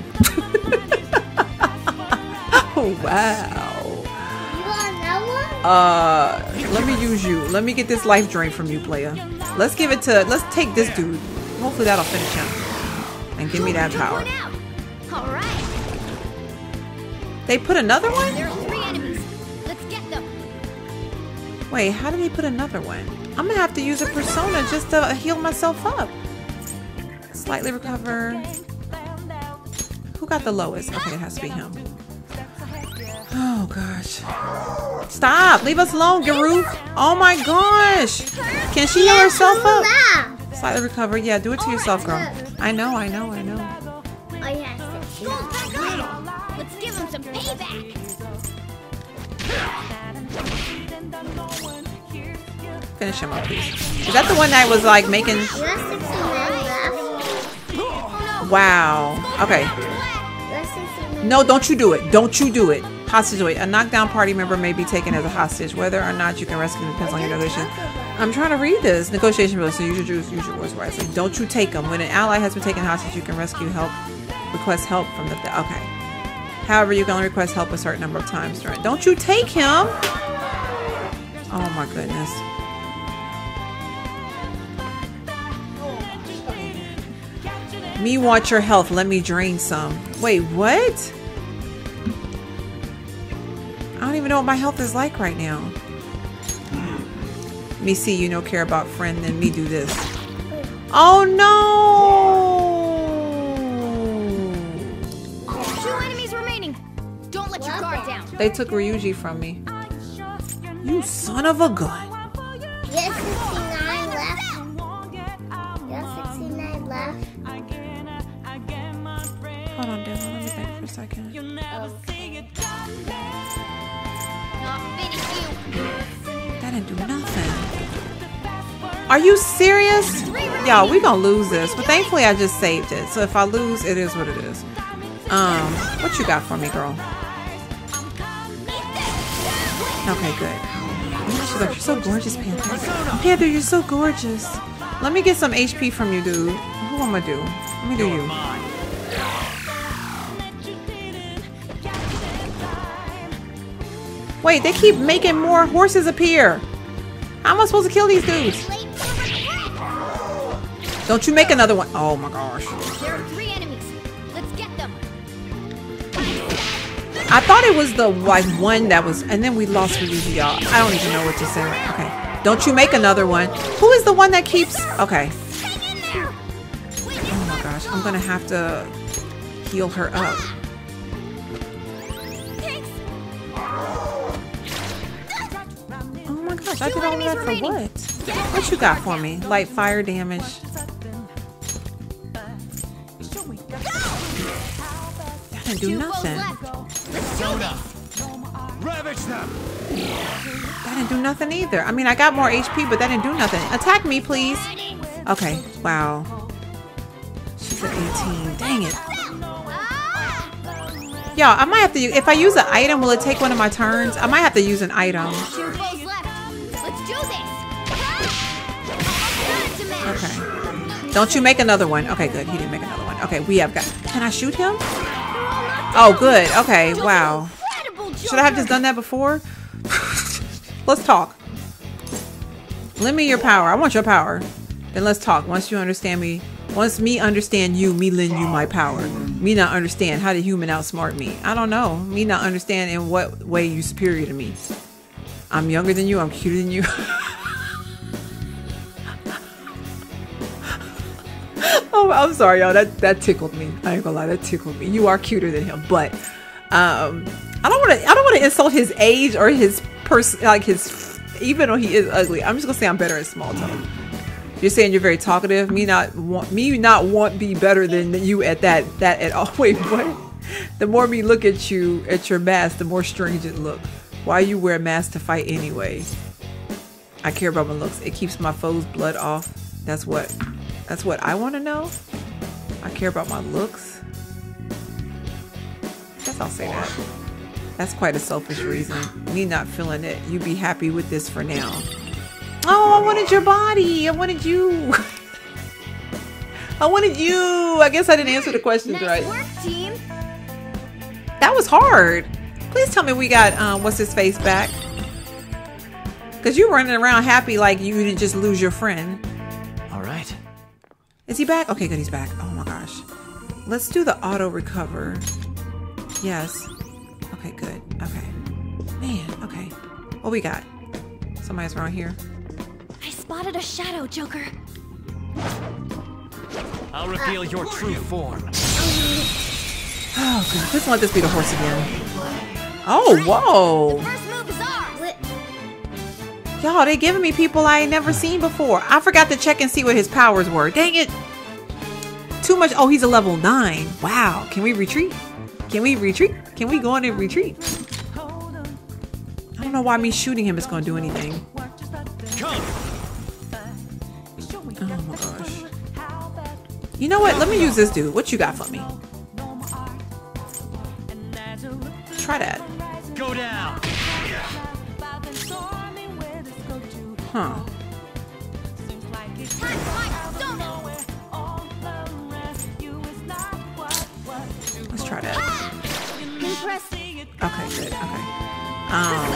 wow. Uh, let me use you. Let me get this life drain from you, player. Let's give it to, let's take this dude. Hopefully that'll finish him. And give me that power. They put another one? Wait, how did he put another one? I'm gonna have to use a persona just to heal myself up. Slightly recover. Who got the lowest? Okay, it has to be him. Oh gosh. Stop! Leave us alone, Garou! Oh my gosh! Can she heal herself up? Slightly recover. Yeah, do it to yourself, girl. I know, I know, I know. Oh, yes. Gold back up. Let's give them some payback. Finish him up, please. Is that the one that was like making? You have 69 left. Wow. Okay. You have 69 No, don't you do it. Don't you do it. Hostage wait. A knockdown party member may be taken as a hostage. Whether or not you can rescue them depends on your negotiation. I'm trying to read this. Negotiation rules. So use your juice, use your words wisely. Don't you take them. When an ally has been taken hostage, you can rescue help. Request help from the. Okay. However, you can only request help a certain number of times during. Don't you take him? Oh my goodness. Me want your health. Let me drain some. Wait, what? I don't even know what my health is like right now. Me see you no care about friend, then me do this. Oh no! Two enemies remaining. Don't let your guard down. They took Ryuji from me. You son of a gun. You have 69 left. You have 69 left. Hold on, Devil. Let me think for a second. Not Are you serious? Y'all, we gonna lose this. But thankfully I just saved it. So if I lose, it is what it is. Um, what you got for me, girl? Okay, good. Like, you're so gorgeous, Panther. Panther, you're so gorgeous. Let me get some HP from you, dude. Who am I do? Let me do you. Wait, they keep making more horses appear. How am I supposed to kill these dudes? Don't you make another one. Oh my gosh. There are three enemies. Let's get them. I thought it was the like one that was, and then we lost Ryuji, y'all. I don't even know what to say. Okay. Don't you make another one. Who is the one that keeps? Okay. Oh my gosh. I'm gonna have to heal her up. Oh my gosh. I did all that for what? What you got for me? Light fire damage. That didn't do nothing. Ravage them! That didn't do nothing either. I mean, I got more HP, but that didn't do nothing. Attack me, please. Okay, wow. She's at 18. Dang it. Y'all, I might have to, if I use an item, will it take one of my turns? I might have to use an item. Two foes left. Let's do this. Good to match. Okay. Don't you make another one. Okay, good. He didn't make another one. Okay, we have got, can I shoot him? Oh, good. Okay, wow. Should I have just done that before? let's talk. Lend me your power. I want your power. Then let's talk. Once you understand me, once me understand you, me lend you my power. Me not understand how the human outsmart me. I don't know. Me not understand in what way you superior to me. I'm younger than you. I'm cuter than you. I'm sorry, y'all. That that tickled me. I ain't gonna lie. That tickled me. You are cuter than him, but um, I don't want to. I don't want to insult his age or his person, like his. Even though he is ugly, I'm just gonna say I'm better at small talk. You're saying you're very talkative. Me not want me not want be better than you at that that at all. Wait, what? The more me look at you at your mask, the more strange it look. Why you wear a mask to fight anyway? I care about my looks. It keeps my foes' blood off. That's what. That's what I want to know. I care about my looks. I Guess I'll say that. That's quite a selfish reason. Me not feeling it. You'd be happy with this for now. Oh, I wanted your body. I wanted you. I wanted you. I guess I didn't answer the questions Nice right. work, team. That was hard. Please tell me we got um, what's his face back. Cause you're running around happy like you didn't just lose your friend. All right. Is he back? Okay, good. He's back. Oh my gosh. Let's do the auto recover. Yes. Okay, good. Okay. Man. Okay. What we got? Somebody's around here. I spotted a shadow, Joker. I'll reveal your true form. Oh god. Please don't let this be the horse again. Oh whoa. First move is ours. Y'all, they giving me people I ain't never seen before. I forgot to check and see what his powers were. Dang it. Too much. Oh, he's a level 9. Wow. Can we retreat? Can we retreat? Can we go in and retreat? I don't know why me shooting him is going to do anything. Oh my gosh. You know what? Let me use this dude. What you got for me? Try that. Go down. Huh. Let's try that. Okay, good. Okay. Um,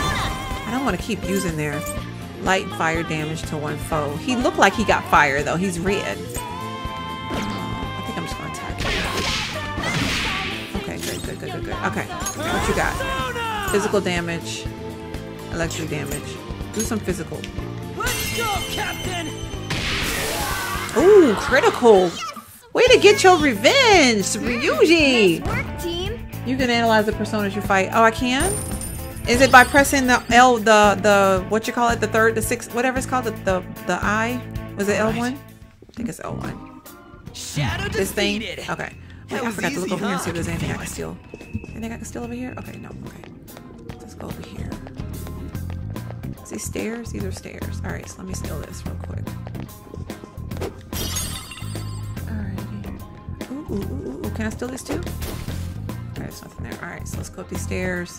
I don't want to keep using their light fire damage to one foe. He looked like he got fire though. He's red. I think I'm just gonna attack him. Okay, good, good, good, good, good. Okay, what you got? Physical damage, electric damage. Do some physical. Let's go, Captain. Ooh, critical. Way to get your revenge, hmm, Ryuji. Work, team. You can analyze the personas you fight. Oh, I can. Is it by pressing the L, the the what you call it, the third, the sixth, whatever it's called, the the, the I? Was it L one? I think it's L one. Shadow This thing. defeated. Okay. Wait, I was forgot to look easy, over here and huh? see if there's I can anything I feel can steal. Anything I can steal over here? Okay, no. Okay. Let's go over here. Is these stairs? These are stairs. All right, so let me steal this real quick. Alrighty. Ooh, ooh, ooh, ooh, ooh. Can I steal this too? There's nothing there. All right, so let's go up these stairs.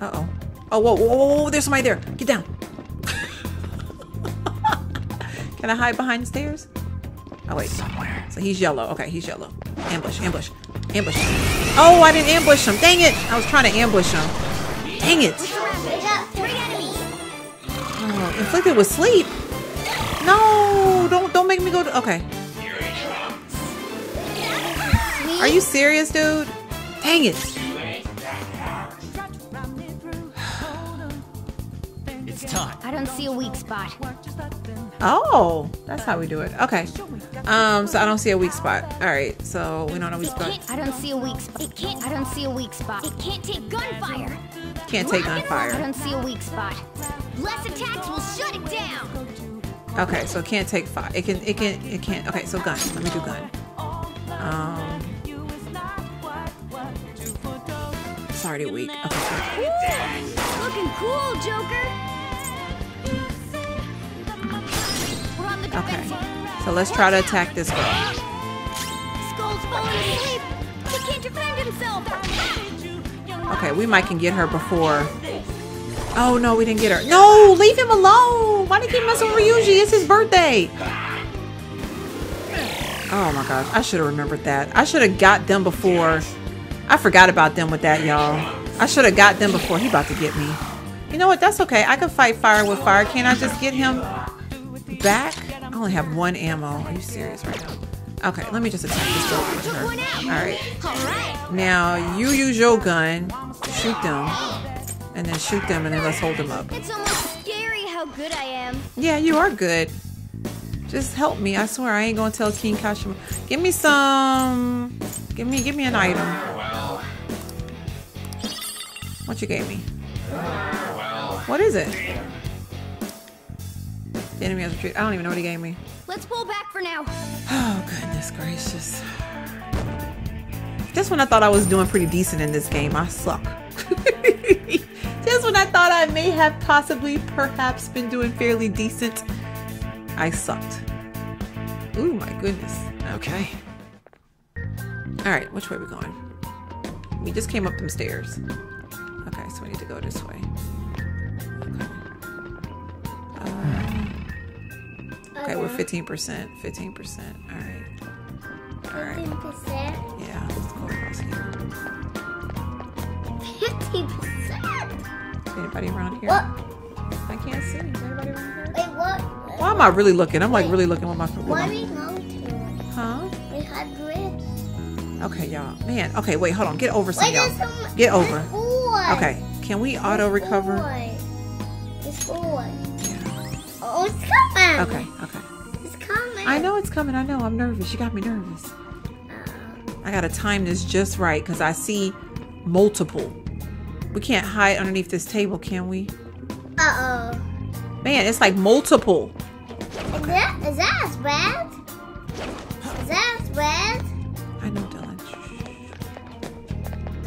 Uh oh. Oh, whoa, whoa, whoa, whoa, there's somebody there. Get down. Can I hide behind the stairs? Oh, wait. Somewhere. So he's yellow. Okay, he's yellow. Ambush, ambush, ambush. Oh, I didn't ambush him. Dang it. I was trying to ambush him. Dang it. Oh, inflicted with sleep. No, don't don't make me go to. Okay. Are you serious, dude? Dang it. Time. I don't see a weak spot. Oh, that's how we do it. Okay. Um, so I don't see a weak spot. All right. So we don't know weak spot. I don't see a weak spot. It can't. I don't see a weak spot. It can't take gunfire. Can't take gunfire. I don't see a weak spot. Less attacks will shut it down. Okay, so it can't take fire. It can. It can. It can't. Okay, so gun. Let me do gun. Um. It's already weak. Okay. Looking cool, Joker. Okay. So let's try to attack this girl. Skull's falling asleep. He can't defend himself. Okay, we might can get her before. Oh no, we didn't get her. No, leave him alone. Why did you mess with Ryuji? It's his birthday. Oh my gosh, I should have remembered that. I should have got them before. I forgot about them with that, y'all. I should have got them before he about to get me. You know what? That's okay. I can fight fire with fire. Can't I just get him back? I only have one ammo. Are you serious right now? Okay, let me just attack this girl with her. All right. Now you use your gun, shoot them, and then shoot them, and then let's hold them up. It's almost scary how good I am. Yeah, you are good. Just help me. I swear I ain't gonna tell King Kamoshida. Give me some. Give me, give me an item. What you gave me? What is it? The enemy has retreated. I don't even know what he gave me. Let's pull back for now. Oh goodness gracious. Just when I thought I was doing pretty decent in this game, I suck. Just when I thought I may have possibly, perhaps, been doing fairly decent, I sucked. Ooh, my goodness. Okay. All right, which way are we going? We just came up them stairs. Okay, so we need to go this way. Okay. Uh, okay, we're uh-huh. 15%. 15%. All right. All right. 15%. Yeah, let's go across here. 50%. Is anybody around here? What? I can't see. Is anybody around here? Wait, what? Why am I really looking? I'm like really looking with my. Where my we go to? huh? We had grids. Okay, y'all. Man, okay, wait, hold on. Get over some, Wait, y'all. some. Get over. Okay, can we auto recover? Four. Yeah. Oh, it's coming. Okay, okay. It's coming. I know it's coming. I know. I'm nervous. You got me nervous. I gotta time this just right because I see multiple. We can't hide underneath this table, can we? Uh oh. Man, it's like multiple. Is that is that as bad? Is that as bad? I know, Dylan.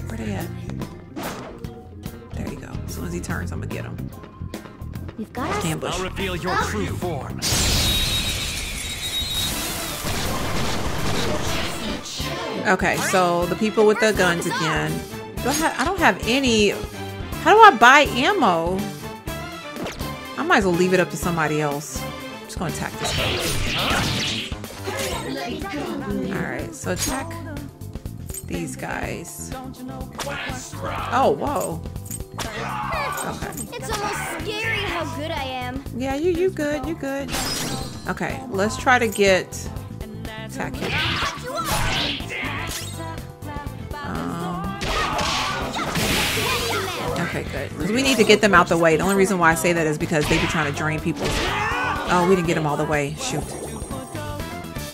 Where they at? There you go. As soon as he turns, I'm gonna get him. We've got us. Ambush. I'll reveal your true form. Okay, so the people with the guns again. Do I, have, I don't have any. How do I buy ammo? I might as well leave it up to somebody else. I'm just gonna attack this guy. Alright, so attack these guys. Oh, whoa. Okay. Am. Yeah, you you good, you good. Okay, let's try to get attack him. Um, okay, good. Because we need to get them out the way. The only reason why I say that is because they be trying to drain people. Oh, we didn't get them all the way. Shoot.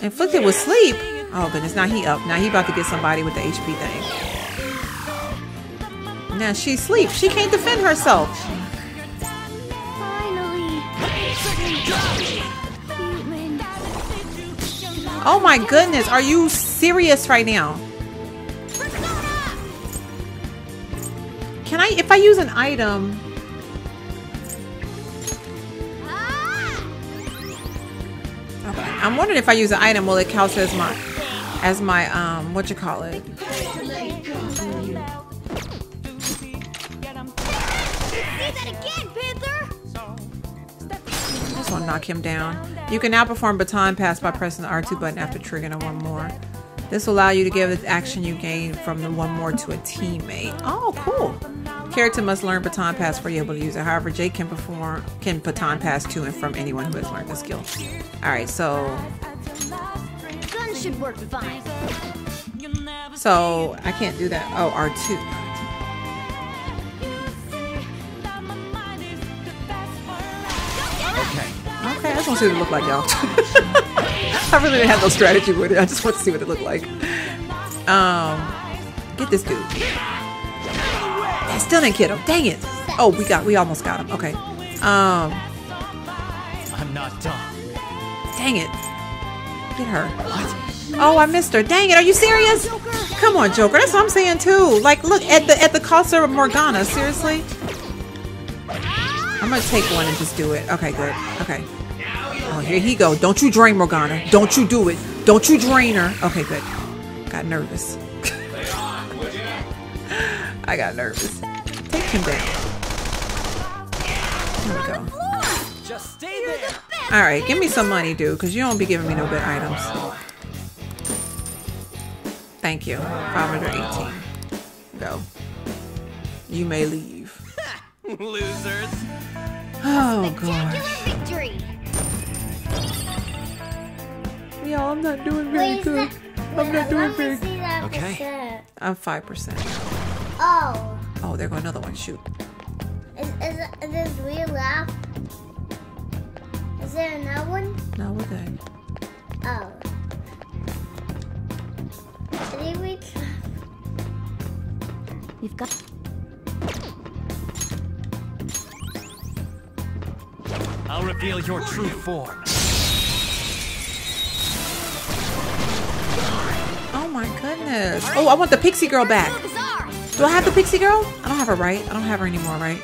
Inflicted with sleep. Oh goodness, now he up. Now he about to get somebody with the HP thing. Now she sleep. She can't defend herself. Oh my goodness, are you serious right now? Can I, if I use an item? Okay, I'm wondering if I use an item, will it count as my, as my, um, what you call it? Again, Panther? Just want to knock him down. You can now perform baton pass by pressing the R2 button after triggering a one more. This will allow you to give the action you gain from the one more to a teammate. Oh, cool. Character must learn baton pass for you able to use it. However, Jake can perform can baton pass to and from anyone who has learned the skill. All right, so Gun should work fine. so I can't do that. Oh, R2. Just want to see what it look like, y'all. I really didn't have no strategy with it. I just want to see what it looked like. Um, get this dude. I still didn't get him. Dang it. Oh, we got, we almost got him. Okay. Um, I'm not done. dang it. Get her. Oh, I missed her. Dang it. Are you serious? Come on, Joker. That's what I'm saying too. Like, look at the at the cost of Morgana. Seriously. I'm gonna take one and just do it. Okay, good. Okay. Oh, here he go. Don't you drain Morgana. Don't you do it. Don't you drain her. Okay, good. Got nervous. I got nervous. Take him down. There we go. Just stay there. All right, give me some money, dude, because you don't be giving me no good items. Thank you. 518. Go. You may leave. Losers. Oh, God. Victory! Yo, I'm not doing very Wait, good. that- I'm not doing wanna very see that Okay. percent. I'm 5%. Oh. Oh, there go another one. Shoot. Is, is, is this real laugh? Is there another one? No, we're good. Oh. Did we We've got. I'll reveal your true form. My goodness. Oh, I want the pixie girl back. Do I have the pixie girl? I don't have her, right? I don't have her anymore, right?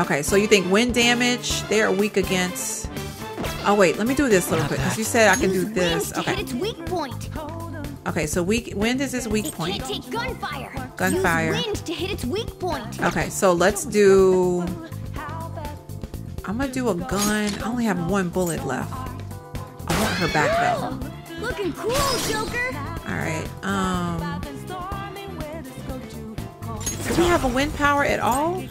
Okay, so you think wind damage, they are weak against... Oh, wait, let me do this a little quick. Because you said I can do this. wind to hit Okay. its weak point. Okay, so weak wind is his weak point. It can't take gunfire. Gunfire. Use wind to hit its weak point. Okay, so let's do... I'm gonna do a gun. I only have one bullet left. I want her back though. Looking cool, Joker. Alright, um... Do we have a wind power at all?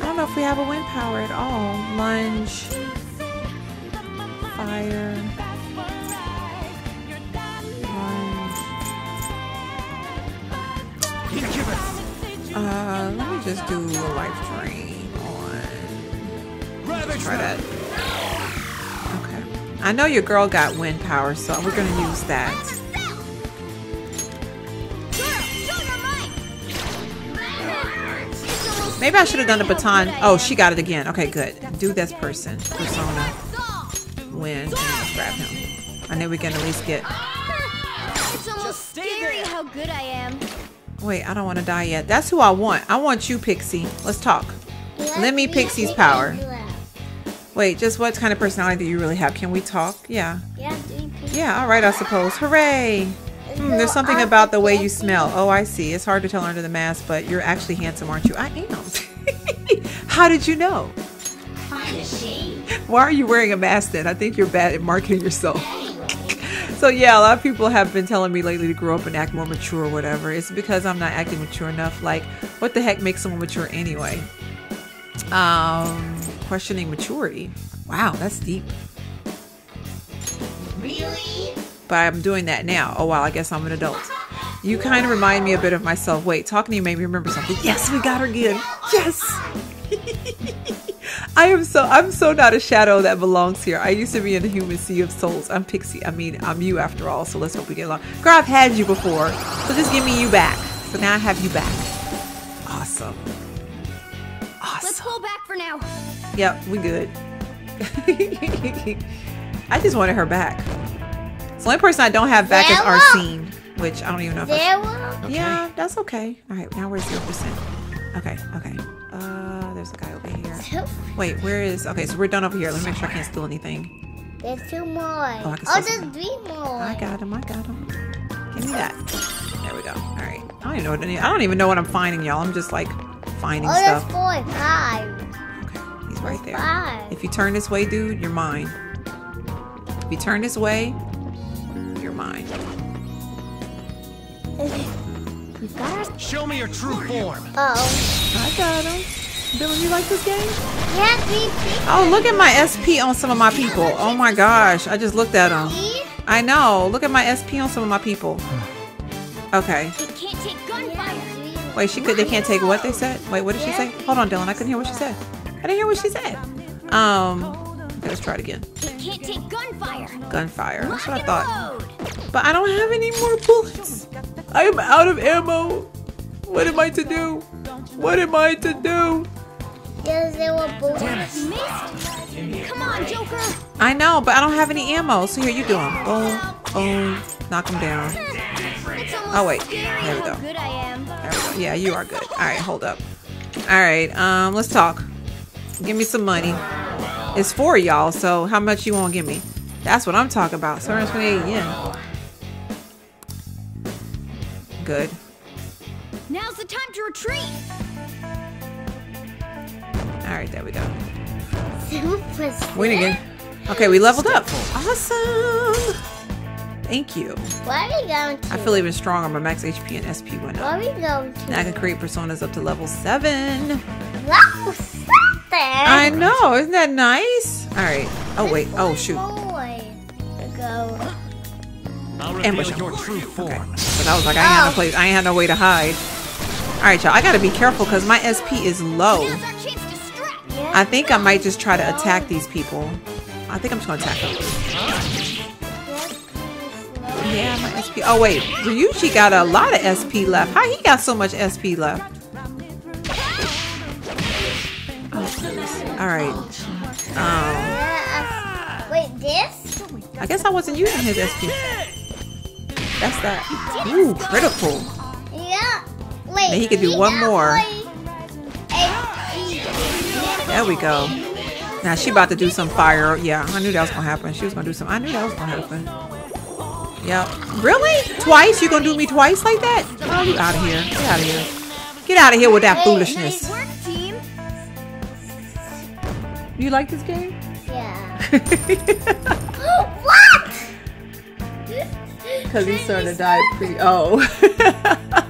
I don't know if we have a wind power at all. Lunge. Fire. Lunge. Uh, let me just do a life drain on. Let's try that. Okay. I know your girl got wind power, so we're gonna use that. Maybe I should have done a baton. Oh, she got it again. Okay, good. Do this person. Persona. Win. Let's grab him. I know we can at least get. It's almost scary how good I am. Wait, I don't want to die yet. That's who I want. I want you, Pixie. Let's talk. Let me Pixie's power. Wait, just what kind of personality do you really have? Can we talk? Yeah. Yeah. Yeah, all right, I suppose. Hooray! Hmm, there's something about the way you smell. Oh, I see. It's hard to tell under the mask, but you're actually handsome, aren't you? I am. How did you know? Why are you wearing a mask then? I think you're bad at marketing yourself. So yeah, a lot of people have been telling me lately to grow up and act more mature or whatever. It's because I'm not acting mature enough. Like, what the heck makes someone mature anyway? Um, questioning maturity. Wow, that's deep. Really? but I'm doing that now. Oh wow, I guess I'm an adult. You kind of remind me a bit of myself. Wait, talking to you made me remember something. Yes, we got her again. Yes. I am so I'm so not a shadow that belongs here. I used to be in the human sea of souls. I'm Pixie. I mean, I'm you after all. So let's hope we get along. Girl, I've had you before, so just give me you back. So now I have you back. Awesome. Awesome. Let's pull back for now. Yep, we good. I just wanted her back. It's the only person I don't have back is Sarah? Arsene, which I don't even know if I Zero? Yeah, that's okay. All right, now we're zero percent. Okay, okay. Uh, there's a guy over here. Wait, where is? Okay, so we're done over here. Let me make sure I can't steal anything. There's two more. I Oh, can still there's see. three more. I got him. I got him. Give me that. There we go. All right. I don't even know what any, I don't even know what I'm finding, y'all. I'm just like finding Oh, there's stuff. four, five. Okay, He's right there. Five. If you turn this way, dude, you're mine. If you turn this way, you're mine. We've got. Show me your true form. Oh. I got him. Dylan, you like this game? Yeah, three people. Oh, look at my SP on some of my people. Oh my gosh, I just looked at them. I know. Look at my SP on some of my people. Okay. can't take gunfire. Wait, she could. They can't take what they said. Wait, what did she say? Hold on, Dylan. I couldn't hear what she said. I didn't hear what she said. Um, okay, let's try it again. It can't take gunfire. Gunfire. That's what I thought. But I don't have any more bullets. I am out of ammo. What am I to do? What am I to do? Yes, there were bullets. Missed. Come on, Joker. I know, but I don't have any ammo. So here, you do them. Boom, boom. Knock them down. Oh, wait. There we go. good I am. There we go. Yeah, you are good. All right, hold up. All right, um, let's talk. Give me some money. It's for y'all, so how much you want to give me? That's what I'm talking about. 728 yen. Good. Now's the time to retreat. All right, there we go. Super Win again. Okay, we leveled up. Awesome. Thank you. Where are we going to? I feel even stronger. My max HP and SP went Where up. are we going to? Now I can create personas up to level 7. Wow, something. I know. Isn't that nice? All right. Oh, wait. Oh, shoot. Boy, go. I'll Ambush reveal him. your true form. But I was like, I ain't had no oh. place. I ain't had no way to hide. All right, y'all. I gotta be careful because my SP is low. I think I might just try to attack these people. I think I'm just gonna attack them. Yeah, my SP. Oh wait, Ryuji got a lot of SP left. How he got so much SP left? Oh. All right. Um, wait, this? I guess I wasn't using his SP. That's that. Ooh, critical. Yeah. Wait. He could do one more. There we go. Now she about to do some fire. Yeah, I knew that was gonna happen. She was gonna do some. I knew that was gonna happen. Yep. Really? Twice? You gonna do me twice like that? Oh, you out of here. Get out of here. Get out of here with that Hey, foolishness. Nice work. You like this game? Yeah. what? Because he sort of died pretty. Oh.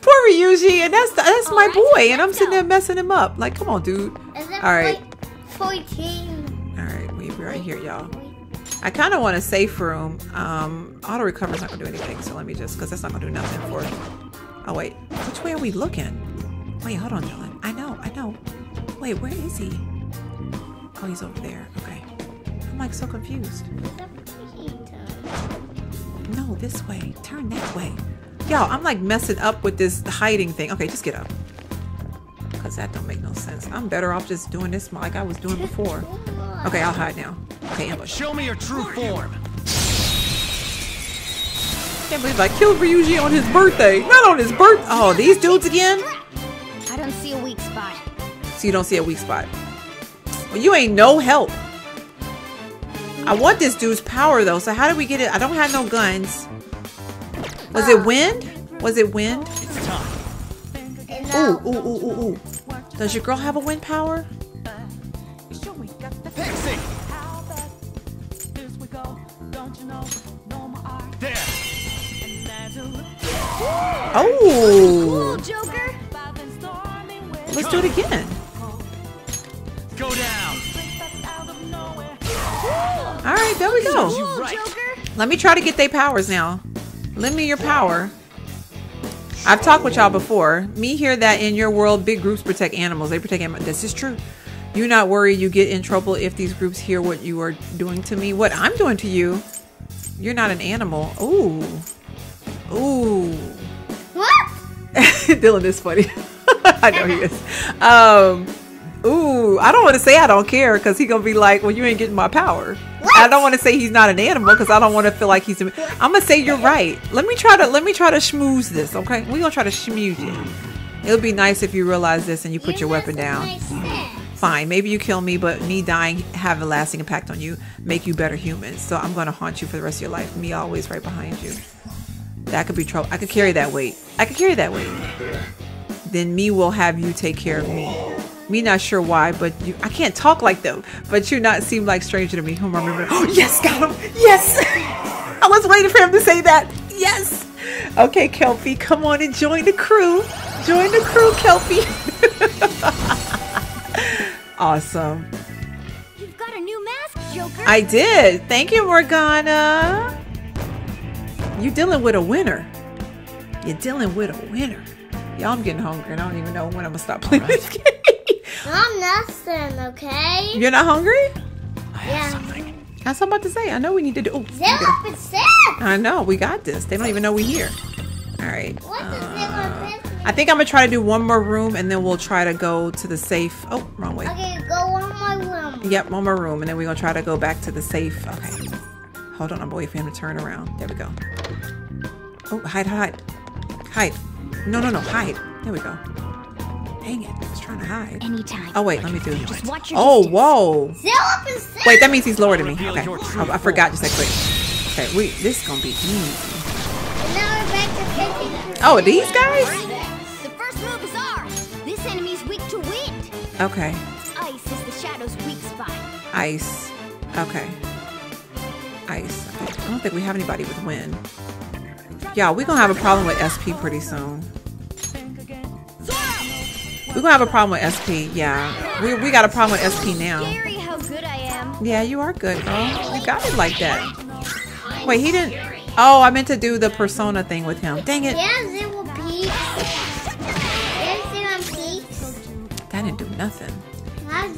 The. Poor Ryuji, and that's that's my boy, and I'm sitting there messing him up. Like, come on, dude. All right. like 14? All right, we be right here, y'all. I kind of want a safe room. Um, auto recover's not gonna do anything, so let me just, because that's not gonna do nothing for. Oh wait, which way are we looking? Wait, hold on, Dylan. I know, I know. Wait, where is he? Oh, he's over there. Okay. I'm like so confused. No, this way. Turn that way. Y'all, I'm like messing up with this hiding thing. Okay, just get up. Cause that don't make no sense. I'm better off just doing this like I was doing before. Okay, I'll hide now. Okay, ambush. Show me your true form. Can't believe I killed Ryuji on his birthday. Not on his birth. Oh, these dudes again? I don't see a weak spot. So you don't see a weak spot. Well, you ain't no help. I want this dude's power though. So how do we get it? I don't have no guns. Was it wind? Was it wind? Ooh, ooh, ooh, ooh, ooh. Does your girl have a wind power? Pixie. There. Oh. Cool, Let's do it again. Go down. All right, there we go. Joker. Let me try to get their powers now. Lend me your power. I've talked with y'all before. Me hear that in your world, big groups protect animals. They protect animals. This is true. You not worry you get in trouble if these groups hear what you are doing to me. What I'm doing to you. You're not an animal. Ooh. Ooh. What? Dylan is funny. I know he is. Um, ooh, I don't want to say I don't care because he gonna be like, well, you ain't getting my power. I don't want to say he's not an animal because I don't want to feel like he's. A, I'm gonna say you're right. Let me try to let me try to schmooze this. Okay, we gonna try to schmooze it. It'll be nice if you realize this and you put your weapon down. Fine, maybe you kill me, but me dying have a lasting impact on you, make you better humans. So I'm gonna haunt you for the rest of your life. Me always right behind you. That could be trouble. I could carry that weight. I could carry that weight. Then me will have you take care of me. Me not sure why, but you, I can't talk like them. But you not seem like stranger to me. Whom I remember. Oh yes, got him. Yes. I was waiting for him to say that. Yes. Okay, Kelpie, come on and join the crew. Join the crew, Kelpie. awesome. You've got a new mask, Joker. I did. Thank you, Morgana. You're dealing with a winner. You're dealing with a winner. Y'all, I'm getting hungry and I don't even know when I'm gonna stop playing this game. I'm nothing, okay? You're not hungry? Yeah. That's what I'm about to say. I know we need to do. Oh, Zero percent. I know we got this. They don't even know we're here. All right. What is Uh? I think I'm gonna try to do one more room and then we'll try to go to the safe. Oh, wrong way. Okay, go on my room. Yep, one more room and then we're gonna try to go back to the safe. Okay. Hold on, I'm waiting for him to turn around. There we go. Oh, hide, hide, hide. No, no, no, hide. There we go. Dang it, I was trying to hide. Anytime. Oh wait, let me do. it. Just watch your Oh, distance. whoa. Zero percent. Wait, that means he's lower than me. Okay, I, oh, I forgot just that quick. Okay, we this is gonna be easy. Now we're back to 50. Oh, these guys? The first move is ours. This enemy's weak to wind. Okay, Ice is the shadow's weak spot. ice. Okay, ice. I don't think we have anybody with wind. Yeah, we're gonna have a problem with SP pretty soon. We're gonna have a problem with SP. Yeah, we we got a problem with SP now. Scary how good I am. Yeah, you are good, girl. You got it like that. Wait, he didn't. Oh, I meant to do the persona thing with him. Dang it. Yeah, zero peaks. Zero peaks. That didn't do nothing.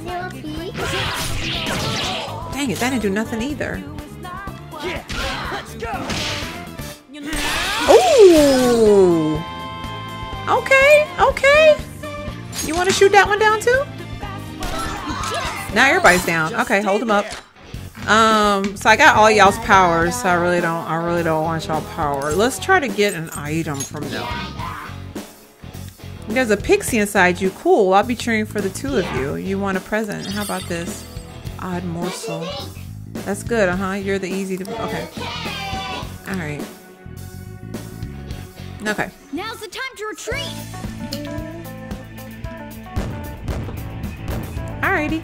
Zero peaks. Dang it, that didn't do nothing either. Yeah, let's go. Ooh. Okay, okay. You want to shoot that one down too? Now everybody's down. Okay, hold them up. Um, so I got all y'all's powers, so I really don't I really don't want y'all power. Let's try to get an item from them. There's a pixie inside you. Cool. I'll be cheering for the two of you. You want a present. How about this? Odd morsel. That's good, uh-huh. You're the easy to okay. Alright. Okay. Now's the time to retreat. Alrighty.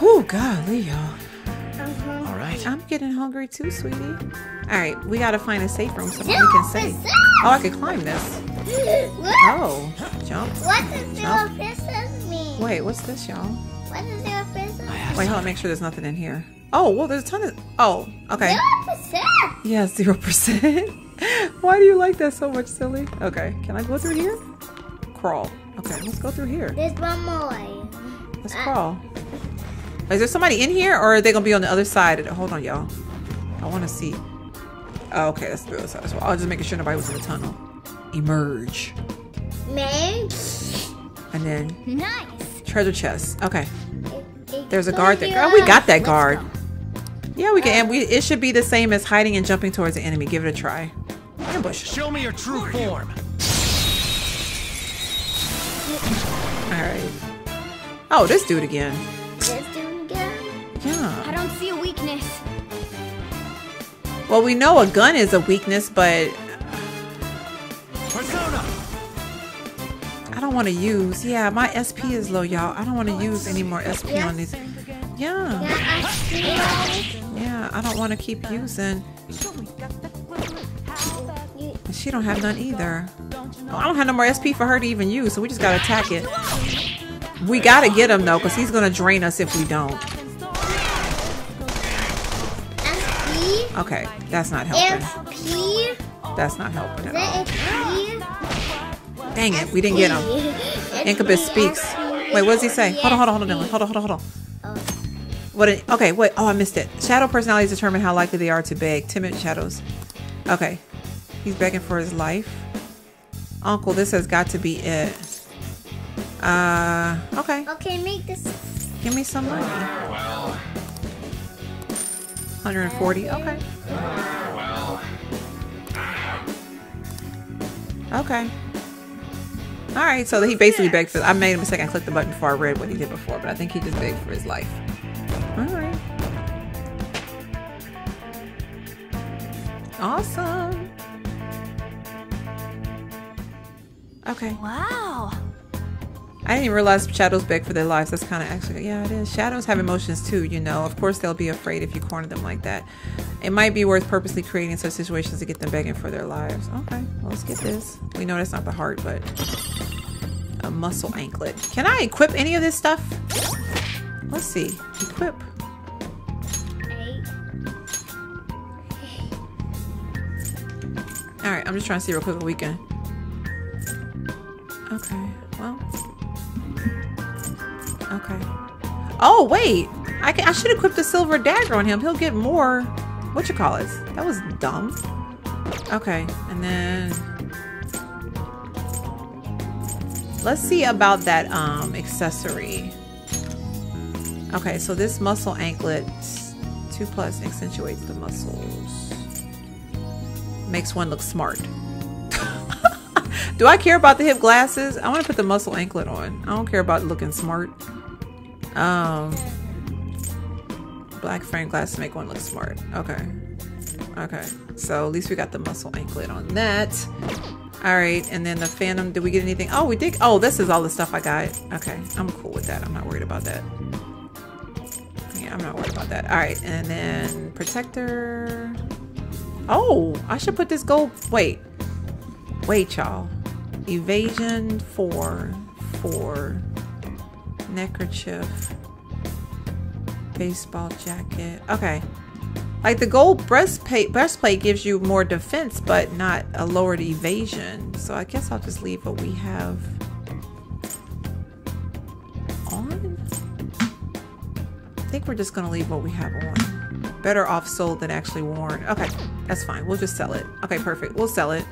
Oh, golly, y'all. Uh-huh. All right. I'm getting hungry too, sweetie. Alright, we gotta find a safe room so we can save. Oh, I could climb this. Oh, jump. What does zero Jump. percent mean? Wait, what's this, y'all? What does zero percent Wait, hold on, make sure there's nothing in here. Oh, well, there's a ton of. Oh, okay. Zero percent. Yeah, zero percent. Why do you like that so much, silly? Okay, can I go through here? Crawl. Okay, let's go through here. There's one more. Let's uh, crawl. Is there somebody in here, or are they gonna be on the other side? Hold on, y'all. I want to see. Oh, okay, that's the other side as well. I was just making sure nobody was in the tunnel. Emerge, Man, and then Nice. treasure chest. Okay, it there's a guard there. Oh, we got that guard. Yeah, we can. And we uh, it should be the same as hiding and jumping towards the enemy. Give it a try. Ambush. Show me your true form. All right. Oh, this dude again. Let's do it again. Yeah. I don't see a weakness. Well, we know a gun is a weakness, but Persona. I don't want to use. Yeah, my SP is low, y'all. I don't want to use any more SP on these. Yeah. Yeah, I. Yeah, I don't want to keep using. And She don't have none either. Oh, I don't have no more SP for her to even use, so we just gotta attack it. We gotta get him though, cause he's gonna drain us if we don't. SP. Okay, that's not helping. SP. That's not helping at all. SP? Dang it, we didn't get him. Incubus speaks. Wait, what does he say? Hold on, hold on, hold on, hold on, hold on, hold on. Oh. What? Did, okay, wait. Oh, I missed it. Shadow personalities determine how likely they are to beg. Timid shadows. Okay, he's begging for his life. Uncle, this has got to be it. Uh, okay. Okay, make this. Give me some money. 140. Okay. Okay. All right. So he basically begged for. I made a mistake. I clicked the button before I read what he did before, but I think he just begged for his life. All right. Awesome. Okay. Wow. I didn't realize shadows beg for their lives. That's kind of actually, yeah, it is. Shadows have emotions too, you know. Of course, they'll be afraid if you corner them like that. It might be worth purposely creating such situations to get them begging for their lives. Okay, well, let's get this. We know that's not the heart, but a muscle anklet. Can I equip any of this stuff? Let's see. Equip. Alright, I'm just trying to see real quick what we can. Okay, well. Okay. Oh, wait! I, can, I should equip the silver dagger on him. He'll get more. What you call it? That was dumb. Okay, and then. Let's see about that um accessory. Okay, so this muscle anklet, 2 plus accentuates the muscles. Makes one look smart. Do I care about the hip glasses? I want to put the muscle anklet on. I don't care about looking smart. Um, black frame glasses make one look smart. Okay. Okay. So at least we got the muscle anklet on that. All right. And then the phantom, did we get anything? Oh, we did. Oh, this is all the stuff I got. Okay. I'm cool with that. I'm not worried about that. Yeah, I'm not worried about that. All right. And then protector. Oh, I should put this gold. Wait. Wait, y'all. Evasion four, four, neckerchief, baseball jacket. Okay. Like the gold breastplate, breastplate gives you more defense, but not a lowered evasion. So I guess I'll just leave what we have on. I think we're just gonna leave what we have on. Better off sold than actually worn. Okay, that's fine. We'll just sell it. Okay, perfect. We'll sell it.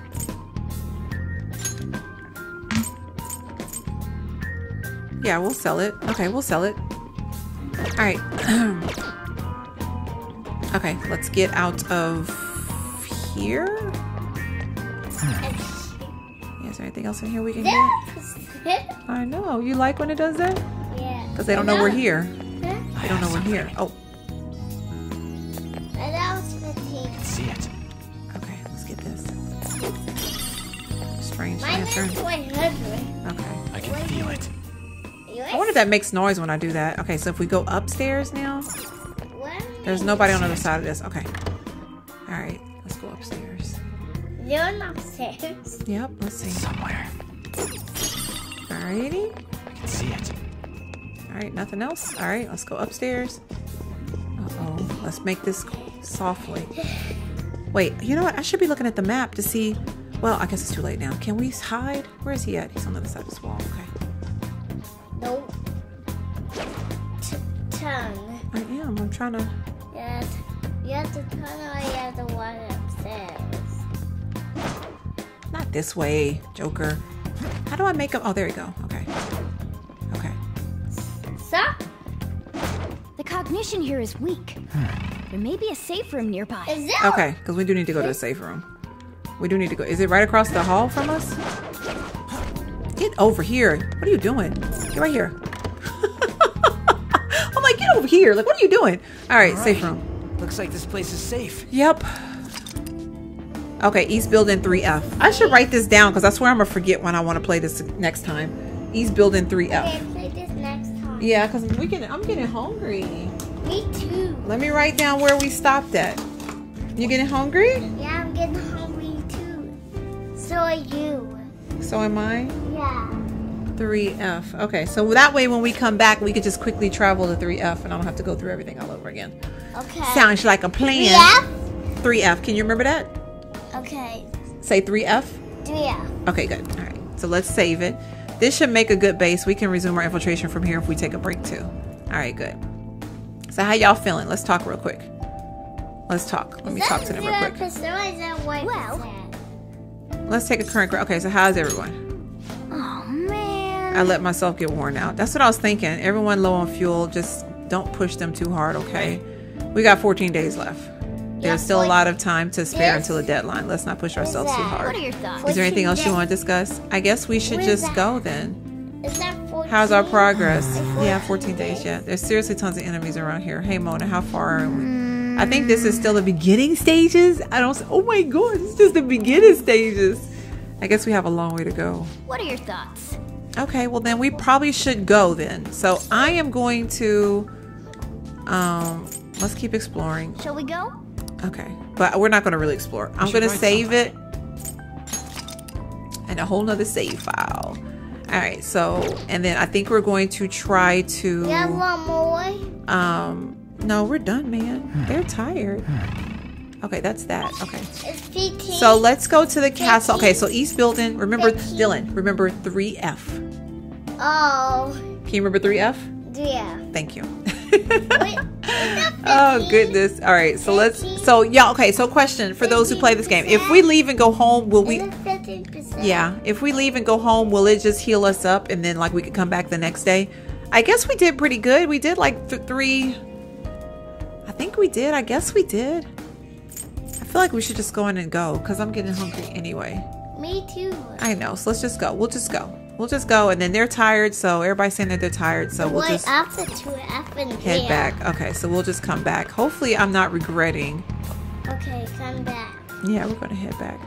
Yeah, we'll sell it. Okay, we'll sell it. All right. okay, let's get out of here. Yeah, is there anything else in here we can get? I know. You like when it does that? Yeah. Because they don't know we're here. They don't know we're here. Oh, And that was 15. See it. okay. Let's get this. Strange Mine is lantern. 100. Okay. I can feel it. I wonder if that makes noise when I do that. Okay, so if we go upstairs now, What? there's nobody on the other side of this. Okay. All right, let's go upstairs. They're upstairs. Yep, let's see. Somewhere. Alrighty. I can see it. All right, nothing else. All right, let's go upstairs. Uh-oh. Let's make this softly. Wait, you know what? I should be looking at the map to see. Well, I guess it's too late now. Can we hide? Where is he at? He's on the other side of this wall. Okay. Nope. T- tongue. I am. I'm trying to. Yes. You have to turn or you have to walk upstairs. Not this way, Joker. How do I make him? Oh, there you go. Okay. Okay. Stop. The cognition here is weak. Hmm. There may be a safe room nearby. Is it? Okay, because we do need to go to the safe room. We do need to go. Is it right across the hall from us? Get over here. What are you doing? Get right here. I'm like, get over here. Like, what are you doing? All right, All safe room. Looks like this place is safe. Yep. Okay, East Building 3F. I should write this down because I swear I'm going to forget when I want to play this next time. East Building 3F. Okay, play this next time. Yeah, because we can. I'm getting hungry. Me too. Let me write down where we stopped at. You getting hungry? Yeah, I'm getting hungry too. So are you. So am I. Yeah. 3F. Okay, so that way when we come back, we could just quickly travel to 3F and I don't have to go through everything all over again. Okay. Sounds like a plan. Yeah. 3F. Can you remember that? Okay. Say 3F. 3F. Okay, good. All right. So let's save it. This should make a good base. We can resume our infiltration from here if we take a break too. All right, good. So how y'all feeling? Let's talk real quick. Let's talk. Let me talk to them real quick. Well. Let's take a current. Okay, so how's everyone? Oh man. I let myself get worn out. That's what I was thinking. Everyone low on fuel. Just don't push them too hard, okay? We got 14 days left. There's still a lot of time to spare until the deadline. Let's not push ourselves too hard. What are your thoughts? Is there anything else you want to discuss? I guess we should just go then. Is that 14? How's our progress? Yeah, 14 14 days. days. Yeah, there's seriously tons of enemies around here. Hey, Mona, how far are we? Hmm. I think this is still the beginning stages. I don't. Oh my god, it's just the beginning stages. I guess we have a long way to go. What are your thoughts? Okay, well then we probably should go then. So I am going to um let's keep exploring. Shall we go? Okay. But we're not gonna really explore. I'm gonna write save it and a whole nother save file. Alright, so and then I think we're going to try to You have one more? um no, we're done, man. Hmm. They're tired. Hmm. Okay, that's that. Okay. So let's go to the castle. Okay, so East Building. Remember, Dylan, remember 3F. Oh. Can you remember 3F? Yeah. Thank you. oh goodness. All right. So let's so yeah, okay. So question for those who play this game. If we leave and go home, will we Yeah, if we leave and go home, will it just heal us up and then like we could come back the next day? I guess we did pretty good. We did like th 3 think we did. I guess we did. I feel like we should just go in and go because I'm getting hungry anyway. Me too. I know. So let's just go. We'll just go. We'll just go, and then they're tired. So everybody's saying that they're tired. So we'll Wait, just after two and head yeah. back. Okay. So we'll just come back. Hopefully, I'm not regretting. Okay, come back. Yeah, we're gonna head back.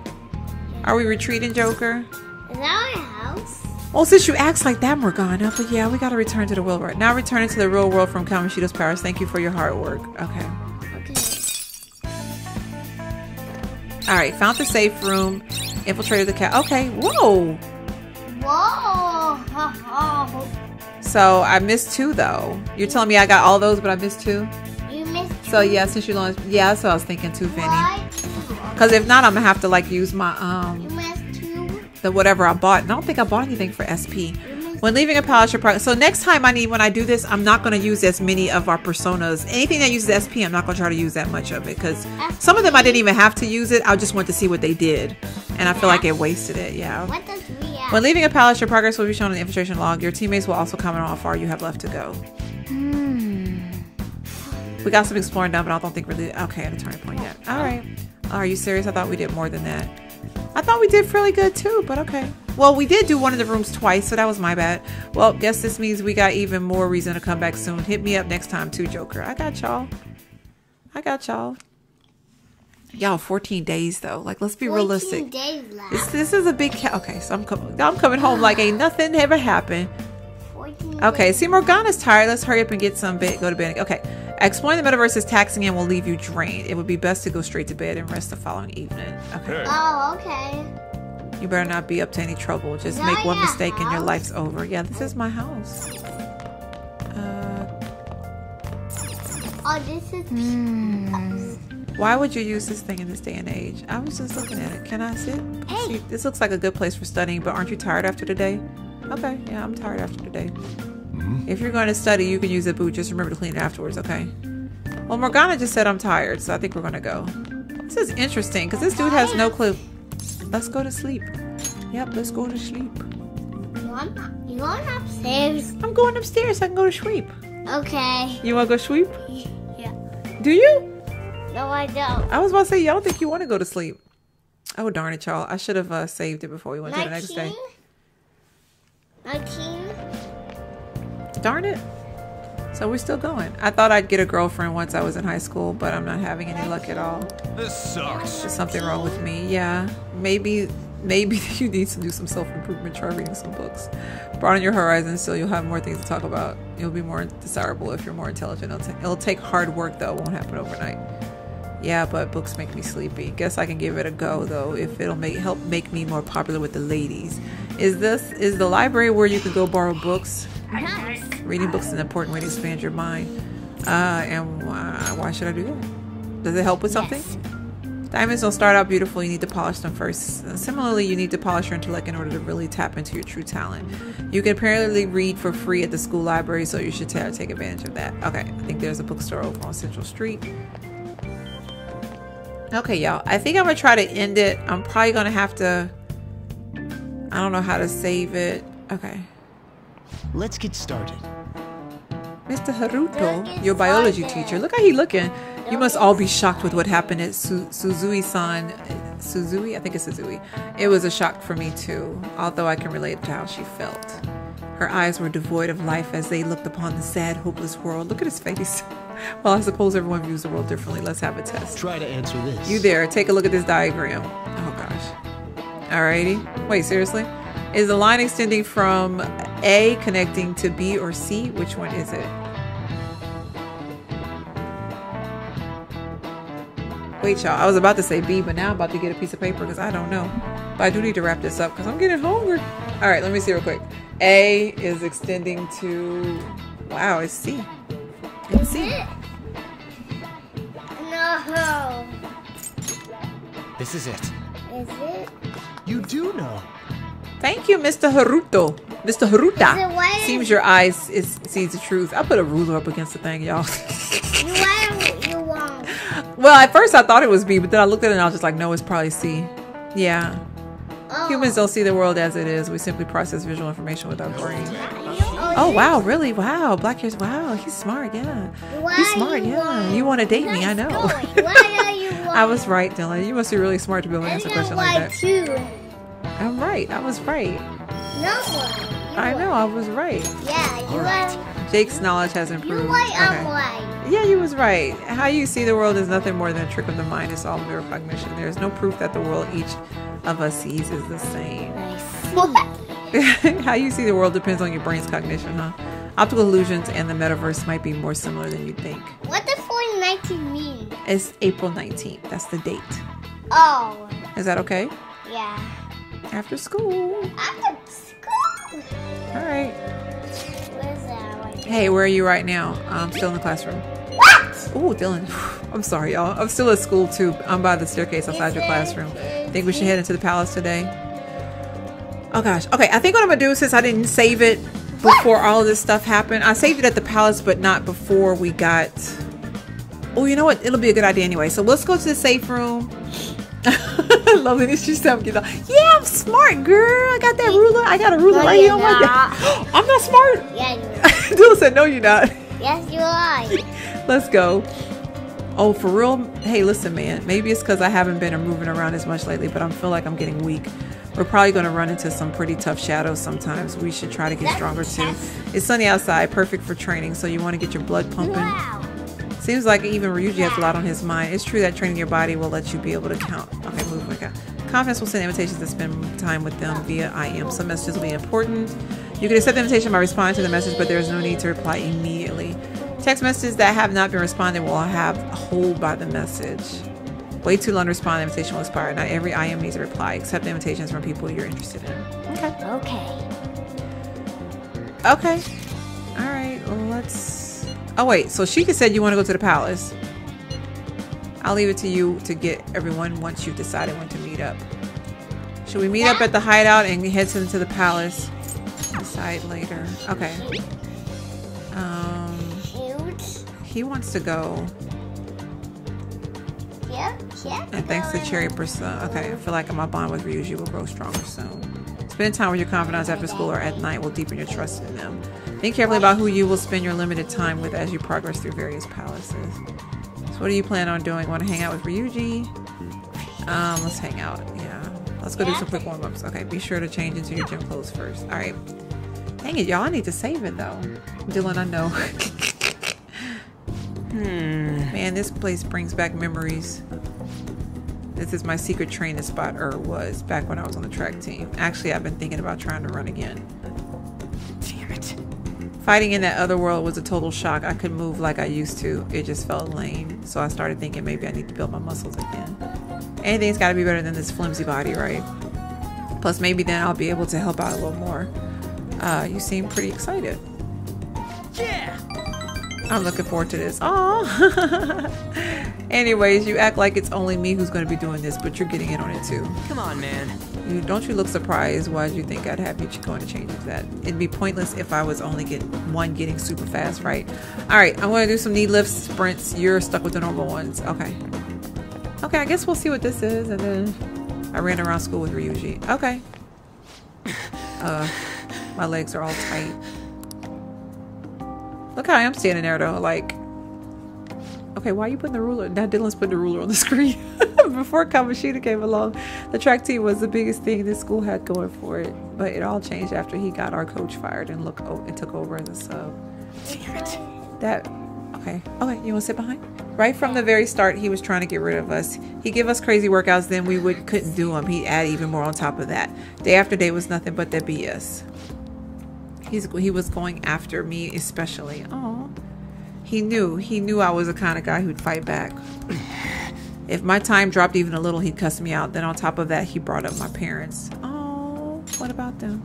Are we retreating, Joker? Is that our house? Well, since you act like that, Morgana, but yeah, we gotta return to the real world. Now returning to the real world from Kamoshida's Palace. Thank you for your hard work. Okay. Okay. All right, found the safe room, infiltrated the cat. Okay, whoa. Whoa! So I missed two though. You're telling me I got all those, but I missed two. You missed two. So yeah, since you launched, yeah, that's what I was thinking too, Vinny. Why? Because if not, I'm gonna have to like use my um You missed two. The whatever I bought. And I don't think I bought anything for SP. When leaving a palace, your product. So next time I need when I do this, I'm not going to use as many of our personas. Anything that uses SP, I'm not going to try to use that much of it because some of them I didn't even have to use it. I just want to see what they did, and I feel like it wasted it. Yeah. What does? When leaving a palace, your progress will be shown in the infiltration log. Your teammates will also comment on how far you have left to go. Hmm. We got some exploring done, but I don't think really okay at a turning point yet. All right. Are you serious? I thought we did more than that. I thought we did fairly good too, but okay. Well, we did do one of the rooms twice, so that was my bad. Well, guess this means we got even more reason to come back soon. Hit me up next time too, Joker. I got y'all. I got y'all. Y'all, 14 days though. Like, let's be 14 realistic. days left. This, this is a big ca- okay. So I'm coming. I'm coming home like ain't nothing ever happened. 14 Okay, see, Morgana's tired. Let's hurry up and get some bed. Go to bed. Okay, exploring the metaverse is taxing and will leave you drained. It would be best to go straight to bed and rest the following evening. Okay, Oh, okay. you better not be up to any trouble. Just Is make one your mistake and your life's over. Yeah, this is my house. Uh, Oh, this is why would you use this thing in this day and age? I was just looking at it. Can I sit? See, this looks like a good place for studying, but aren't you tired after the day? Okay, yeah, I'm tired after the day. If you're going to study, you can use a boot. Just remember to clean it afterwards, okay? Well, Morgana just said I'm tired, so I think we're going to go. This is interesting because this dude has no clue. Let's go to sleep. Yep, let's go to sleep. you want you going upstairs? I'm going upstairs. so I can go to sleep. Okay. You want to go sleep? Yeah. Do you? No, I don't. I was about to say, y'all don't think you want to go to sleep. Oh, darn it, y'all. I should have uh, saved it before we went to the next day. 19? Darn it. So we're still going. I thought I'd get a girlfriend once I was in high school, but I'm not having any luck at all. This sucks. There's something wrong with me. Yeah. Maybe maybe you need to do some self-improvement, try reading some books. Broaden your horizons so you'll have more things to talk about. You'll be more desirable if you're more intelligent. It'll, it'll take hard work though. It won't happen overnight. Yeah, but books make me sleepy. Guess I can give it a go though if it'll make help make me more popular with the ladies. Is this is the library where you can go borrow books? Nice. Reading books is an important way to expand your mind. Uh, and why, why should I do that? Does it help with something? Diamonds don't start out beautiful. You need to polish them first. And similarly, you need to polish your intellect in order to really tap into your true talent. You can apparently read for free at the school library, so you should ta- take advantage of that. Okay, I think there's a bookstore over on Central Street. Okay, y'all. I think I'm gonna try to end it. I'm probably gonna have to. I don't know how to save it. Okay. Let's get started. Mr. Haruto, your biology teacher. Look how he looking. You must all be shocked with what happened at Su- Suzui-san. Suzui? I think it's Suzui. It was a shock for me too, although I can relate to how she felt. Her eyes were devoid of life as they looked upon the sad, hopeless world. Look at his face. well, I suppose everyone views the world differently. Let's have a test. Try to answer this. You there. Take a look at this diagram. Oh gosh. Alrighty. Wait, seriously? Is the line extending from A connecting to B or C? Which one is it? Wait, y'all. I was about to say B, but now I'm about to get a piece of paper because I don't know. But I do need to wrap this up because I'm getting hungry. All right, let me see real quick. A is extending to. Wow, it's C. It's C. No. This is it. Is it? You do know. Thank you, Mr. Haruto. Mr. Haruta. Seems your eyes is sees the truth. I put a ruler up against the thing, y'all. You want you want. well, at first I thought it was B, but then I looked at it and I was just like, no, it's probably C. Yeah. Oh. Humans don't see the world as it is. We simply process visual information with our brain. Oh, wow, really? Wow, black hairs. Wow, he's smart. Yeah, Why he's smart. you Yeah, want- you want to date me? I know. Why are you I was right, Dylan. You must be really smart to be able to answer a question like that. too. I'm right. I was right. No one. I know. I was right. Yeah, you are. Jake's knowledge has improved. You improved. white, I'm Okay. white. Yeah, you was right. How you see the world is nothing more than a trick of the mind. It's all mere cognition. There's no proof that the world each of us sees is the same. What? How you see the world depends on your brain's cognition, huh? Optical illusions and the metaverse might be more similar than you think. What does 419 mean? It's April 19th. That's the date. Oh, Is that okay? yeah. After school. After school. All right. Where's that? Right Hey, where are you right now? I'm still in the classroom. What? Oh, Dylan. I'm sorry, y'all. I'm still at school too. I'm by the staircase outside your classroom. I think we should head into the palace today? Oh gosh. Okay, I think what I'm gonna do since I didn't save it before all of this stuff happened, I saved it at the palace, but not before we got. Oh, you know what? It'll be a good idea anyway. So let's go to the safe room. Loveliness, she's telling me, yeah, I'm smart, girl. I got that ruler. I got a ruler No, right here you're on my not. desk. I'm not smart. Yeah, you are. Dylan said, no, you're not. Yes, you are. Let's go. Oh, for real? Hey, listen, man. Maybe it's because I haven't been moving around as much lately, but I feel like I'm getting weak. We're probably going to run into some pretty tough shadows sometimes. We should try to get stronger too. It's sunny outside, perfect for training, so you want to get your blood pumping. Wow. Seems like even Ryuji has a lot on his mind. It's true that training your body will let you be able to count. Okay, move like that. Confidants will send invitations to spend time with them via IM. Some messages will be important. You can accept the invitation by responding to the message, but there is no need to reply immediately. Text messages that have not been responded will have a hold by the message. Wait too long to respond, the invitation will expire. Not every IM needs a reply. Accept invitations from people you're interested in. Okay. Okay. Okay. All right. Let's. Oh wait. So Sheikah said you want to go to the palace. I'll leave it to you to get everyone once you've decided when to meet up. Should we meet up at the hideout and head into the palace? Decide later. Okay. Um, he wants to go. Yeah, yeah. And thanks to Cherry Persona. Okay, I feel like my bond with Ryuji will grow stronger soon. Spending time with your confidants after school or at night will deepen your trust in them. Think carefully about who you will spend your limited time with as you progress through various palaces. So what do you plan on doing? Want to hang out with Ryuji? Um, let's hang out. Yeah. Let's go do some quick warm-ups. Okay, be sure to change into your gym clothes first. Alright. Dang it, y'all. I need to save it though. Dylan, I know. hmm. Man, this place brings back memories. This is my secret training spot, or was back when I was on the track team. Actually, I've been thinking about trying to run again. Fighting in that other world was a total shock. I could move like I used to. It just felt lame. So I started thinking maybe I need to build my muscles again. Anything's got to be better than this flimsy body, right? Plus, maybe then I'll be able to help out a little more. Uh, you seem pretty excited. Yeah! I'm looking forward to this. Oh. Anyways, you act like it's only me who's going to be doing this, but you're getting in on it too. Come on, man. You don't you look surprised? Why did you think I'd have you going to change that? It'd be pointless if I was only get one getting super fast, right? All right, I'm going to do some knee lifts, sprints. You're stuck with the normal ones. Okay. Okay, I guess we'll see what this is, and then I ran around school with Ryuji. Okay. Uh, my legs are all tight. Look how I am standing there though, like. Okay, why are you putting the ruler? Now Dylan's putting the ruler on the screen. Before Kamoshida came along, the track team was the biggest thing this school had going for it. But it all changed after he got our coach fired and look and took over as a sub. That okay. Okay, you want to sit behind? Right from the very start, he was trying to get rid of us. He give us crazy workouts, then we would couldn't do them. He add even more on top of that. Day after day was nothing but that BS. He's he was going after me especially. Oh, he knew he knew I was the kind of guy who'd fight back. If my time dropped even a little, he'd cuss me out. Then on top of that, he brought up my parents. Oh, what about them?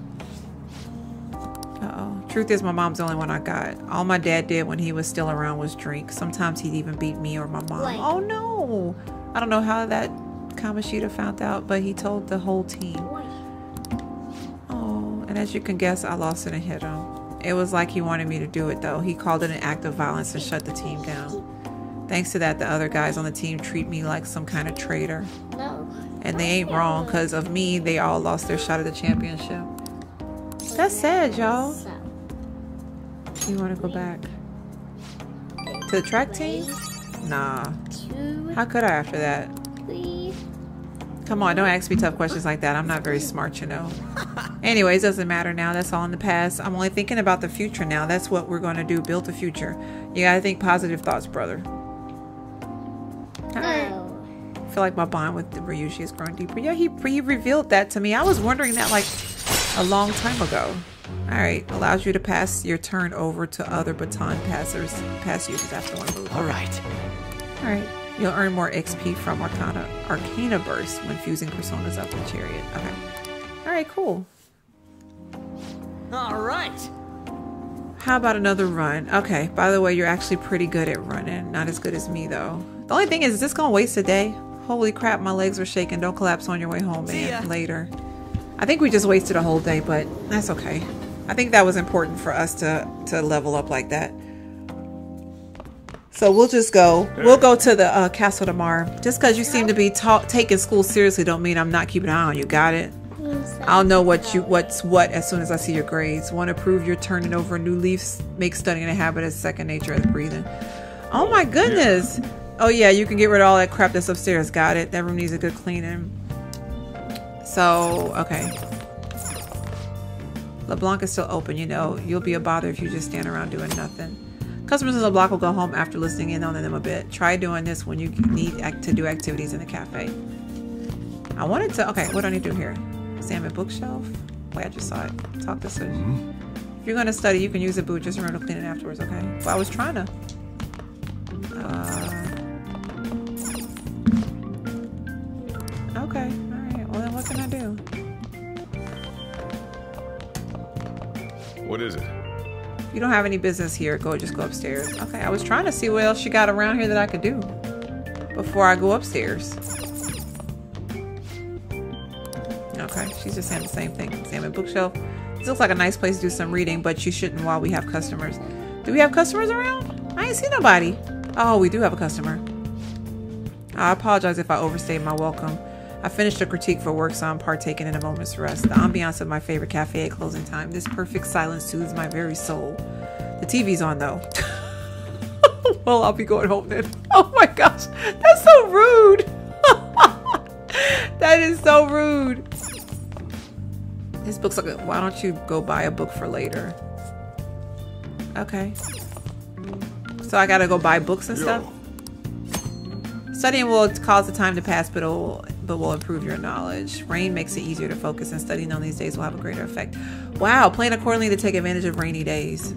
Uh-oh. Truth is, my mom's the only one I got. All my dad did when he was still around was drink. Sometimes he'd even beat me or my mom. Oh no! I don't know how that Kamoshida found out, but he told the whole team. And as you can guess, I lost it and hit him. It was like he wanted me to do it though. He called it an act of violence and shut the team down. Thanks to that, the other guys on the team treat me like some kind of traitor. No. And they ain't wrong, because of me, they all lost their shot at the championship. That's sad, y'all. You want to go back? To the track team? Nah. How could I after that? Three. Come on, don't ask me tough questions like that. I'm not very smart, you know. Anyways, doesn't matter now. That's all in the past. I'm only thinking about the future now. That's what we're going to do. Build the future. You got to think positive thoughts, brother. Alright. No. I feel like my bond with Ryuji is growing deeper. Yeah, he, he revealed that to me. I was wondering that like a long time ago. Alright, allows you to pass your turn over to other baton passers, pass users after one move. All right. Alright. You'll earn more XP from Arcana Arcana Burst when fusing personas up with Chariot. Okay. Alright, cool. All right. How about another run? Okay, by the way, you're actually pretty good at running. Not as good as me though. The only thing is, is this gonna waste a day? Holy crap, my legs are shaking. Don't collapse on your way home, man. Later. I think we just wasted a whole day, but that's okay. I think that was important for us to to level up like that. So we'll just go. We'll go to the uh, castle tomorrow. Just because you seem to be ta- taking school seriously, don't mean I'm not keeping an eye on you. Got it? I'll know what you what's what as soon as I see your grades. Want to prove you're turning over new leaves? Make studying a habit as second nature as breathing. Oh my goodness! Oh yeah, you can get rid of all that crap that's upstairs. Got it. That room needs a good cleaning. So okay. LeBlanc is still open. You know, you'll be a bother if you just stand around doing nothing. Customers in block will go home after listening in on them a bit. Try doing this when you need act- to do activities in the cafe. I wanted to. Okay, what do I need to do here? Examine bookshelf. Wait, I just saw it. Talk to Susan. If you're gonna study, you can use a boot. Just remember to clean it afterwards, okay? Well, I was trying to. Uh, okay, alright. Well, then what can I do? What is it? You don't have any business here, go just go upstairs. Okay, I was trying to see what else she got around here that I could do before I go upstairs. Okay, she's just saying the same thing. Examine bookshelf. This looks like a nice place to do some reading, but you shouldn't while we have customers. Do we have customers around? I ain't see nobody. Oh, we do have a customer. I apologize if I overstayed my welcome. I finished a critique for work, so I'm partaking in a moment's rest. The ambiance of my favorite cafe at closing time. This perfect silence soothes my very soul. The TV's on though. well, I'll be going home then. Oh my gosh, that's so rude. that is so rude. This book's like, why don't you go buy a book for later? Okay. So I gotta go buy books and stuff? Studying will cause the time to pass, but will but will improve your knowledge. Rain makes it easier to focus, and studying on these days will have a greater effect. Wow, plan accordingly to take advantage of rainy days.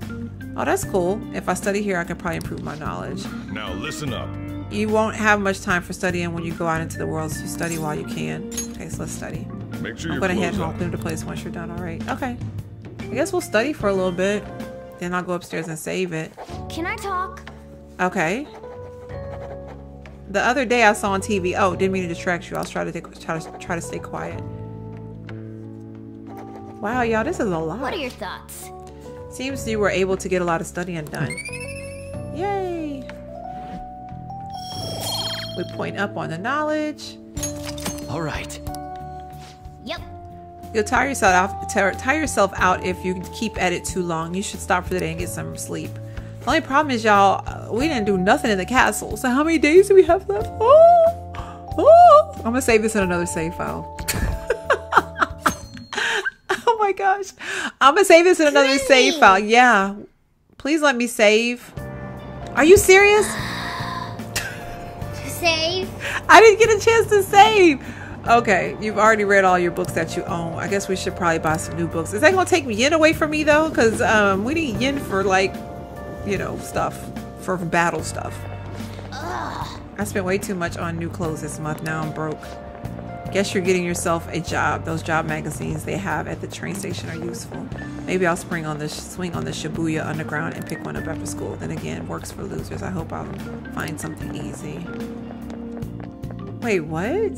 Oh, that's cool. If I study here, I can probably improve my knowledge. Now listen up. You won't have much time for studying when you go out into the world, so you study while you can. Okay, so let's study. Make sure I'm your gonna head home, clean the place once you're done. All right. Okay. I guess we'll study for a little bit. Then I'll go upstairs and save it. Can I talk? Okay. The other day I saw on TV. Oh, didn't mean to distract you. I was trying to take, try to try to stay quiet. Wow, y'all, this is a lot. What are your thoughts? Seems you were able to get a lot of studying done. Yay! We point up on the knowledge. All right. Yep. You'll tire yourself out. Tire, tire yourself out if you keep at it too long. You should stop for the day and get some sleep. Only problem is, y'all, uh, we didn't do nothing in the castle. So how many days do we have left? Oh, oh. I'm gonna save this in another save file. oh my gosh, I'm gonna save this in another save file. Yeah, please let me save. Are you serious? Save. I didn't get a chance to save. Okay, you've already read all your books that you own. I guess we should probably buy some new books. Is that gonna take yen away from me though? Because um, we need yen for like, you know, stuff for battle stuff. Ugh. I spent way too much on new clothes this month. Now I'm broke. Guess you're getting yourself a job. Those job magazines they have at the train station are useful. Maybe I'll spring on the swing on the Shibuya Underground and pick one up after school. Then again, works for losers. I hope I'll find something easy. Wait, what?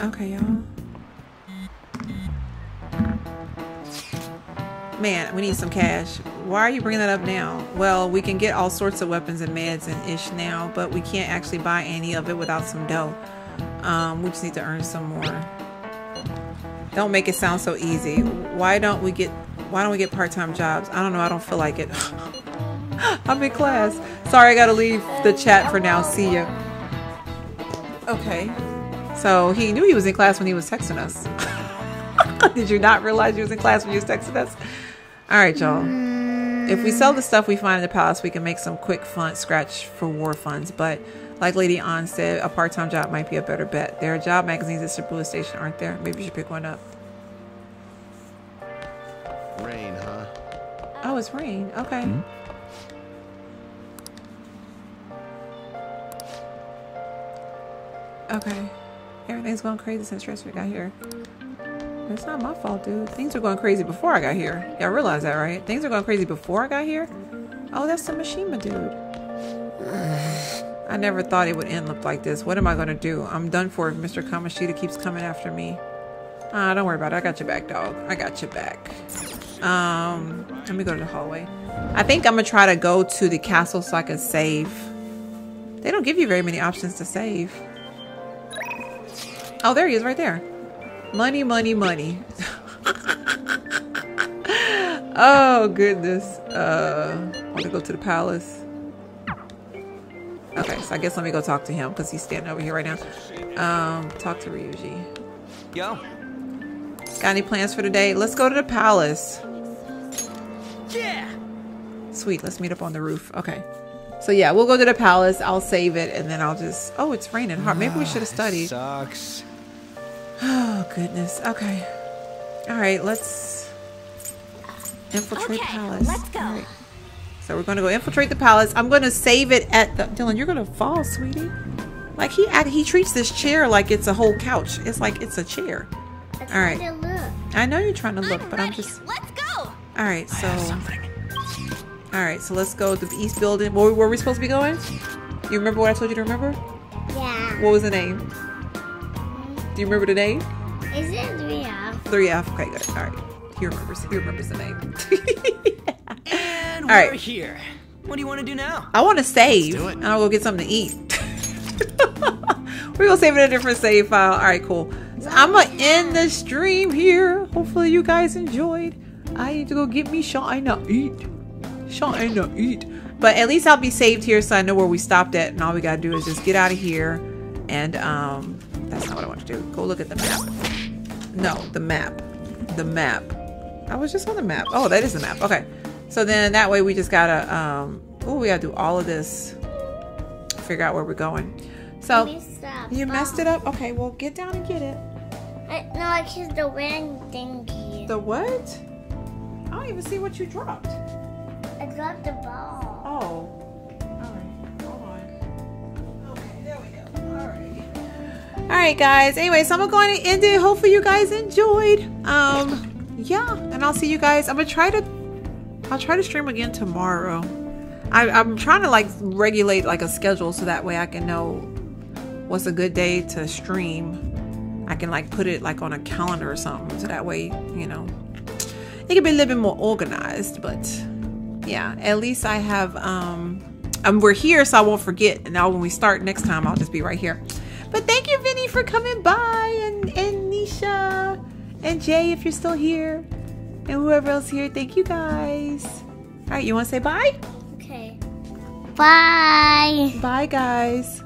Okay, y'all. Man, we need some cash. Why are you bringing that up now? Well, we can get all sorts of weapons and meds and ish now, but we can't actually buy any of it without some dough. Um, we just need to earn some more. Don't make it sound so easy. Why don't we get why don't we get part-time jobs? I don't know, I don't feel like it. I'm in class. Sorry, I gotta leave the chat for now. See ya. Okay. So he knew he was in class when he was texting us. Did you not realize he was in class when he was texting us? All right, y'all. If we sell the stuff we find in the palace, we can make some quick fun scratch for war funds. But like Lady Ann said, a part-time job might be a better bet. There are job magazines at Shibuya Station, aren't there? Maybe you should pick one up. Rain, huh? Oh, it's rain. Okay. Hmm? Okay. Everything's going crazy since Tresvik got here. It's not my fault, dude. Things were going crazy before I got here. Y'all realize that, right? Things were going crazy before I got here? Oh, that's the Mishima dude. I never thought it would end up like this. What am I going to do? I'm done for if Mr. Kamoshida keeps coming after me. Ah, don't worry about it. I got your back, dog. I got your back. Um, let me go to the hallway. I think I'm going to try to go to the castle so I can save. They don't give you very many options to save. Oh, there he is right there. Money, money, money. oh, goodness. Uh, I want to go to the palace. Okay, so I guess let me go talk to him because he's standing over here right now. Um, talk to Ryuji. Yo. Got any plans for today? Let's go to the palace. Yeah. Sweet, let's meet up on the roof. Okay. So yeah, we'll go to the palace. I'll save it and then I'll just... Oh, it's raining hard. Maybe we should have studied. Sucks. Oh, goodness. Okay. All right, let's infiltrate the palace. let's go. All right. So we're going to go infiltrate the palace. I'm going to save it at the... Dylan, you're going to fall, sweetie. Like, he he treats this chair like it's a whole couch. It's like it's a chair. That's All right. how look. I know you're trying to look, but I'm just... Let's go! All right, so... All right, so let's go to the east building. Where, where are we supposed to be going? You remember what I told you to remember? Yeah. What was the name? Do you remember the name? Is it 3F? 3F. Okay, good. All right. He remembers. He remembers the name. And All we're right. here. What do you want to do now? I want to save. do it. And I'll go get something to eat. We're gonna save it in a different save file. All right, cool. So I'm gonna end the stream here. Hopefully you guys enjoyed. I need to go get me something to eat. Something to eat. But at least I'll be saved here, so I know where we stopped at, and all we gotta do is just get out of here. And um, that's not what I want to do. Go look at the map. No, the map. The map. I was just on the map. Oh, that is the map. Okay. So then that way we just gotta um oh we gotta do all of this. Figure out where we're going. So Messed you messed it up? Okay, well get down and get it. I, no, I kissed the ring thingy. The what? I don't even see what you dropped. I dropped the ball. Oh. Alright, hold on. Okay, there we go. Alright. Alright guys. Anyway, so I'm going to end it. Hopefully you guys enjoyed. Um yeah, and I'll see you guys. I'm gonna try to I'll try to stream again tomorrow. I, I'm trying to like regulate like a schedule so that way I can know what's a good day to stream. I can like put it like on a calendar or something so that way, you know, it can be a little bit more organized. But yeah, at least I have um um we're here so I won't forget. And now when we start next time I'll just be right here. But thank you, Vinny, for coming by and, and Nisha and Jay if you're still here. And whoever else here, thank you guys. All right, you want to say bye? Okay. Bye. Bye, guys.